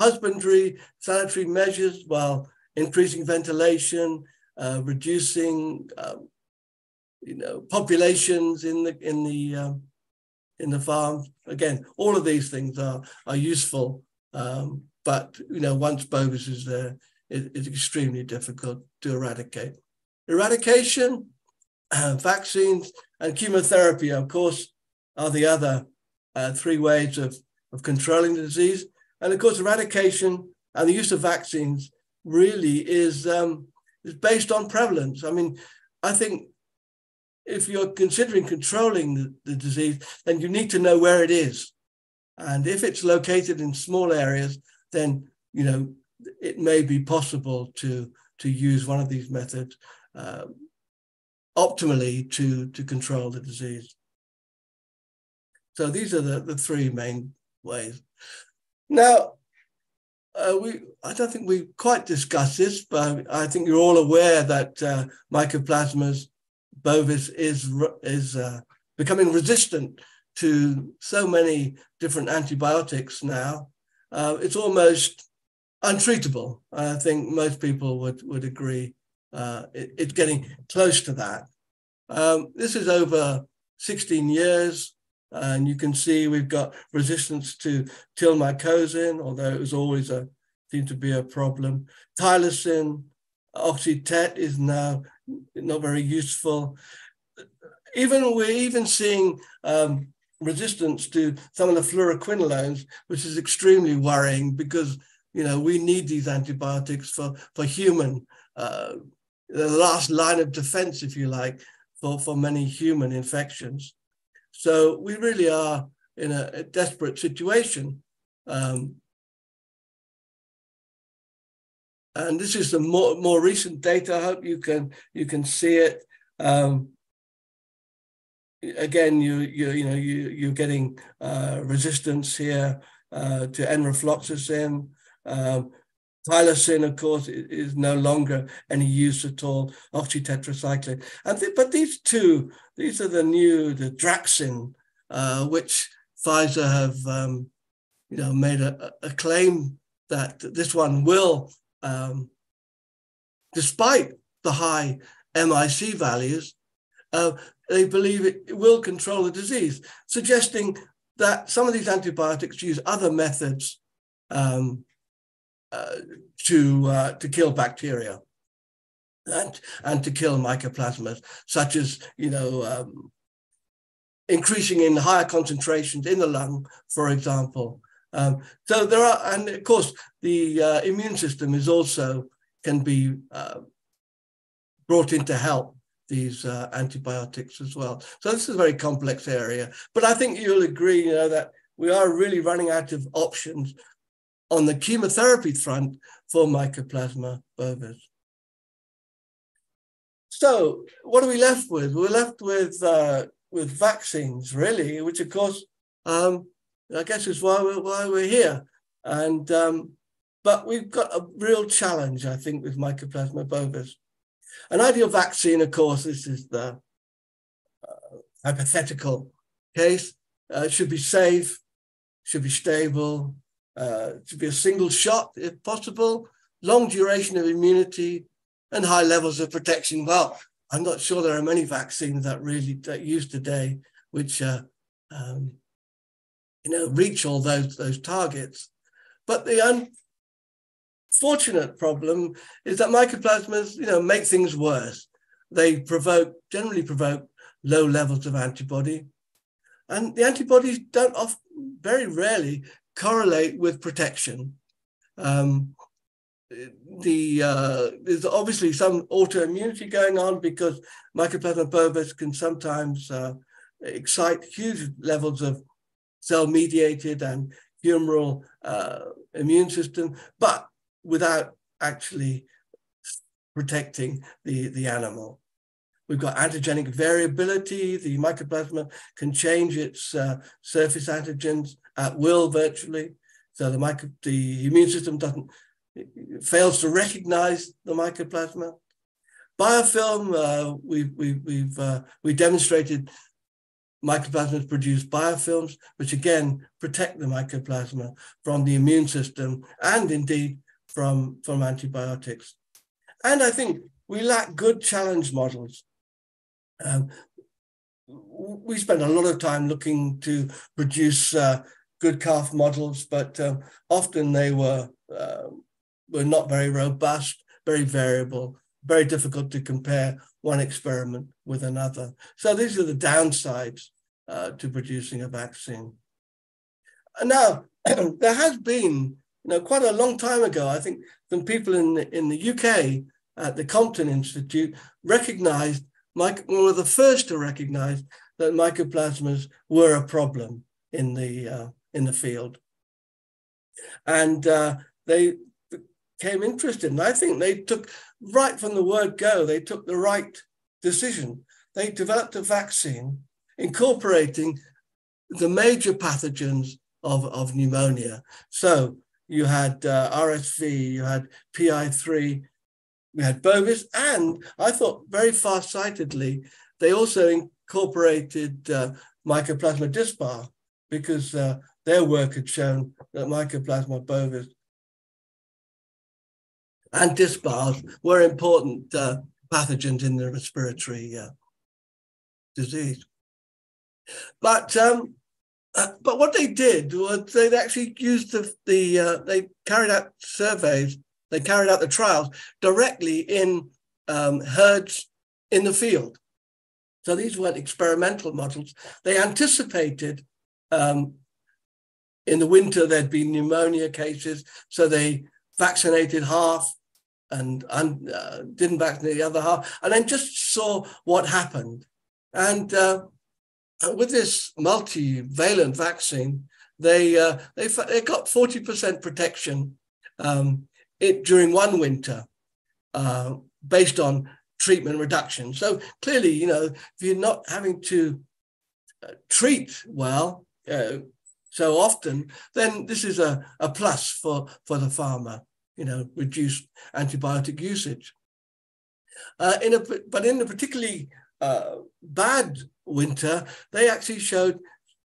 Husbandry, sanitary measures, while increasing ventilation, uh, reducing, um, you know, populations in the in the um, in the farm. Again, all of these things are are useful, um, but you know, once bovis is there, it, it's extremely difficult to eradicate. Eradication vaccines and chemotherapy, of course, are the other uh, three ways of, of controlling the disease. And of course, eradication and the use of vaccines really is, um, is based on prevalence. I mean, I think if you're considering controlling the, the disease, then you need to know where it is. And if it's located in small areas, then you know it may be possible to to use one of these methods. Uh, optimally to, to control the disease. So these are the, the three main ways. Now, uh, we I don't think we quite discussed this, but I think you're all aware that uh, Mycoplasmas bovis is is uh, becoming resistant to so many different antibiotics now. Uh, it's almost untreatable. I think most people would would agree uh, it, it's getting close to that. Um, this is over 16 years, and you can see we've got resistance to tilmycosin, although it was always a seemed to be a problem. Tylosin, oxytet is now not very useful. Even we're even seeing um, resistance to some of the fluoroquinolones, which is extremely worrying because you know we need these antibiotics for for human uh, the last line of defense, if you like, for, for many human infections. So we really are in a, a desperate situation. Um, and this is the more, more recent data. I hope you can you can see it. Um, again, you you you know you you're getting uh, resistance here uh, to enrofloxacin. Um, of course, is no longer any use at all. Oxytetracycline, and th- but these two, these are the new the Draxin, uh, which Pfizer have um, you know made a, a claim that this one will, um, despite the high MIC values, uh, they believe it will control the disease, suggesting that some of these antibiotics use other methods um, uh, to uh, to kill bacteria and and to kill mycoplasmas, such as you know um, increasing in higher concentrations in the lung, for example. Um, so there are, and of course, the uh, immune system is also can be uh, brought in to help these uh, antibiotics as well. So this is a very complex area, but I think you'll agree, you know, that we are really running out of options on the chemotherapy front for Mycoplasma bovis. So what are we left with? We're left with uh, with vaccines, really, which of course, um, I guess is why we're why we're here. And um, but we've got a real challenge, I think, with Mycoplasma bovis. An ideal vaccine, of course, this is the uh, hypothetical case, uh, should be safe, should be stable, uh, should be a single shot if possible, long duration of immunity, and high levels of protection. Well, I'm not sure there are many vaccines that really that used today which uh, um, you know reach all those those targets. But the unfortunate problem is that mycoplasmas, you know, make things worse. They provoke generally provoke low levels of antibody, and the antibodies don't often, very rarely correlate with protection. Um, the uh, there's obviously some autoimmunity going on because Mycoplasma bovis can sometimes uh, excite huge levels of cell-mediated and humoral uh, immune system, but without actually protecting the, the animal. We've got antigenic variability. The mycoplasma can change its uh, surface antigens at will virtually. So the, micro, the immune system doesn't fails to recognize the mycoplasma. Biofilm, uh, we've, we've, we've uh, we demonstrated mycoplasmas produce biofilms, which again protect the mycoplasma from the immune system and indeed from, from antibiotics. And I think we lack good challenge models. Um, we spent a lot of time looking to produce uh, good calf models, but um, often they were uh, were not very robust, very variable, very difficult to compare one experiment with another. So these are the downsides uh, to producing a vaccine. Now, there has been, you know, quite a long time ago, I think some people in the, in the UK at the Compton Institute recognized, were the first to recognize that mycoplasmas were a problem in the, uh, in the field. And uh, they became interested. And I think they took, right from the word go, they took the right decision. They developed a vaccine incorporating the major pathogens of, of pneumonia. So you had uh, RSV, you had PI3, we had bovis, and I thought very far-sightedly, they also incorporated uh, Mycoplasma dispar because uh, their work had shown that Mycoplasma bovis and dispars were important uh, pathogens in the respiratory uh, disease. But um, but what they did was they actually used the the uh, they carried out surveys, they carried out the trials directly in um, herds in the field. So these weren't experimental models. They anticipated um, in the winter there'd be pneumonia cases, so they vaccinated half and, and uh, didn't vaccinate the other half, and then just saw what happened. And uh, with this multivalent vaccine, they uh, they they got forty percent protection um, it during one winter uh, based on treatment reduction. So clearly, you know, if you're not having to uh, treat well uh, so often, then this is a, a plus for, for the farmer, you know, reduce antibiotic usage. Uh, in a, but in a particularly uh, bad winter, they actually showed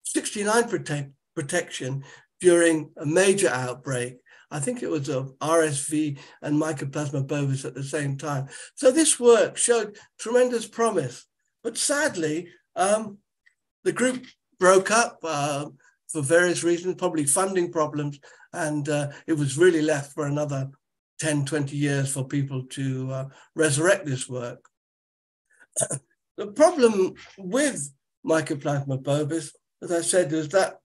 69 protect, protection during a major outbreak. I think it was of RSV and Mycoplasma bovis at the same time. So this work showed tremendous promise. But sadly, um, the group broke up uh, for various reasons, probably funding problems, and uh, it was really left for another 10, 20 years for people to uh, resurrect this work. the problem with Mycoplasma bovis, as I said, is that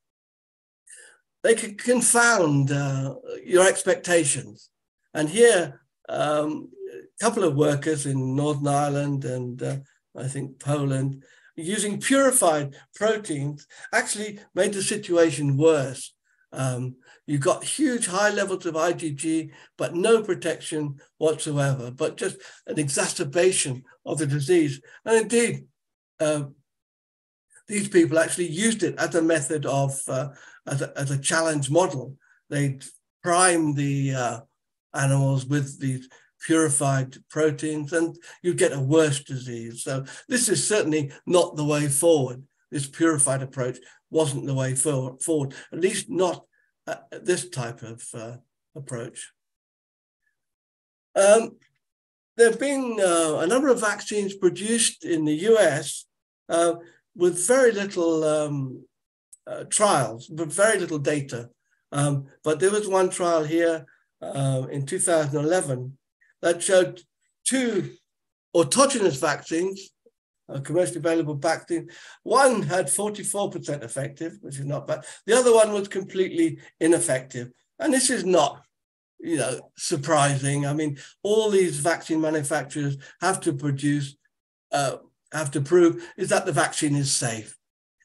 they can confound uh, your expectations. And here, um, a couple of workers in Northern Ireland and uh, I think Poland using purified proteins actually made the situation worse. Um, you got huge high levels of IgG, but no protection whatsoever, but just an exacerbation of the disease. And indeed, uh, these people actually used it as a method of, uh, as, a, as a challenge model. They'd prime the uh, animals with these purified proteins and you get a worse disease. So this is certainly not the way forward. This purified approach wasn't the way for, forward, at least not uh, this type of uh, approach. Um, there have been uh, a number of vaccines produced in the US uh, with very little um, trials, but very little data. Um, but there was one trial here in 2011 that showed two autogenous vaccines, a commercially available vaccine. One had 44% effective, which is not bad. The other one was completely ineffective. And this is not, you know, surprising. I mean, all these vaccine manufacturers have to produce uh, have to prove is that the vaccine is safe.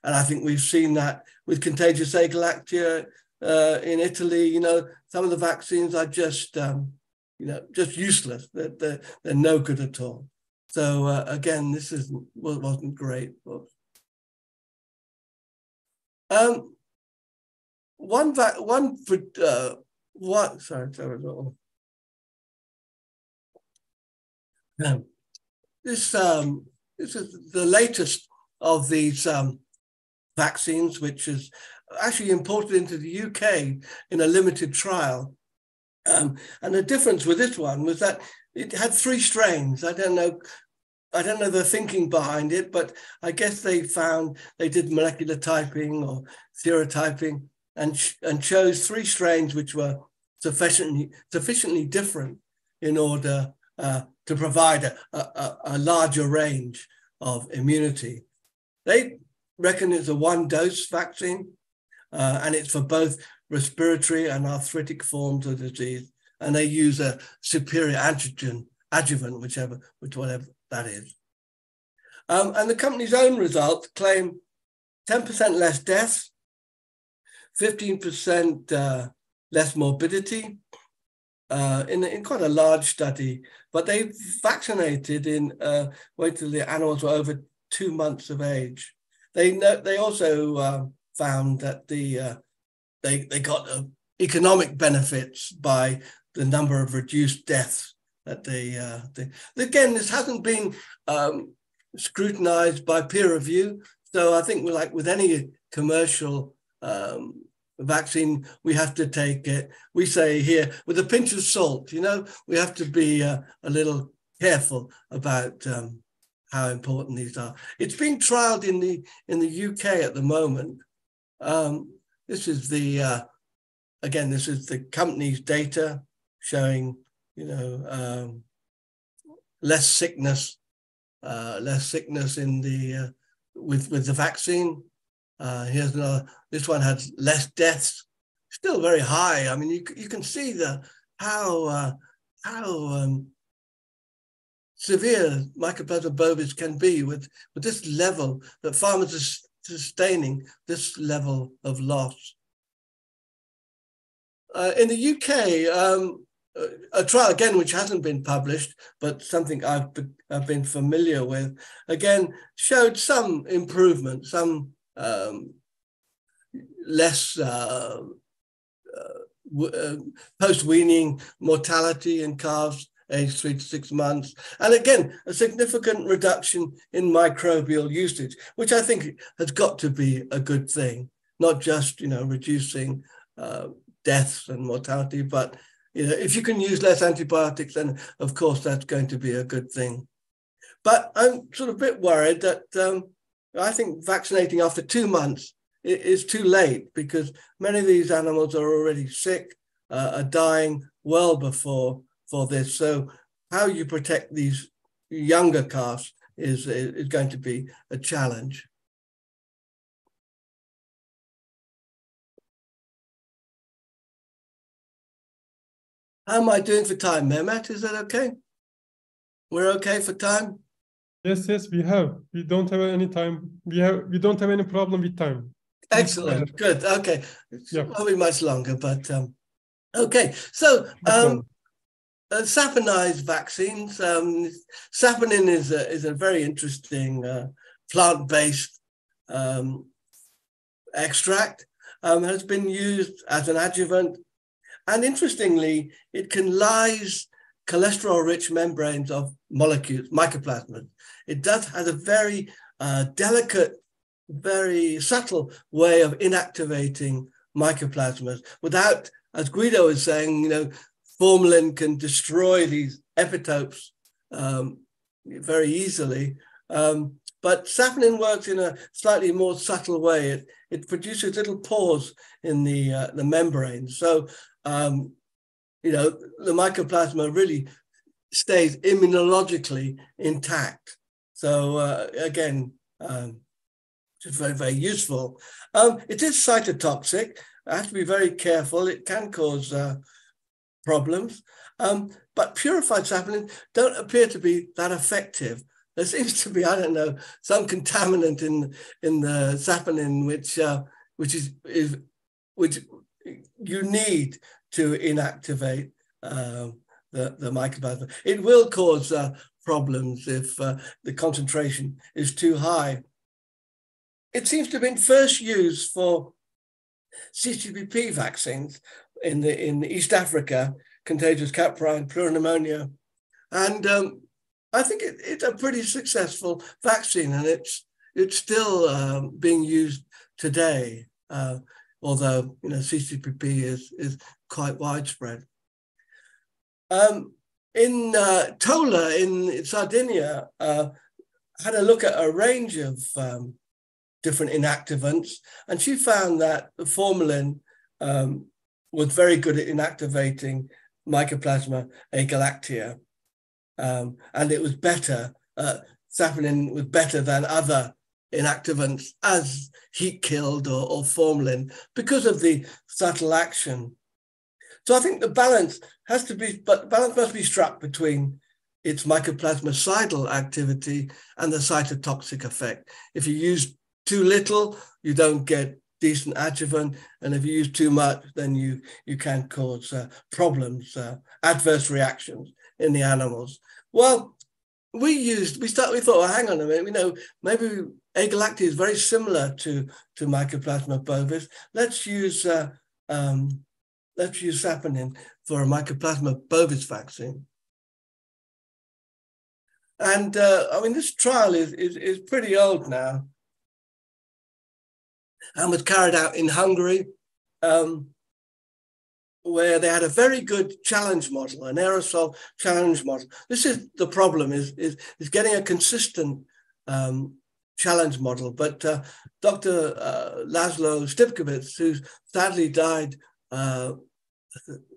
And I think we've seen that with contagious agalactia uh, in Italy. You know, some of the vaccines are just, um, you know, just useless. They're, they're, they're no good at all. So uh, again, this isn't wasn't great. But, um, one va- one uh, one sorry, sorry, um, this um this is the latest of these um, vaccines, which is actually imported into the UK in a limited trial. Um, and the difference with this one was that it had three strains. I don't know. I don't know the thinking behind it, but I guess they found they did molecular typing or serotyping and and chose three strains which were sufficiently sufficiently different in order uh, to provide a, a, a larger range of immunity. They reckon it's a one dose vaccine uh, and it's for both respiratory and arthritic forms of disease. And they use a superior antigen adjuvant, whichever, which whatever that is. Um, and the company's own results claim 10% less deaths, 15% uh, less morbidity, uh, in, in quite a large study, but they vaccinated in, uh, wait till the animals were over two months of age. They know, they also uh, found that the uh, they they got uh, economic benefits by the number of reduced deaths that they, uh, they again this hasn't been um, scrutinized by peer review. So I think like with any commercial um, vaccine, we have to take it, we say here, with a pinch of salt, you know, we have to be uh, a little careful about um, how important these are. It's being trialed in the in the UK at the moment. Um, this is the, uh, again, this is the company's data showing, you know, um, less sickness, uh, less sickness in the, uh, with, with the vaccine. Uh, here's another, this one had less deaths, still very high. I mean, you, you can see the how, uh, how um, severe Mycoplasma bovis can be with, with this level that farmers are sustaining this level of loss. Uh, in the UK, um, a trial again, which hasn't been published, but something I've, be, I've been familiar with, again showed some improvement, some um, less uh, uh, uh, post-weaning mortality in calves aged three to six months. And again, a significant reduction in microbial usage, which I think has got to be a good thing, not just, you know, reducing uh, deaths and mortality, but you know, if you can use less antibiotics, then of course that's going to be a good thing. But I'm sort of a bit worried that um, I think vaccinating after two months is too late because many of these animals are already sick, uh, are dying well before for this. So how you protect these younger calves is, is going to be a challenge. How am I doing for time, Mehmet? Is that okay? We're okay for time? Yes, yes, we have. We don't have any time. We have we don't have any problem with time. Excellent. Good. Okay. Yeah. Won't much longer, but um, okay. So um, uh, saponized vaccines. Um, saponin is a, is a very interesting uh, plant-based um, extract. Um, has been used as an adjuvant and interestingly, it can lyse cholesterol-rich membranes of molecules, mycoplasma. It does has a very uh, delicate, very subtle way of inactivating mycoplasmas without, as Guido was saying, you know, formalin can destroy these epitopes um, very easily. Um, but saponin works in a slightly more subtle way. It, it produces little pores in the, uh, the membrane. So um, you know, the mycoplasma really stays immunologically intact. So uh, again, um, it's very, very useful. Um, it is cytotoxic. I have to be very careful. It can cause uh, problems. Um, but purified saponin don't appear to be that effective. There seems to be, I don't know, some contaminant in in the saponin, which uh, which is is which you need to inactivate uh, the, the mycoplasma. It will cause uh, problems if uh, the concentration is too high. It seems to have been first used for CCPP vaccines in, the, in East Africa, contagious caprine pleuropneumonia. And um, I think it, it's a pretty successful vaccine and it's, it's still um, being used today. Uh, although you know CCPP is is quite widespread. Um, in uh, Tola in Sardinia, uh, had a look at a range of um, different inactivants, and she found that the formalin um, was very good at inactivating Mycoplasma agalactiae, um, and it was better. Uh, saponin was better than other inactivants as heat killed or, or formalin because of the subtle action. So I think the balance has to be, but balance must be struck between its mycoplasmacidal activity and the cytotoxic effect. If you use too little, you don't get decent adjuvant, and if you use too much, then you you can cause uh, problems, uh, adverse reactions in the animals. Well, we used we start we thought, well, hang on a minute, we know maybe Agalactiae is very similar to, to Mycoplasma bovis. Let's use uh, um, let's use saponin for a Mycoplasma bovis vaccine. And uh, I mean, this trial is, is, is pretty old now and was carried out in Hungary, um, where they had a very good challenge model, an aerosol challenge model. This is the problem: is is, is getting a consistent um, challenge model. But uh, Dr. Uh, Laszlo Stipkovits, who sadly died uh,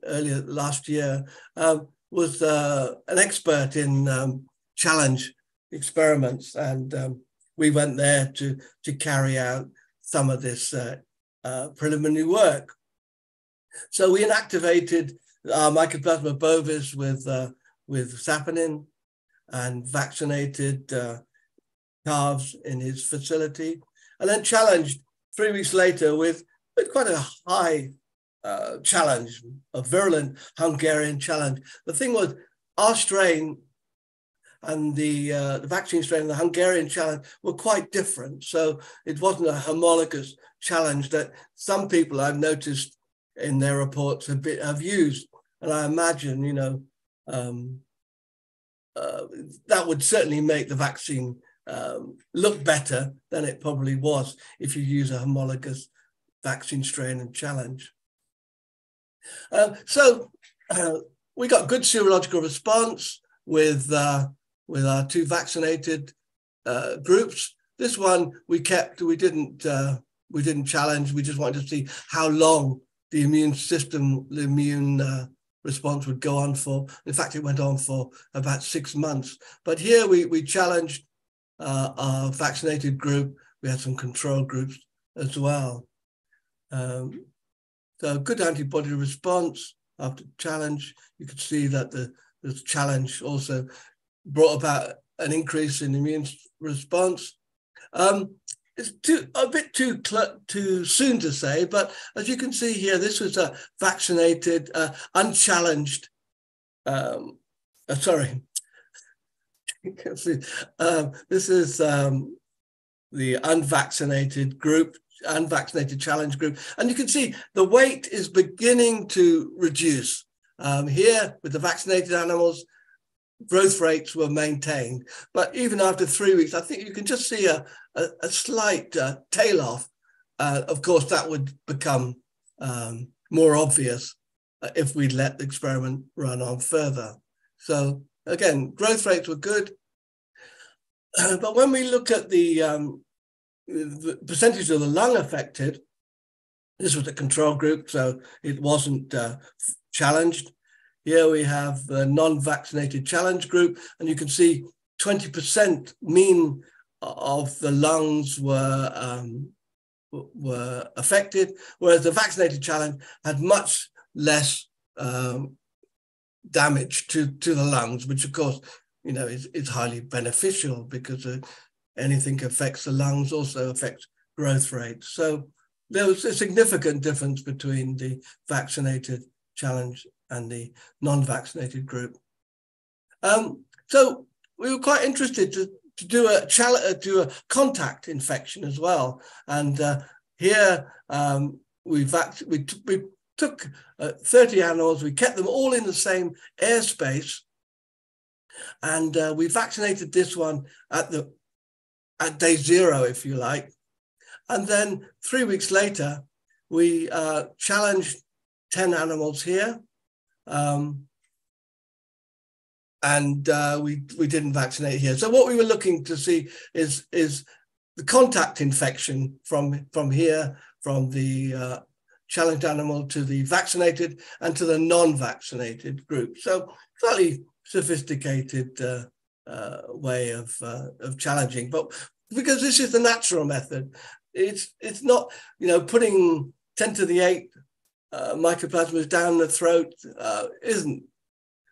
earlier last year, um, was uh, an expert in um, challenge experiments. And um, we went there to, to carry out some of this uh, uh, preliminary work. So we inactivated our Mycoplasma bovis with, with saponin and vaccinated calves in his facility, and then challenged three weeks later with, with quite a high uh, challenge, a virulent Hungarian challenge. The thing was, our strain and the, uh, the vaccine strain and the Hungarian challenge were quite different. So it wasn't a homologous challenge that some people I've noticed in their reports have, been, have used. And I imagine, you know, um, uh, that would certainly make the vaccine um, look better than it probably was if you use a homologous vaccine strain and challenge. Uh, so uh, we got good serological response with uh, with our two vaccinated uh, groups. This one we kept, we didn't uh, we didn't challenge. We just wanted to see how long the immune system, the immune uh, response would go on for. In fact, it went on for about six months. But here we we challenged uh, our vaccinated group. We had some control groups as well. Um, so good antibody response after challenge. You could see that the, the challenge also brought about an increase in immune response. Um, it's too a bit too too soon to say, but as you can see here, this was a vaccinated, uh, unchallenged. Um, uh, sorry, um, this is um, the unvaccinated group, unvaccinated challenge group, and you can see the weight is beginning to reduce. Um, here with the vaccinated animals, growth rates were maintained. But even after three weeks, I think you can just see a, a, a slight uh, tail off. Uh, of course, that would become um, more obvious uh, if we let the experiment run on further. So again, growth rates were good. but when we look at the, um, the percentage of the lung affected, this was a control group, so it wasn't uh, challenged. Here we have the non-vaccinated challenge group, and you can see 20% mean of the lungs were um, were affected, whereas the vaccinated challenge had much less um, damage to, to the lungs, which of course, you know, is, is highly beneficial because uh, anything affects the lungs also affects growth rate. So there was a significant difference between the vaccinated challenge and the non-vaccinated group. Um, so we were quite interested to, to do a uh, do a contact infection as well. And uh, here um, we, vac- we, we took uh, 30 animals, we kept them all in the same airspace, and uh, we vaccinated this one at the at day zero, if you like. And then three weeks later, we uh, challenged 10 animals here um, and uh, we we didn't vaccinate here. So what we were looking to see is is the contact infection from from here from the uh, challenged animal to the vaccinated and to the non-vaccinated group. So fairly sophisticated uh, uh way of uh, of challenging, but because this is the natural method, it's it's not you know putting ten to the eight uh, mycoplasmas down the throat uh, isn't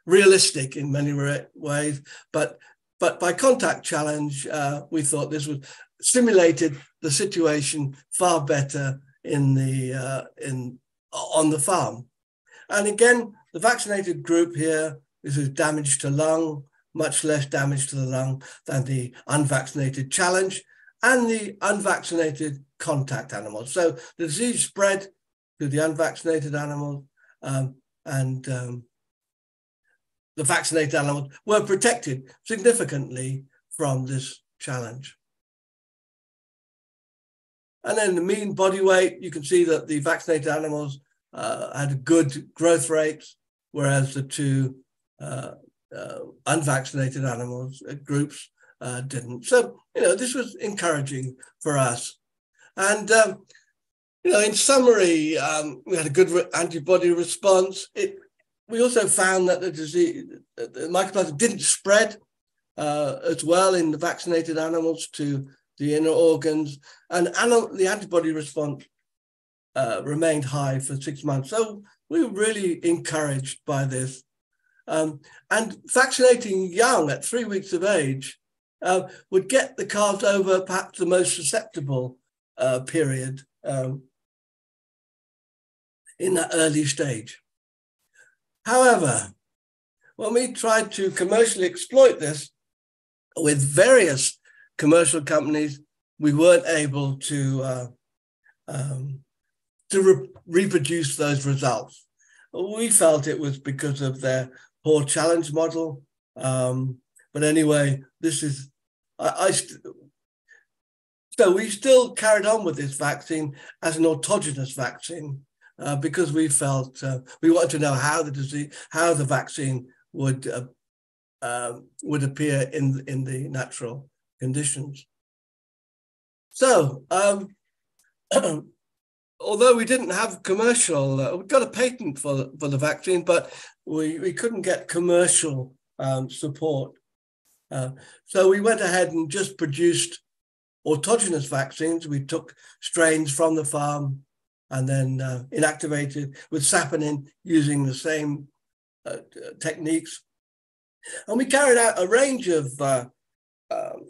realistic in many ways. But but by contact challenge, uh, we thought this was simulated the situation far better in the uh, in on the farm. And again, the vaccinated group here this is damage to lung, much less damage to the lung than the unvaccinated challenge and the unvaccinated contact animals. So the disease spread to the unvaccinated animals, um, and um, the vaccinated animals were protected significantly from this challenge. And then the mean body weight, you can see that the vaccinated animals uh, had good growth rates, whereas the two uh, uh, unvaccinated animals uh, groups uh, didn't. So, you know, this was encouraging for us. And um, you know, in summary, um, we had a good re- antibody response. It, we also found that the disease, the mycoplasma didn't spread uh, as well in the vaccinated animals to the inner organs, and animal, the antibody response uh, remained high for six months. So we were really encouraged by this. Um, and vaccinating young at three weeks of age uh, would get the calves over perhaps the most susceptible uh, period um, in that early stage. However, when we tried to commercially exploit this with various commercial companies, we weren't able to uh, um, to re- reproduce those results. We felt it was because of their poor challenge model. Um, but anyway, this is I, I st- so we still carried on with this vaccine as an autogenous vaccine uh, because we felt uh, we wanted to know how the disease, how the vaccine would uh, um, would appear in in the natural conditions. So, um, although we didn't have commercial, uh, we got a patent for for the vaccine, but we we couldn't get commercial um, support. Uh, so we went ahead and just produced autogenous vaccines. We took strains from the farm and then uh, inactivated with saponin using the same uh, techniques. And we carried out a range of uh, um,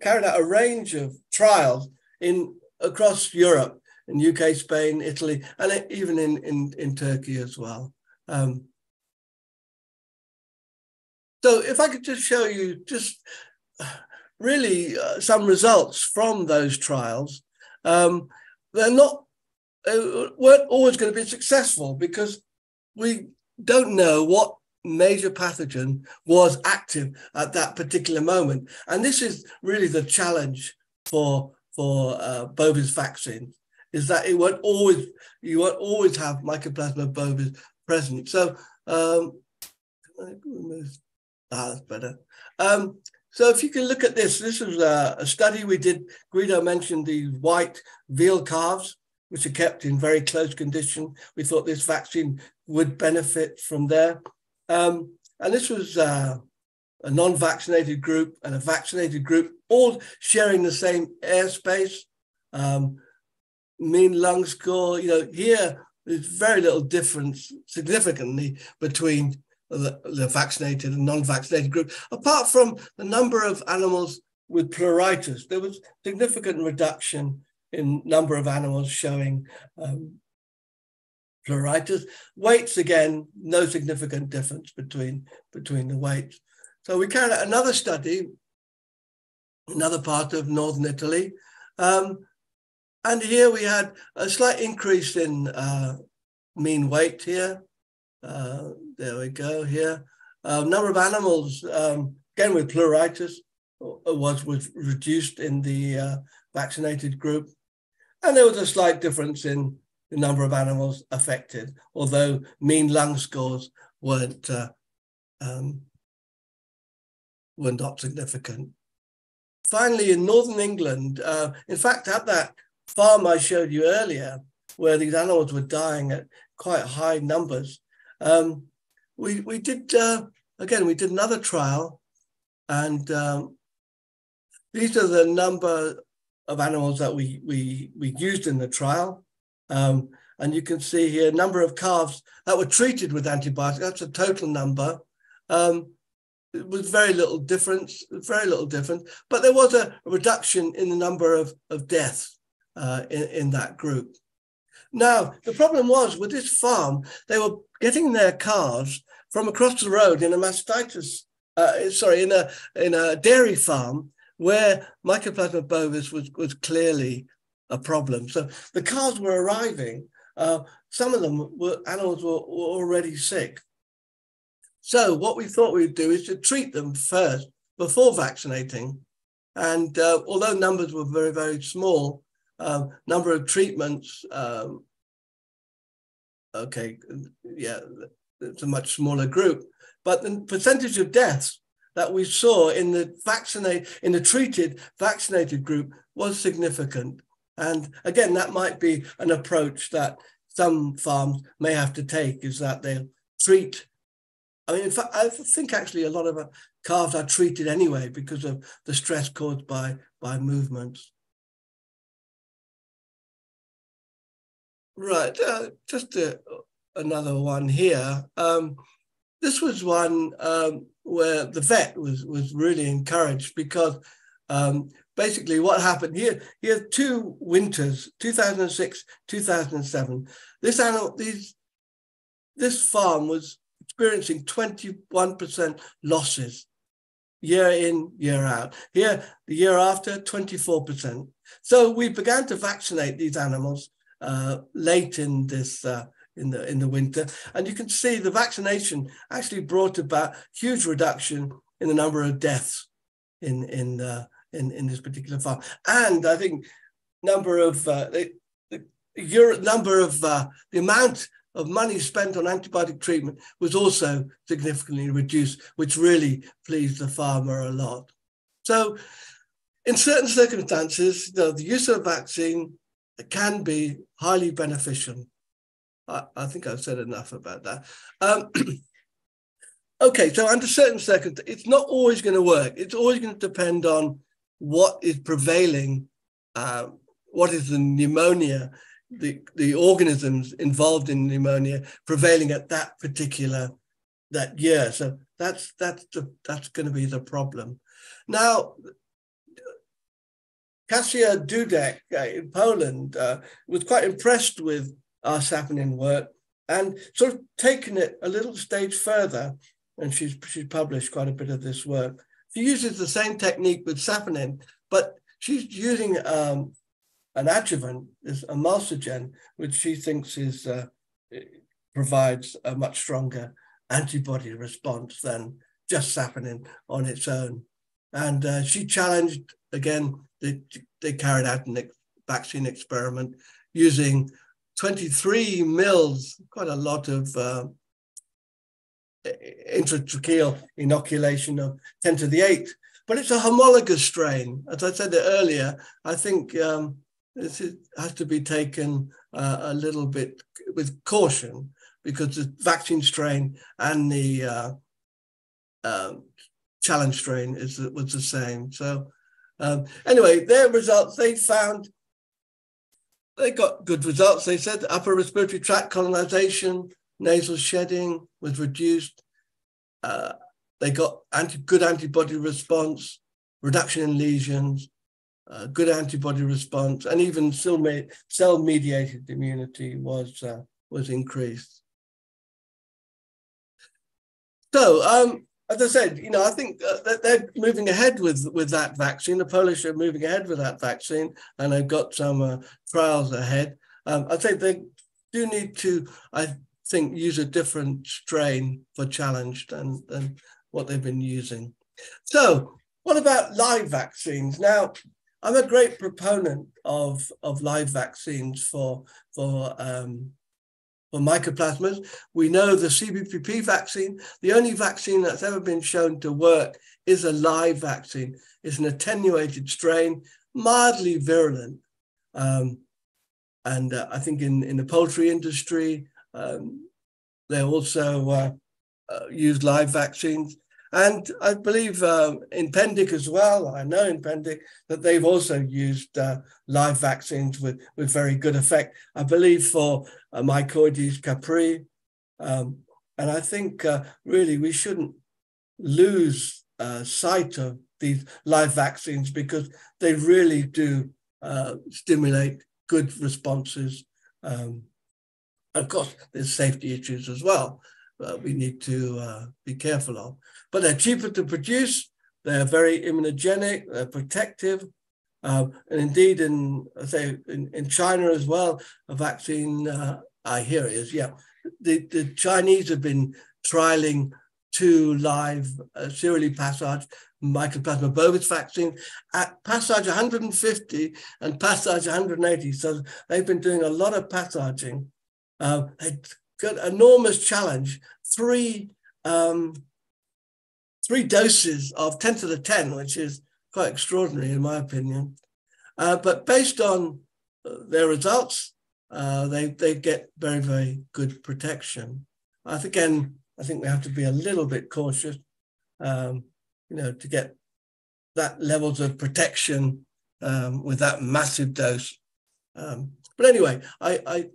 carried out a range of trials in across Europe, in UK, Spain, Italy, and even in in, in Turkey as well. Um, so if I could just show you just really uh, some results from those trials, um, they're not uh, weren't always going to be successful because we don't know what major pathogen was active at that particular moment. And this is really the challenge for for uh, bovis vaccine is that it won't always you won't always have mycoplasma bovis present. So um, that's better. Um, so if you can look at this, this is a, a, study we did. Guido mentioned these white veal calves, which are kept in very close condition. We thought this vaccine would benefit from there. Um, and this was uh, a non-vaccinated group and a vaccinated group, all sharing the same airspace. Um, mean lung score, you know, here there's very little difference significantly between the, the vaccinated and non-vaccinated group, apart from the number of animals with pleuritis. There was significant reduction in number of animals showing um, pleuritis. Weights, again, no significant difference between, between the weights. So we carried out another study, another part of northern Italy. Um, and here we had a slight increase in uh, mean weight here. Uh, there we go here. Uh, number of animals, um, again with pleuritis, was, was reduced in the uh, vaccinated group. And there was a slight difference in the number of animals affected, although mean lung scores weren't uh, um, were not significant. Finally, in northern England, uh, in fact, at that farm I showed you earlier, where these animals were dying at quite high numbers, um, we we did uh, again we did another trial, and um, these are the number of animals that we we we used in the trial. Um, and you can see here number of calves that were treated with antibiotics. That's a total number. Um, it was very little difference, very little difference, but there was a reduction in the number of, of deaths uh, in, in that group. Now, the problem was with this farm, they were getting their calves from across the road in a mastitis, uh, sorry, in a, in a dairy farm where Mycoplasma bovis was, was clearly a problem. So the cars were arriving. Uh, some of them were animals were, were, already sick. So what we thought we'd do is to treat them first before vaccinating. And uh, although numbers were very, very small, uh, number of treatments, um, okay, yeah, it's a much smaller group. But the percentage of deaths that we saw in the vaccinated, in the treated vaccinated group was significant. And again, that might be an approach that some farms may have to take is that they'll treat. I mean, in fact, I think actually a lot of calves are treated anyway because of the stress caused by, by movements. Right, uh, just a, another one here. Um, this was one um, where the vet was, was really encouraged because um, basically what happened here, here two winters, 2006, 2007. This animal, these, this farm was experiencing 21% losses year in, year out. Here, the year after, 24%. So we began to vaccinate these animals uh, late in this uh, in the in the winter, and you can see the vaccination actually brought about huge reduction in the number of deaths in in uh, in, in this particular farm, and I think number of uh, the, the number of uh, the amount of money spent on antibiotic treatment was also significantly reduced, which really pleased the farmer a lot. So, in certain circumstances, you know, the use of a vaccine can be highly beneficial. I, I think I've said enough about that. Um, okay, so under certain circumstances, it's not always going to work. It's always going to depend on what is prevailing, uh, what is the pneumonia, the, the organisms involved in pneumonia prevailing at that particular that year. So that's that's the, that's going to be the problem. Now, Kasia Dudek uh, in Poland uh, was quite impressed with our saponin work and sort of taken it a little stage further. And she's she's published quite a bit of this work. She uses the same technique with saponin, but she's using um, an adjuvant, is a emulsigen, which she thinks is uh, provides a much stronger antibody response than just saponin on its own. And uh, she challenged again. They, they carried out a vaccine experiment using 23 mils, quite a lot of uh, intratracheal inoculation of 10 to the 8th. But it's a homologous strain. As I said earlier, I think um, this is, has to be taken uh, a little bit with caution because the vaccine strain and the uh, um, challenge strain is was the same. So um, anyway, their results they found they got good results. They said upper respiratory tract colonization, nasal shedding was reduced. Uh, they got anti, good antibody response, reduction in lesions, uh, good antibody response, and even cell mediated immunity was uh, was increased. So um, as I said, you know, I think uh, they're moving ahead with with that vaccine. The Polish are moving ahead with that vaccine, and they've got some uh, trials ahead. Um, I think they do need to, I think, use a different strain for challenge than than what they've been using. So, what about live vaccines? Now, I'm a great proponent of of live vaccines for for um, for mycoplasmas. We know the CBPP vaccine, the only vaccine that's ever been shown to work is a live vaccine. It's an attenuated strain, mildly virulent. Um, and uh, I think in, in the poultry industry, um, they also uh, uh, use live vaccines. And I believe uh, in Pendik as well, I know in Pendik that they've also used uh, live vaccines with, with very good effect. I believe for uh, Mycoides capri. Um, and I think uh, really we shouldn't lose uh, sight of these live vaccines because they really do uh, stimulate good responses. Um, of course, there's safety issues as well uh, we need to uh, be careful of. But they're cheaper to produce. They're very immunogenic. They're protective. Uh, and indeed, in say in, in China as well, a vaccine. Uh, I hear it is yeah. The the Chinese have been trialing two live uh, serially passaged mycoplasma bovis vaccine at passage 150 and passage 180. So they've been doing a lot of passaging. Uh, got enormous challenge. Three um, three doses of 10 to the 10, which is quite extraordinary in my opinion. Uh, but based on uh, their results, uh, they, they get very, very good protection. I think, again, I think we have to be a little bit cautious, um, you know, to get that levels of protection um, with that massive dose. Um, but anyway, I, I,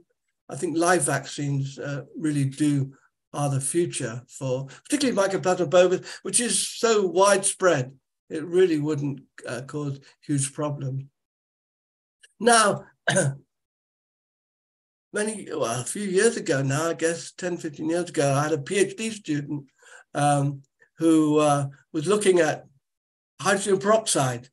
I think live vaccines uh, really do are the future for particularly Mycoplasma bovis, which is so widespread. it really wouldn't uh, cause huge problems. Now, many, well, a few years ago now, I guess 10, 15 years ago, I had a PhD student um, who uh, was looking at hydrogen peroxide.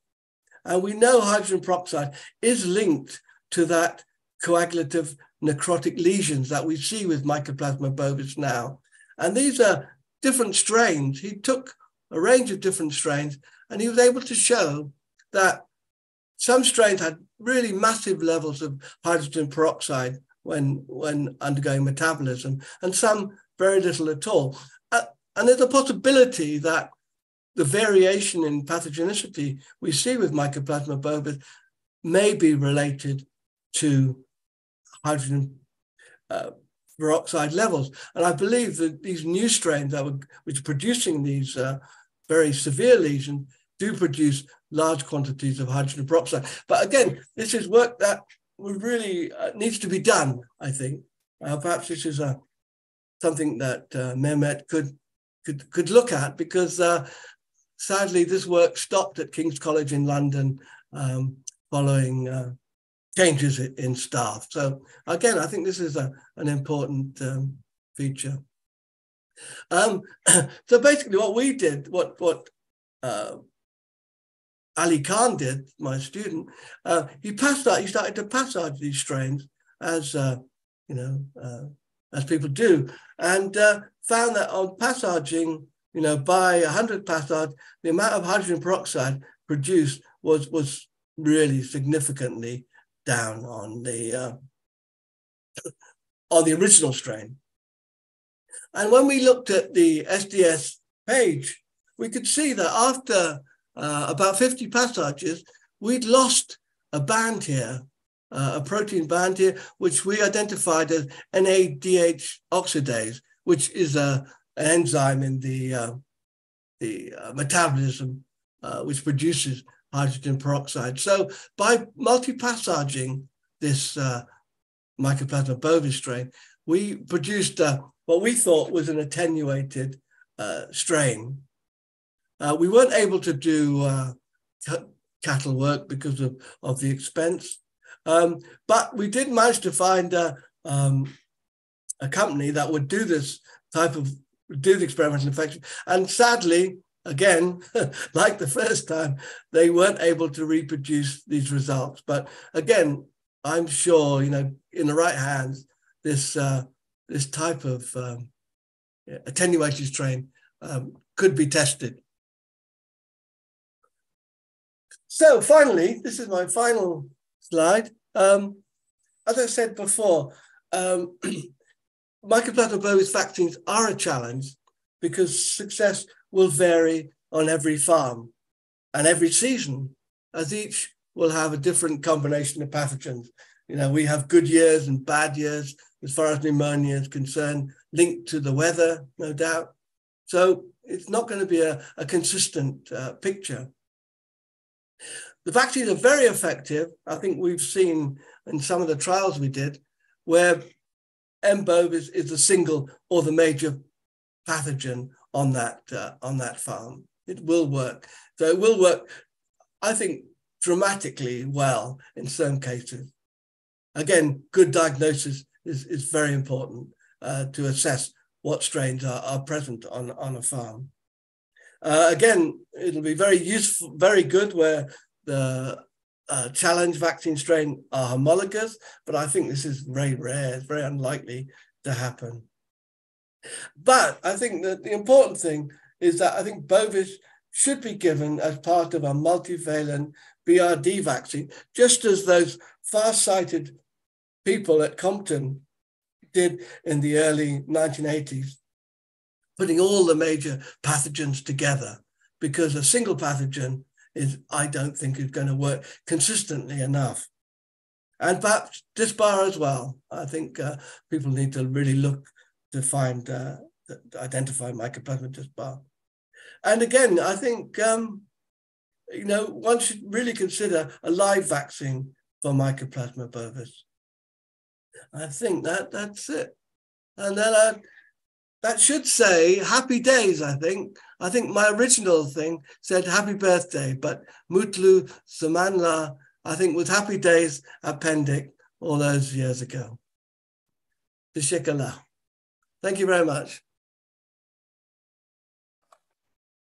And we know hydrogen peroxide is linked to that coagulative necrotic lesions that we see with Mycoplasma bovis now. And these are different strains. He took a range of different strains and he was able to show that some strains had really massive levels of hydrogen peroxide when, when undergoing metabolism, and some very little at all. Uh, and there's a possibility that the variation in pathogenicity we see with Mycoplasma bovis may be related to hydrogen uh, peroxide levels. And I believe that these new strains that were, which are producing these uh, very severe lesions do produce large quantities of hydrogen peroxide. But again, this is work that really uh, needs to be done, I think. Uh, perhaps this is a, uh, something that uh, Mehmet could, could, could look at because uh, sadly this work stopped at King's College in London um, following changes in staff. So again, I think this is a, an important um, feature. Um, so basically what we did, what, what uh, Ali Khan did, my student, uh, he passed out, he started to passage these strains as, uh, you know, uh, as people do, and uh, found that on passaging, you know, by 100 passage, the amount of hydrogen peroxide produced was, was really significantly down on the uh, on the original strain. And when we looked at the SDS page, we could see that after uh, about 50 passages, we'd lost a band here, uh, a protein band here, which we identified as NADH oxidase, which is a, an enzyme in the, uh, the uh, metabolism uh, which produces hydrogen peroxide. So by multipassaging this uh, Mycoplasma bovis strain, we produced uh, what we thought was an attenuated uh, strain. Uh, we weren't able to do uh, cattle work because of, of the expense, um, but we did manage to find um, a company that would do this type of do the experimental infection. And sadly, again, like the first time, they weren't able to reproduce these results. But again, I'm sure, you know, in the right hands, this uh, this type of um, attenuated strain um, could be tested. So finally, this is my final slide. Um, as I said before, um, Mycoplasma bovis vaccines are a challenge because success will vary on every farm and every season, as each will have a different combination of pathogens. You know, we have good years and bad years as far as pneumonia is concerned, linked to the weather, no doubt. So it's not going to be a, a consistent uh, picture. The vaccines are very effective. I think we've seen in some of the trials we did where M. bovis is the single or the major pathogen on that uh, on that farm. It will work. So it will work, I think, dramatically well in some cases. Again, good diagnosis is, is very important uh, to assess what strains are, are present on, on a farm. Uh, again, it'll be very useful, very good where the uh, challenge vaccine strain are homologous, but I think this is very rare, it's very unlikely to happen. But I think that the important thing is that I think Bovis should be given as part of a multivalent BRD vaccine, just as those far-sighted people at Compton did in the early 1980s, putting all the major pathogens together, because a single pathogen is, I don't think, is going to work consistently enough. And perhaps Dispar as well. I think uh, people need to really look to find, uh, to identify Mycoplasma dispar. And again, I think, um, you know, one should really consider a live vaccine for Mycoplasma bovis. I think that that's it. And then I that should say happy days, I think. I think my original thing said happy birthday, but Mutlu Samanla, I think was happy days at all those years ago. Bishikala. Thank you very much.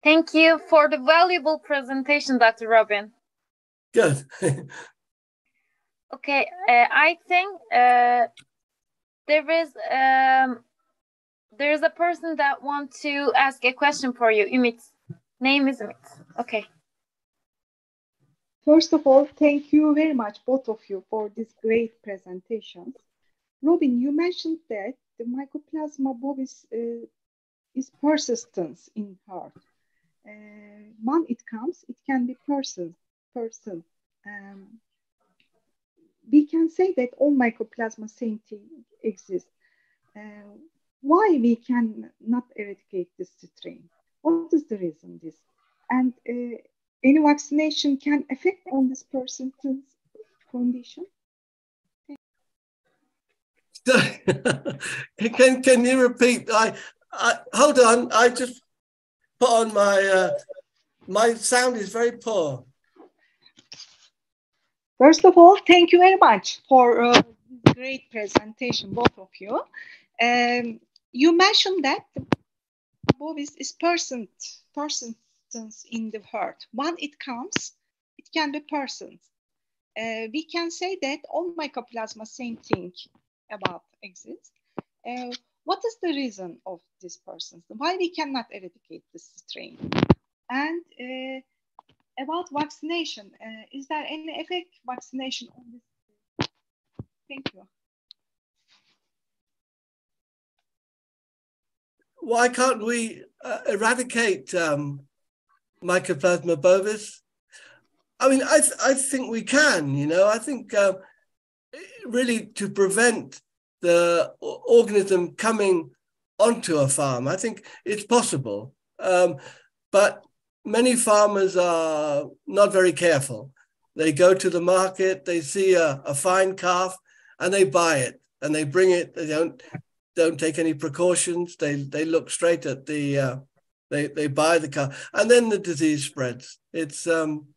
Thank you for the valuable presentation, Dr. Robin. Good. Okay, uh, I think uh, there is um, there is a person that wants to ask a question for you. Ümit, name is Ümit. Okay. First of all, thank you very much, both of you, for this great presentations. Robin, you mentioned that the Mycoplasma bovis uh, is persistence in heart. Uh, when it comes, it can be person, person. Um, we can say that all mycoplasma same thing exists. Uh, why we can not eradicate this strain? What is the reason this? And uh, any vaccination can affect on this person's condition? can can you repeat? I, I hold on. I just put on my uh, my sound is very poor. First of all, thank you very much for uh, this great presentation, both of you. Um, you mentioned that bovis is percent, persistence in the heart. When it comes, it can be persons. Uh, we can say that all mycoplasma same thing about exist. Uh, what is the reason of this persons? Why we cannot eradicate this strain? And uh, about vaccination, uh, is there any effect vaccination on this? Thank you. Why can't we uh, eradicate um, Mycoplasma bovis? I mean, I, th- I think we can, you know, I think uh, really to prevent the organism coming onto a farm, I think it's possible. Um, but many farmers are not very careful. They go to the market, they see a, a fine calf, and they buy it, and they bring it. They don't don't take any precautions. They they look straight at the uh, they they buy the calf, and then the disease spreads. It's um,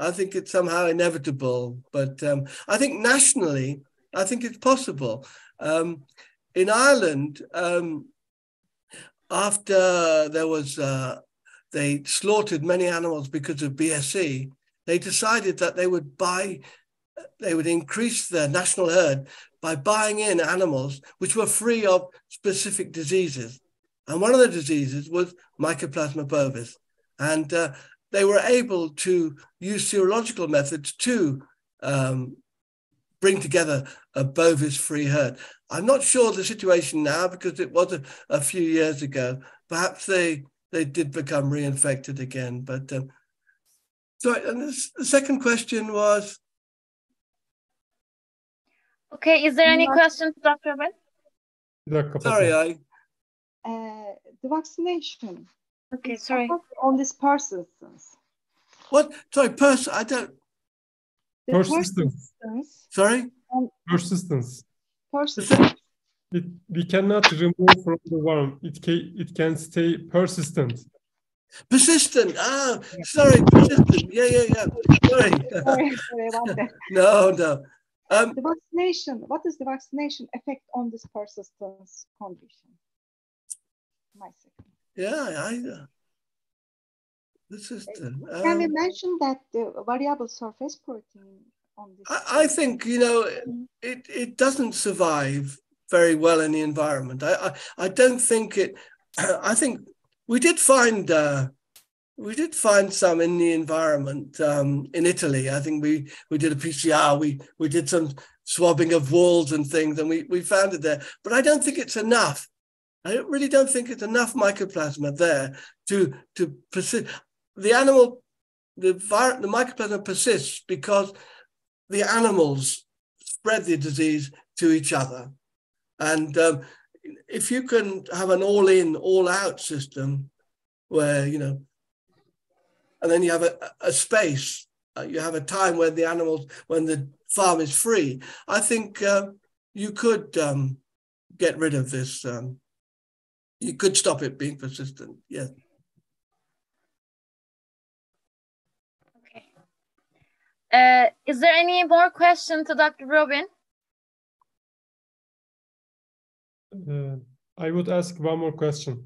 I think it's somehow inevitable, but um, I think nationally, I think it's possible. Um, in Ireland, um, after there was uh, they slaughtered many animals because of BSE, they decided that they would buy, they would increase their national herd by buying in animals which were free of specific diseases. And one of the diseases was Mycoplasma bovis. And uh, they were able to use serological methods to um, bring together a bovis free herd. I'm not sure the situation now because it was a, a few years ago. Perhaps they they did become reinfected again. But um, so, and this, the second question was. Okay, is there any questions, Dr. Ben? Sorry, I. Uh, the vaccination. Okay, sorry. On this persistence. What? Sorry, pers. I don't. The Persistence. persistence. Sorry. on- Persistence. persistence. It, we cannot remove from the worm. It can, it can stay persistent. Persistent. Ah, sorry, persistent. Yeah, yeah, yeah. Sorry. Sorry, sorry about that. no, no. Um, The vaccination, what is the vaccination effect on this persistence condition? My second. Yeah, I. Uh, persistent. Can we Um, mention that the variable surface protein on this? I, I think you know it. It doesn't survive very well in the environment. I. I, I don't think it. I think we did find. Uh, we did find some in the environment um, in Italy. I think we we did a PCR. We we did some swabbing of walls and things, and we we found it there. But I don't think it's enough. I really don't think it's enough mycoplasma there to to persist. The animal, the vir- the mycoplasma persists because the animals spread the disease to each other, and um, if you can have an all-in, all-out system, where you know and then you have a, a space. Uh, you have a time when the animals, when the farm is free. I think uh, you could um, get rid of this um, you could stop it being persistent. Yeah. Okay. Uh, is there any more question to Dr. Robin? Uh, I would ask one more question.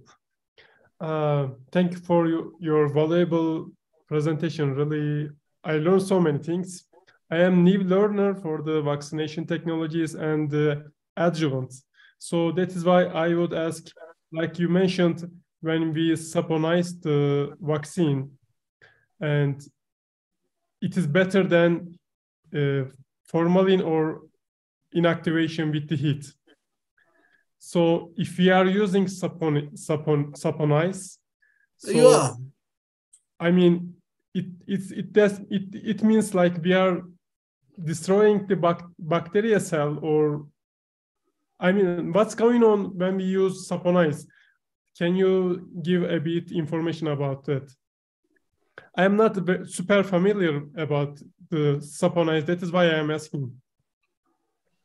Uh, thank you for your, your valuable presentation. Really, I learned so many things. I am new learner for the vaccination technologies and the adjuvants. So that is why I would ask, like you mentioned, when we sapponize the vaccine, and it is better than uh, formalin or inactivation with the heat. So if we are using sapon, sapon, sapponize, so, are. I mean, it it it does it it means like we are destroying the bac bacteria cell or I mean, what's going on when we use sapponize? Can you give a bit information about that? I am not super familiar about the sapponize. That is why I am asking.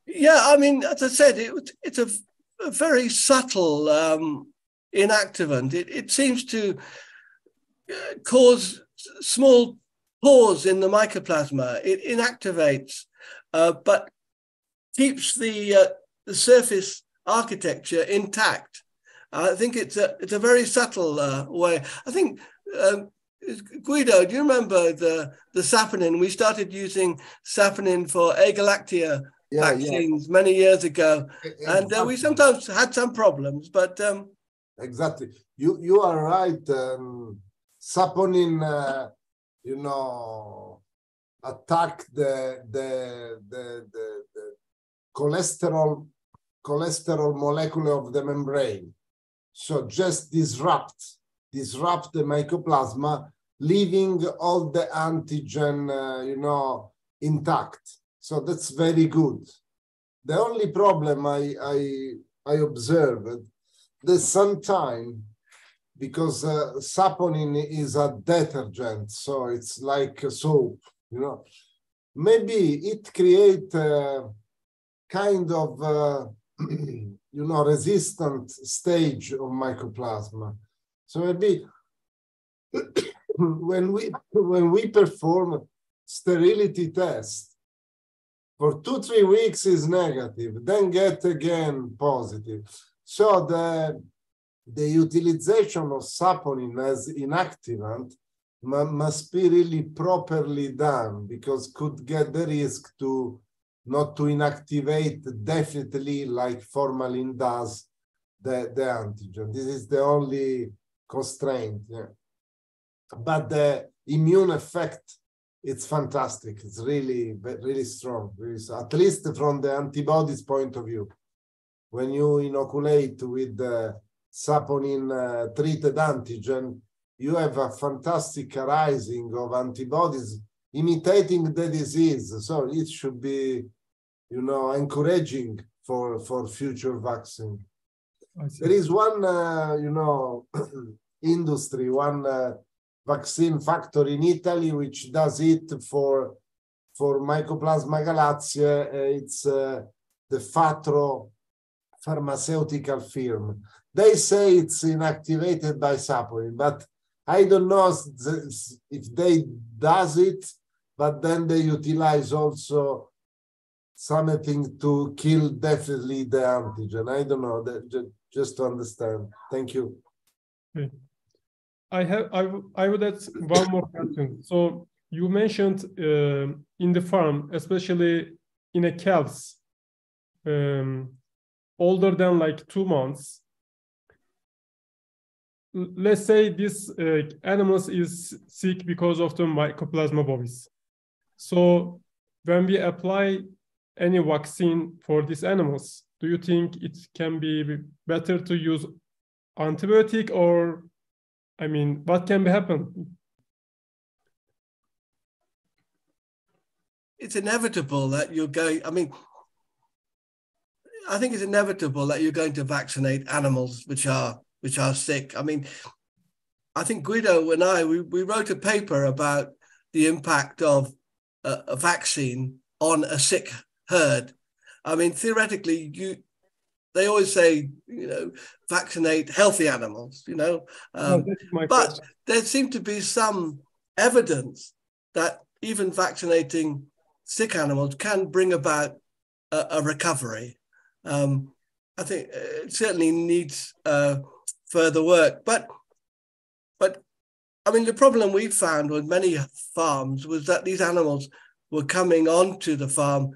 Yeah, I mean, as I said, it, it's a, a very subtle um, inactivant. It, it seems to uh, cause small pores in the mycoplasma. It inactivates, uh, but keeps the uh, the surface architecture intact. I think it's a it's a very subtle uh, way. I think um, Guido, do you remember the the saponin? We started using saponin for agalactia yeah, vaccines yeah. many years ago, exactly. and uh, we sometimes had some problems. But um, exactly, you you are right. Um, saponin, uh, you know, attack the the the, the, the cholesterol cholesterol molecule of the membrane. So just disrupt, disrupt the mycoplasma, leaving all the antigen, uh, you know, intact. So that's very good. The only problem I, I, I observed, there's some time because uh, saponin is a detergent, so it's like soap, you know. Maybe it create uh, kind of uh, you know, resistant stage of mycoplasma. So maybe when we when we perform sterility test for two three weeks is negative, then get again positive. So the the utilization of saponin as inactivant must be really properly done because could get the risk to not to inactivate definitely like formalin does the, the antigen. This is the only constraint. Yeah. But the immune effect, it's fantastic. It's really, really strong. At least from the antibodies point of view. When you inoculate with the saponin uh, treated antigen, you have a fantastic arising of antibodies imitating the disease. So it should be you know, encouraging for, for future vaccine. There is one, uh, you know, industry, one uh, vaccine factory in Italy, which does it for, for Mycoplasma agalactiae. Uh, it's uh, the Fatro pharmaceutical firm. They say it's inactivated by saponin, but I don't know if they does it, but then they utilize also something to kill definitely the antigen. I don't know, that, just to understand. Thank you. Okay. I have I, I would add one more question. So you mentioned uh, in the farm, especially in a calves um, older than like two months. Let's say this uh, animals is sick because of the mycoplasma bovis. So when we apply any vaccine for these animals, do you think it can be better to use antibiotic or, I mean, what can happen? It's inevitable that you're going, I mean, I think it's inevitable that you're going to vaccinate animals which are which are sick. I mean, I think Guido and I we, we wrote a paper about the impact of a, a vaccine on a sick herd. I mean, theoretically, you they always say, you know, vaccinate healthy animals, you know. Oh, Um, but question. there seemed to be some evidence that even vaccinating sick animals can bring about a, a recovery. Um, I think it certainly needs uh, further work, but I mean the problem we found with many farms was that these animals were coming onto the farm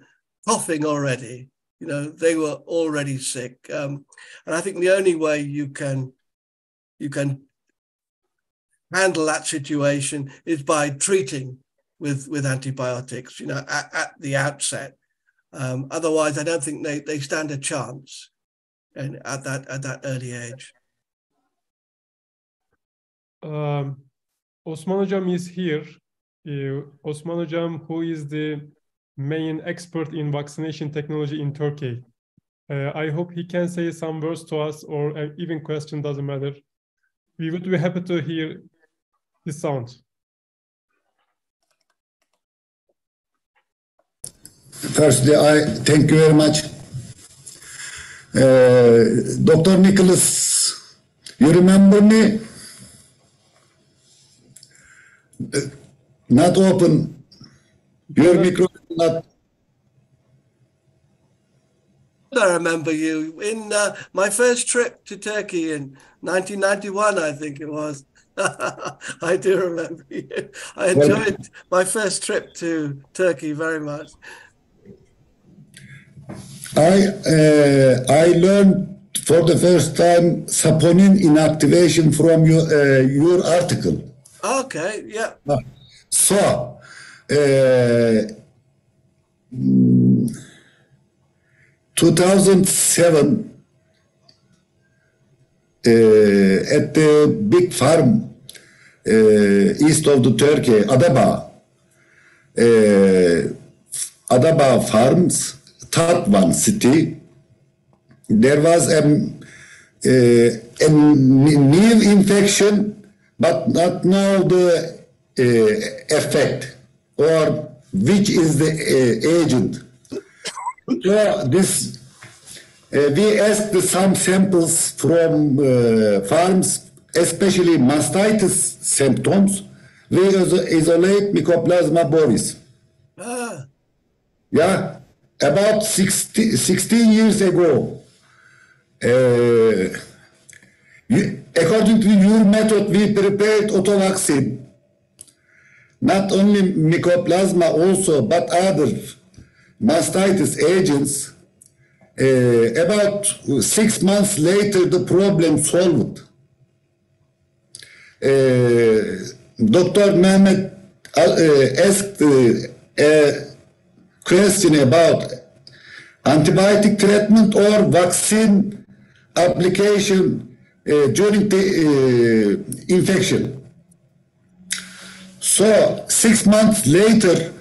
coughing already. You know they were already sick, um, and I think the only way you can you can handle that situation is by treating with with antibiotics you know at, at the outset. Um, otherwise i don't think they, they stand a chance and at that at that early age. Um, Osman Hocam is here. Uh, Osman Hocam, who is the main expert in vaccination technology in Turkey. Uh, I hope he can say some words to us or uh, even question, doesn't matter. We would be happy to hear his sound. Firstly, I thank you very much. Uh, Dr. Nicholas, you remember me? Not open. Your microphone not. i remember you in uh, my first trip to turkey in 1991 i think it was i do remember you i enjoyed my first trip to turkey very much I uh, I learned for the first time saponin inactivation from your uh, your article. Okay yeah. So, uh, mm, 2007, uh, at the big farm uh, east of the Turkey, Adaba, uh, Adaba Farms, Tatvan city, there was a, uh, a new infection, but not know the uh, effect or which is the uh, agent. So this, uh, we asked some samples from uh, farms, especially mastitis symptoms. We iso- isolate Mycoplasma bovis. ah, Yeah, about 60, 16 years ago. Uh, you- according to your method, we prepared autovaccine. Not only mycoplasma, also, but other mastitis agents. Uh, about six months later, the problem solved. Uh, Dr. Mehmet asked a question about antibiotic treatment or vaccine application uh, during the uh, infection. So six months later,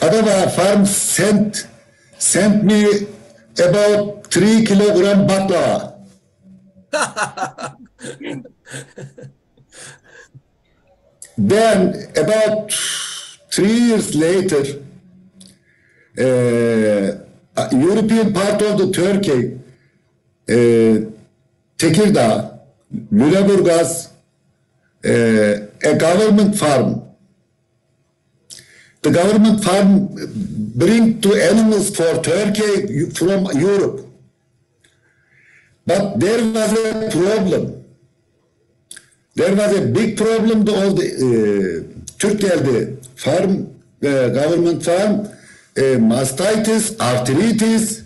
Adaba Farm sent sent me about three kilogram baklava. then about three years later, uh, European part of the Turkey, uh, Tekirdağ, Lüleburgaz, uh, a government farm. The government farm bring two animals for Turkey from Europe. But there was a problem. There was a big problem of the uh, Türk geldi farm, uh, government farm, uh, mastitis, arthritis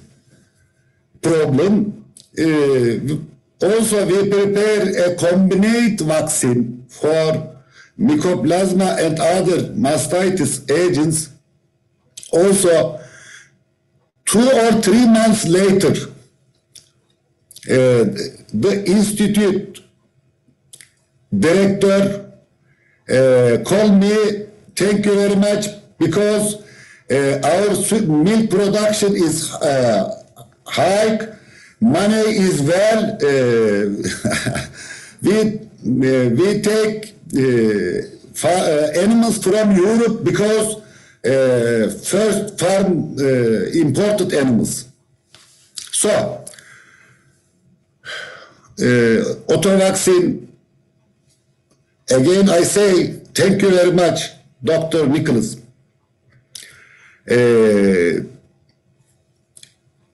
problem. Uh, also, we prepare a combined vaccine for mycoplasma and other mastitis agents. Also, two or three months later, uh, the institute director uh, called me, thank you very much, because uh, our milk production is uh, high, money is well, uh, we, uh, we take uh, animals from Europe because first farm imported animals. So, uh, auto vaccine. Again, I say thank you very much, Dr. Nicholas.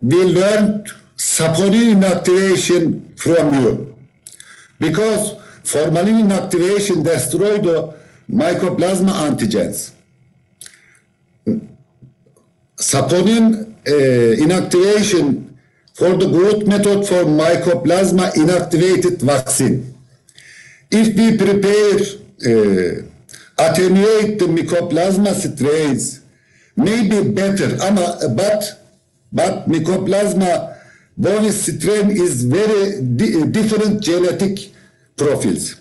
We learned saponin inactivation from you because formalin inactivation destroyed the mycoplasma antigens. Saponin uh, inactivation for the good method for mycoplasma inactivated vaccine. If we prepare, uh, attenuate the mycoplasma strains, maybe better, ama, but, but mycoplasma bovis strain is very di- different genetic profiles.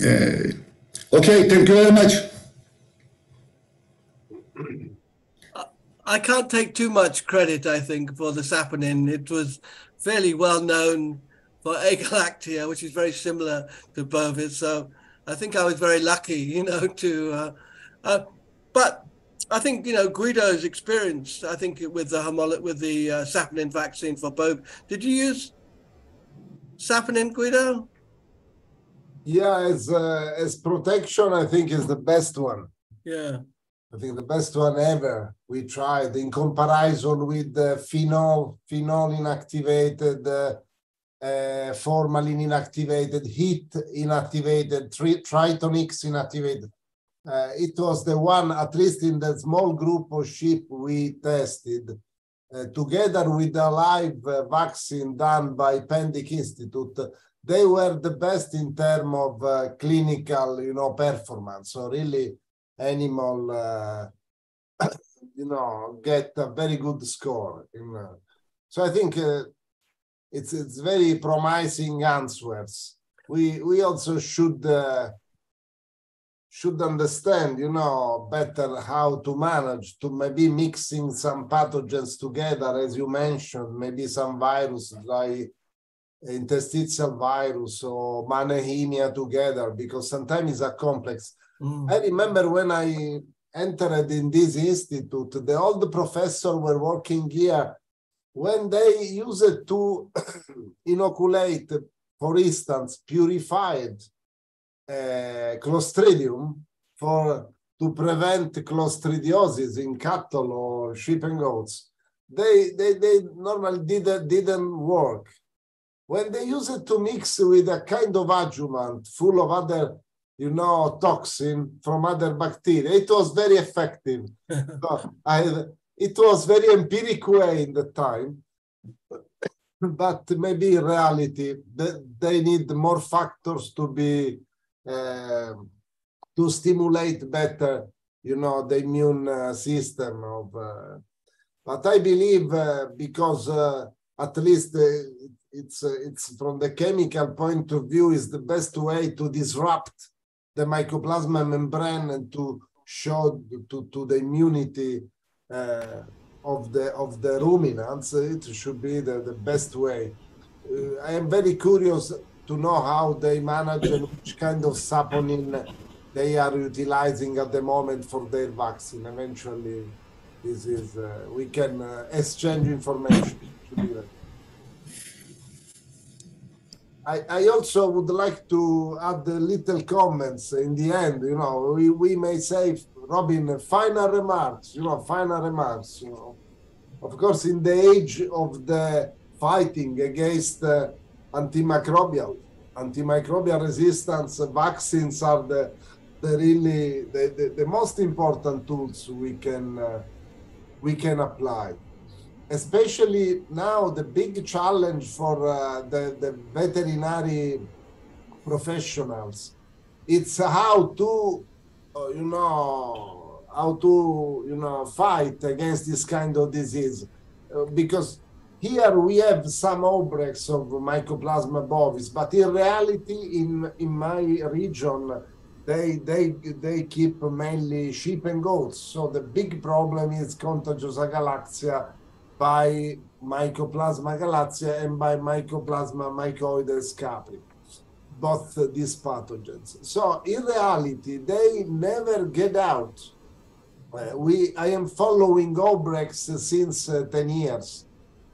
Uh, okay, thank you very much. I can't take too much credit, I think, for the saponin. It was fairly well known for Agalactia, which is very similar to Bovis. So I think I was very lucky, you know, to. Uh, uh, but I think you know Guido's experience. I think with the homolo- with the uh, saponin vaccine for Bovis. Did you use saponin, Guido? Yeah, as uh, as protection, I think is the best one. Yeah. I think the best one ever we tried in comparison with the phenol, phenol inactivated, uh, uh, formalin inactivated, heat inactivated, tri- Triton X inactivated. Uh, it was the one, at least in the small group of sheep we tested, uh, together with the live uh, vaccine done by Pendik Institute. They were the best in terms of uh, clinical, you know, performance. So really, animal, uh, you know, get a very good score. You know. So I think uh, it's it's very promising answers. We we also should uh, should understand, you know, better how to manage to maybe mixing some pathogens together, as you mentioned, maybe some virus like interstitial virus or Mannheimia together, because sometimes it's a complex. Mm. I remember when I entered in this institute, the old professor were working here. When they used to inoculate, for instance, purified Eh, Clostridium for to prevent clostridiosis in cattle or sheep and goats, they they, they normally didn't didn't work. When they use it to mix with a kind of adjuvant full of other you know, toxin from other bacteria. It was very effective. so I, it was very empiric way in the time, but maybe in reality they, they need more factors to be uh, to stimulate better, you know, the immune uh, system of. Uh, but I believe uh, because at least it's it's from the chemical point of view is the best way to disrupt the mycoplasma membrane and to show to, to the immunity uh, of the of the ruminants, it should be the, the best way. Uh, I am very curious to know how they manage and which kind of saponin they are utilizing at the moment for their vaccine. Eventually, this is uh, we can uh, exchange information. I, I also would like to add a little comments in the end. You know, we, we may say, Robin, final remarks, you know, final remarks, you know. Of course, in the age of the fighting against uh, antimicrobial, antimicrobial resistance, vaccines are the, the really, the, the, the most important tools we can, uh, we can apply. Especially now the big challenge for uh, the, the veterinary professionals it's how to uh, you know how to you know fight against this kind of disease. Uh, because here we have some outbreaks of mycoplasma bovis but in reality in in my region they they they keep mainly sheep and goats so the big problem is contagious agalactia by Mycoplasma agalactiae and by Mycoplasma mycoides capri, both these pathogens. So in reality, they never get out. Uh, we, I am following outbreaks since uh, 10 years,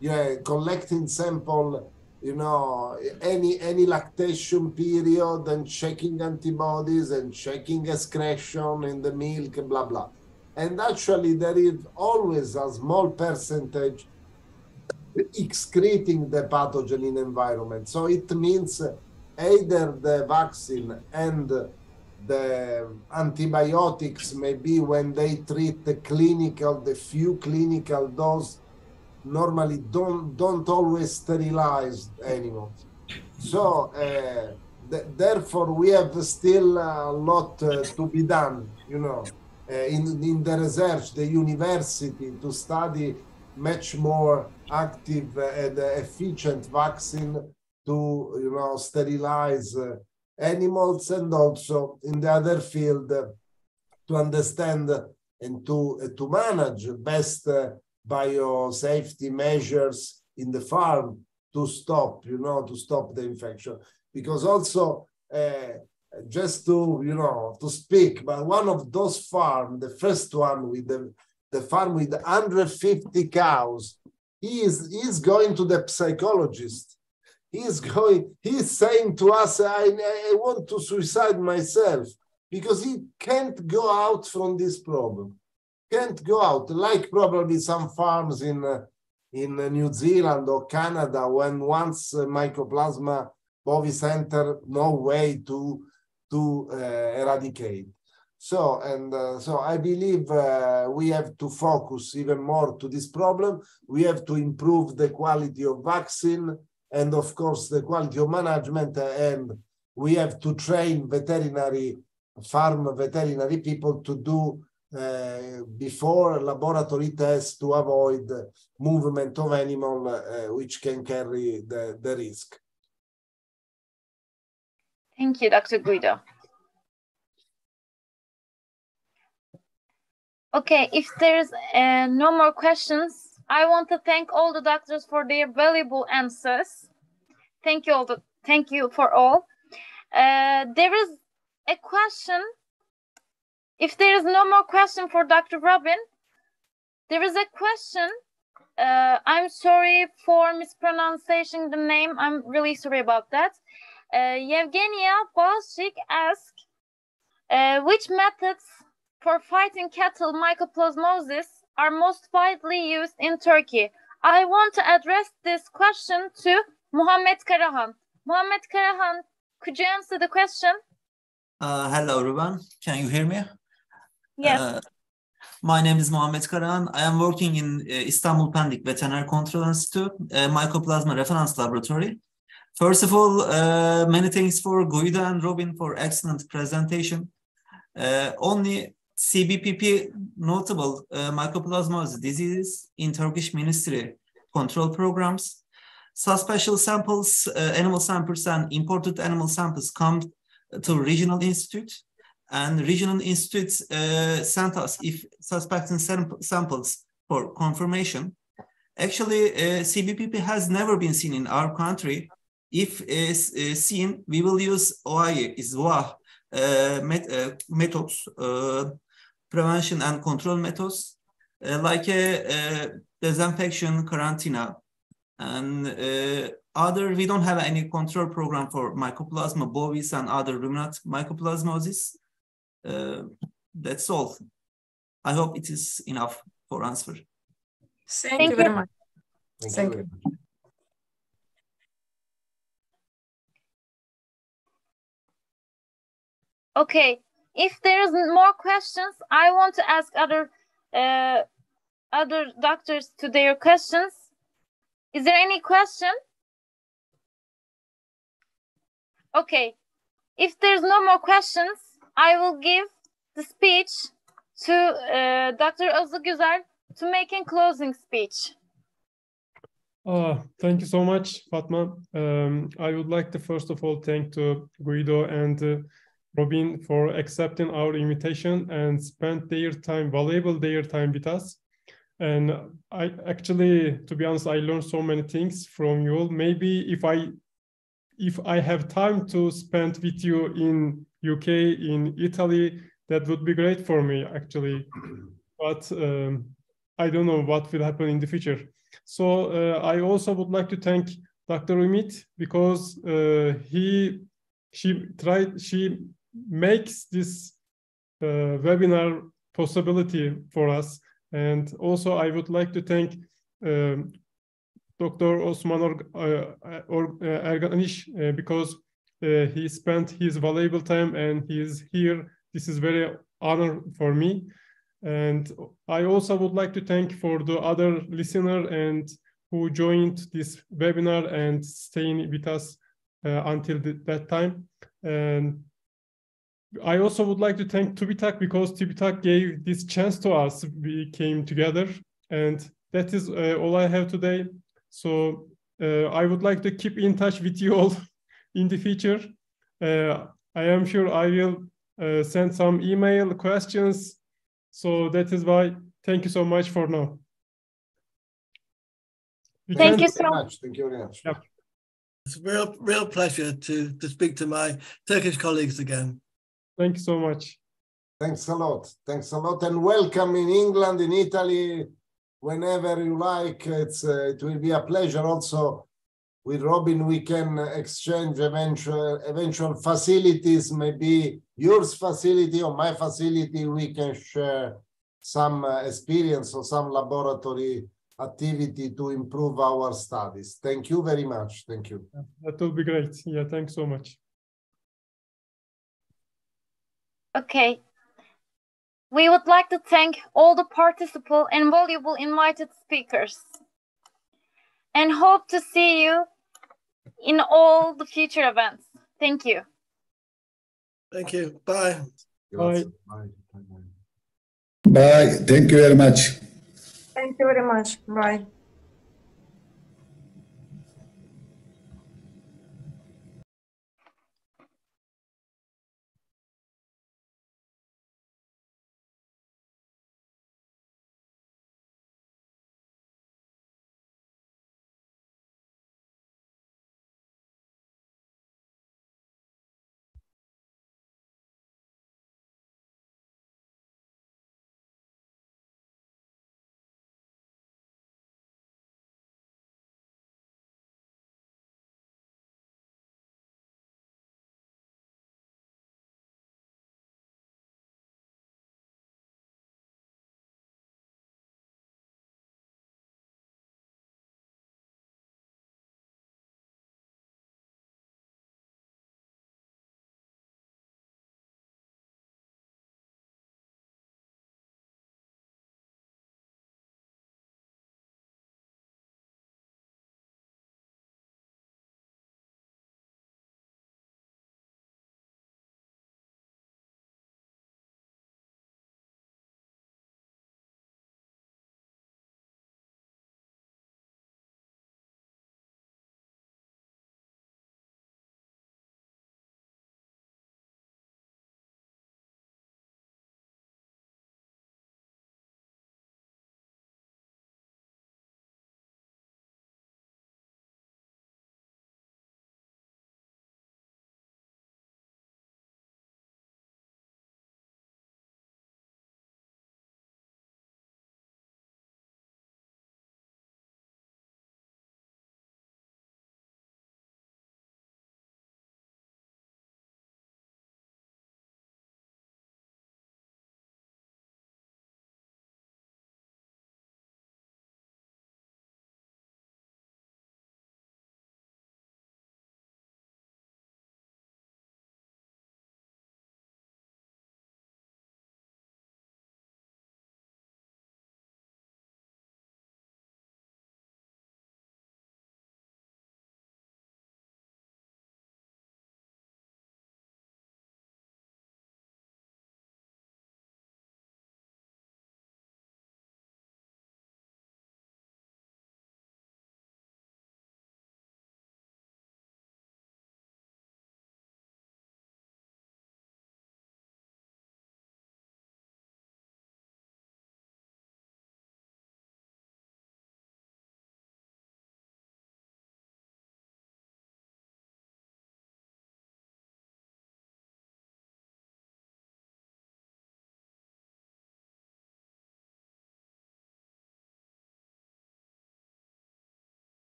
yeah, collecting sample you know, any any lactation period and checking antibodies and checking excretion in the milk blah blah. And actually, there is always a small percentage excreting the pathogen in environment. So it means either the vaccine and the antibiotics maybe when they treat the clinical, the few clinical dose normally don't don't always sterilize animals. So uh, th therefore we have still a lot uh, to be done, you know, uh, in in the research, the university to study much more active and efficient vaccine to you know sterilize uh, animals and also in the other field uh, to understand and to uh, to manage best biosafety measures in the farm to stop, you know, to stop the infection. Because also, uh, just to, you know, to speak, but one of those farms, the first one with the, the farm with 150 cows, he is, he is going to the psychologist. He is going, he is saying to us, I, I want to suicide myself because he can't go out from this problem can't go out, like probably some farms in uh, in New Zealand or Canada, when once uh, Mycoplasma bovis enter, no way to to uh, eradicate. So and uh, so, I believe uh, we have to focus even more to this problem. We have to improve the quality of vaccine and, of course, the quality of management, and we have to train veterinary farm veterinary people to do uh, before laboratory tests to avoid movement of animal uh, which can carry the, the risk. Thank you, Dr. Guido. Okay, if there's uh, no more questions, I want to thank all the doctors for their valuable answers. Thank you all. The, thank you for all. Uh, there is a question if there is no more question for Dr. Robin, there is a question. Uh, I'm sorry for mispronouncing the name. I'm really sorry about that. Uh, Yevgenia Balshik asked, uh, which methods for fighting cattle mycoplasmosis are most widely used in Turkey? I want to address this question to Muhammed Karahan. Muhammed Karahan, could you answer the question? Uh, hello, everyone. Can you hear me? Uh, my name is Mohamed Karan. I am working in uh, Istanbul Pendik Veterinary Control Institute, uh, Mycoplasma Reference Laboratory. First of all, uh, many thanks for Guido and Robin for excellent presentation. Uh, only CBPP notable uh, mycoplasmosis diseases in Turkish ministry control programs. Subspecial samples, animal samples and imported animal samples come to regional institute and regional institutes uh, sent us if suspecting samples for confirmation. Actually, uh, CBPP has never been seen in our country. If is uh, seen, we will use OIE, is WOAH, uh, met, uh, methods, uh, prevention and control methods, like a, disinfection, quarantine, and other, we don't have any control program for mycoplasma bovis and other ruminant mycoplasmosis. Uh, that's all. I hope it is enough for answer. Thank, Thank you very much. Thank, Thank you. you. Okay, if there's more questions, I want to ask other uh, other doctors to their questions. Is there any question? Okay, if there's no more questions, I will give the speech to uh, Dr. Güzel to make a closing speech. Uh, thank you so much, Fatma. Um, I would like to first of all thank to Guido and uh, Robin for accepting our invitation and spent their time, valuable their time with us. And I actually, to be honest, I learned so many things from you all. Maybe if I if I have time to spend with you in UK, in Italy, that would be great for me actually. But um, I don't know what will happen in the future. So uh, I also would like to thank Dr. Ümit because uh, he she tried she makes this uh, webinar possibility for us. And also I would like to thank um, Dr. Osman Or, uh, or, uh, Erganiş uh, because uh, he spent his valuable time and he is here. This is very honor for me. And I also would like to thank for the other listener and who joined this webinar and staying with us uh, until the, that time. And I also would like to thank TÜBİTAK because TÜBİTAK gave this chance to us. We came together and that is uh, all I have today. So uh, I would like to keep in touch with you all in the future. Uh, I am sure I will uh, send some email questions. So that is why, thank you so much for now. We Thank you so much. Thank you very much. Yeah. It's a real, real pleasure to, to speak to my Turkish colleagues again. Thank you so much. Thanks a lot. Thanks a lot, and welcome in England, in Italy, whenever you like. It's uh, it will be a pleasure. Also, with Robin, we can exchange eventual eventual facilities. Maybe yours facility or my facility. We can share some uh, experience or some laboratory activity to improve our studies. Thank you very much. Thank you. That will be great. Yeah, thanks so much. Okay. We would like to thank all the participants and valuable invited speakers and hope to see you in all the future events. Thank you. Thank you. Bye. Bye. Bye. Bye. Thank you very much. Thank you very much. Bye.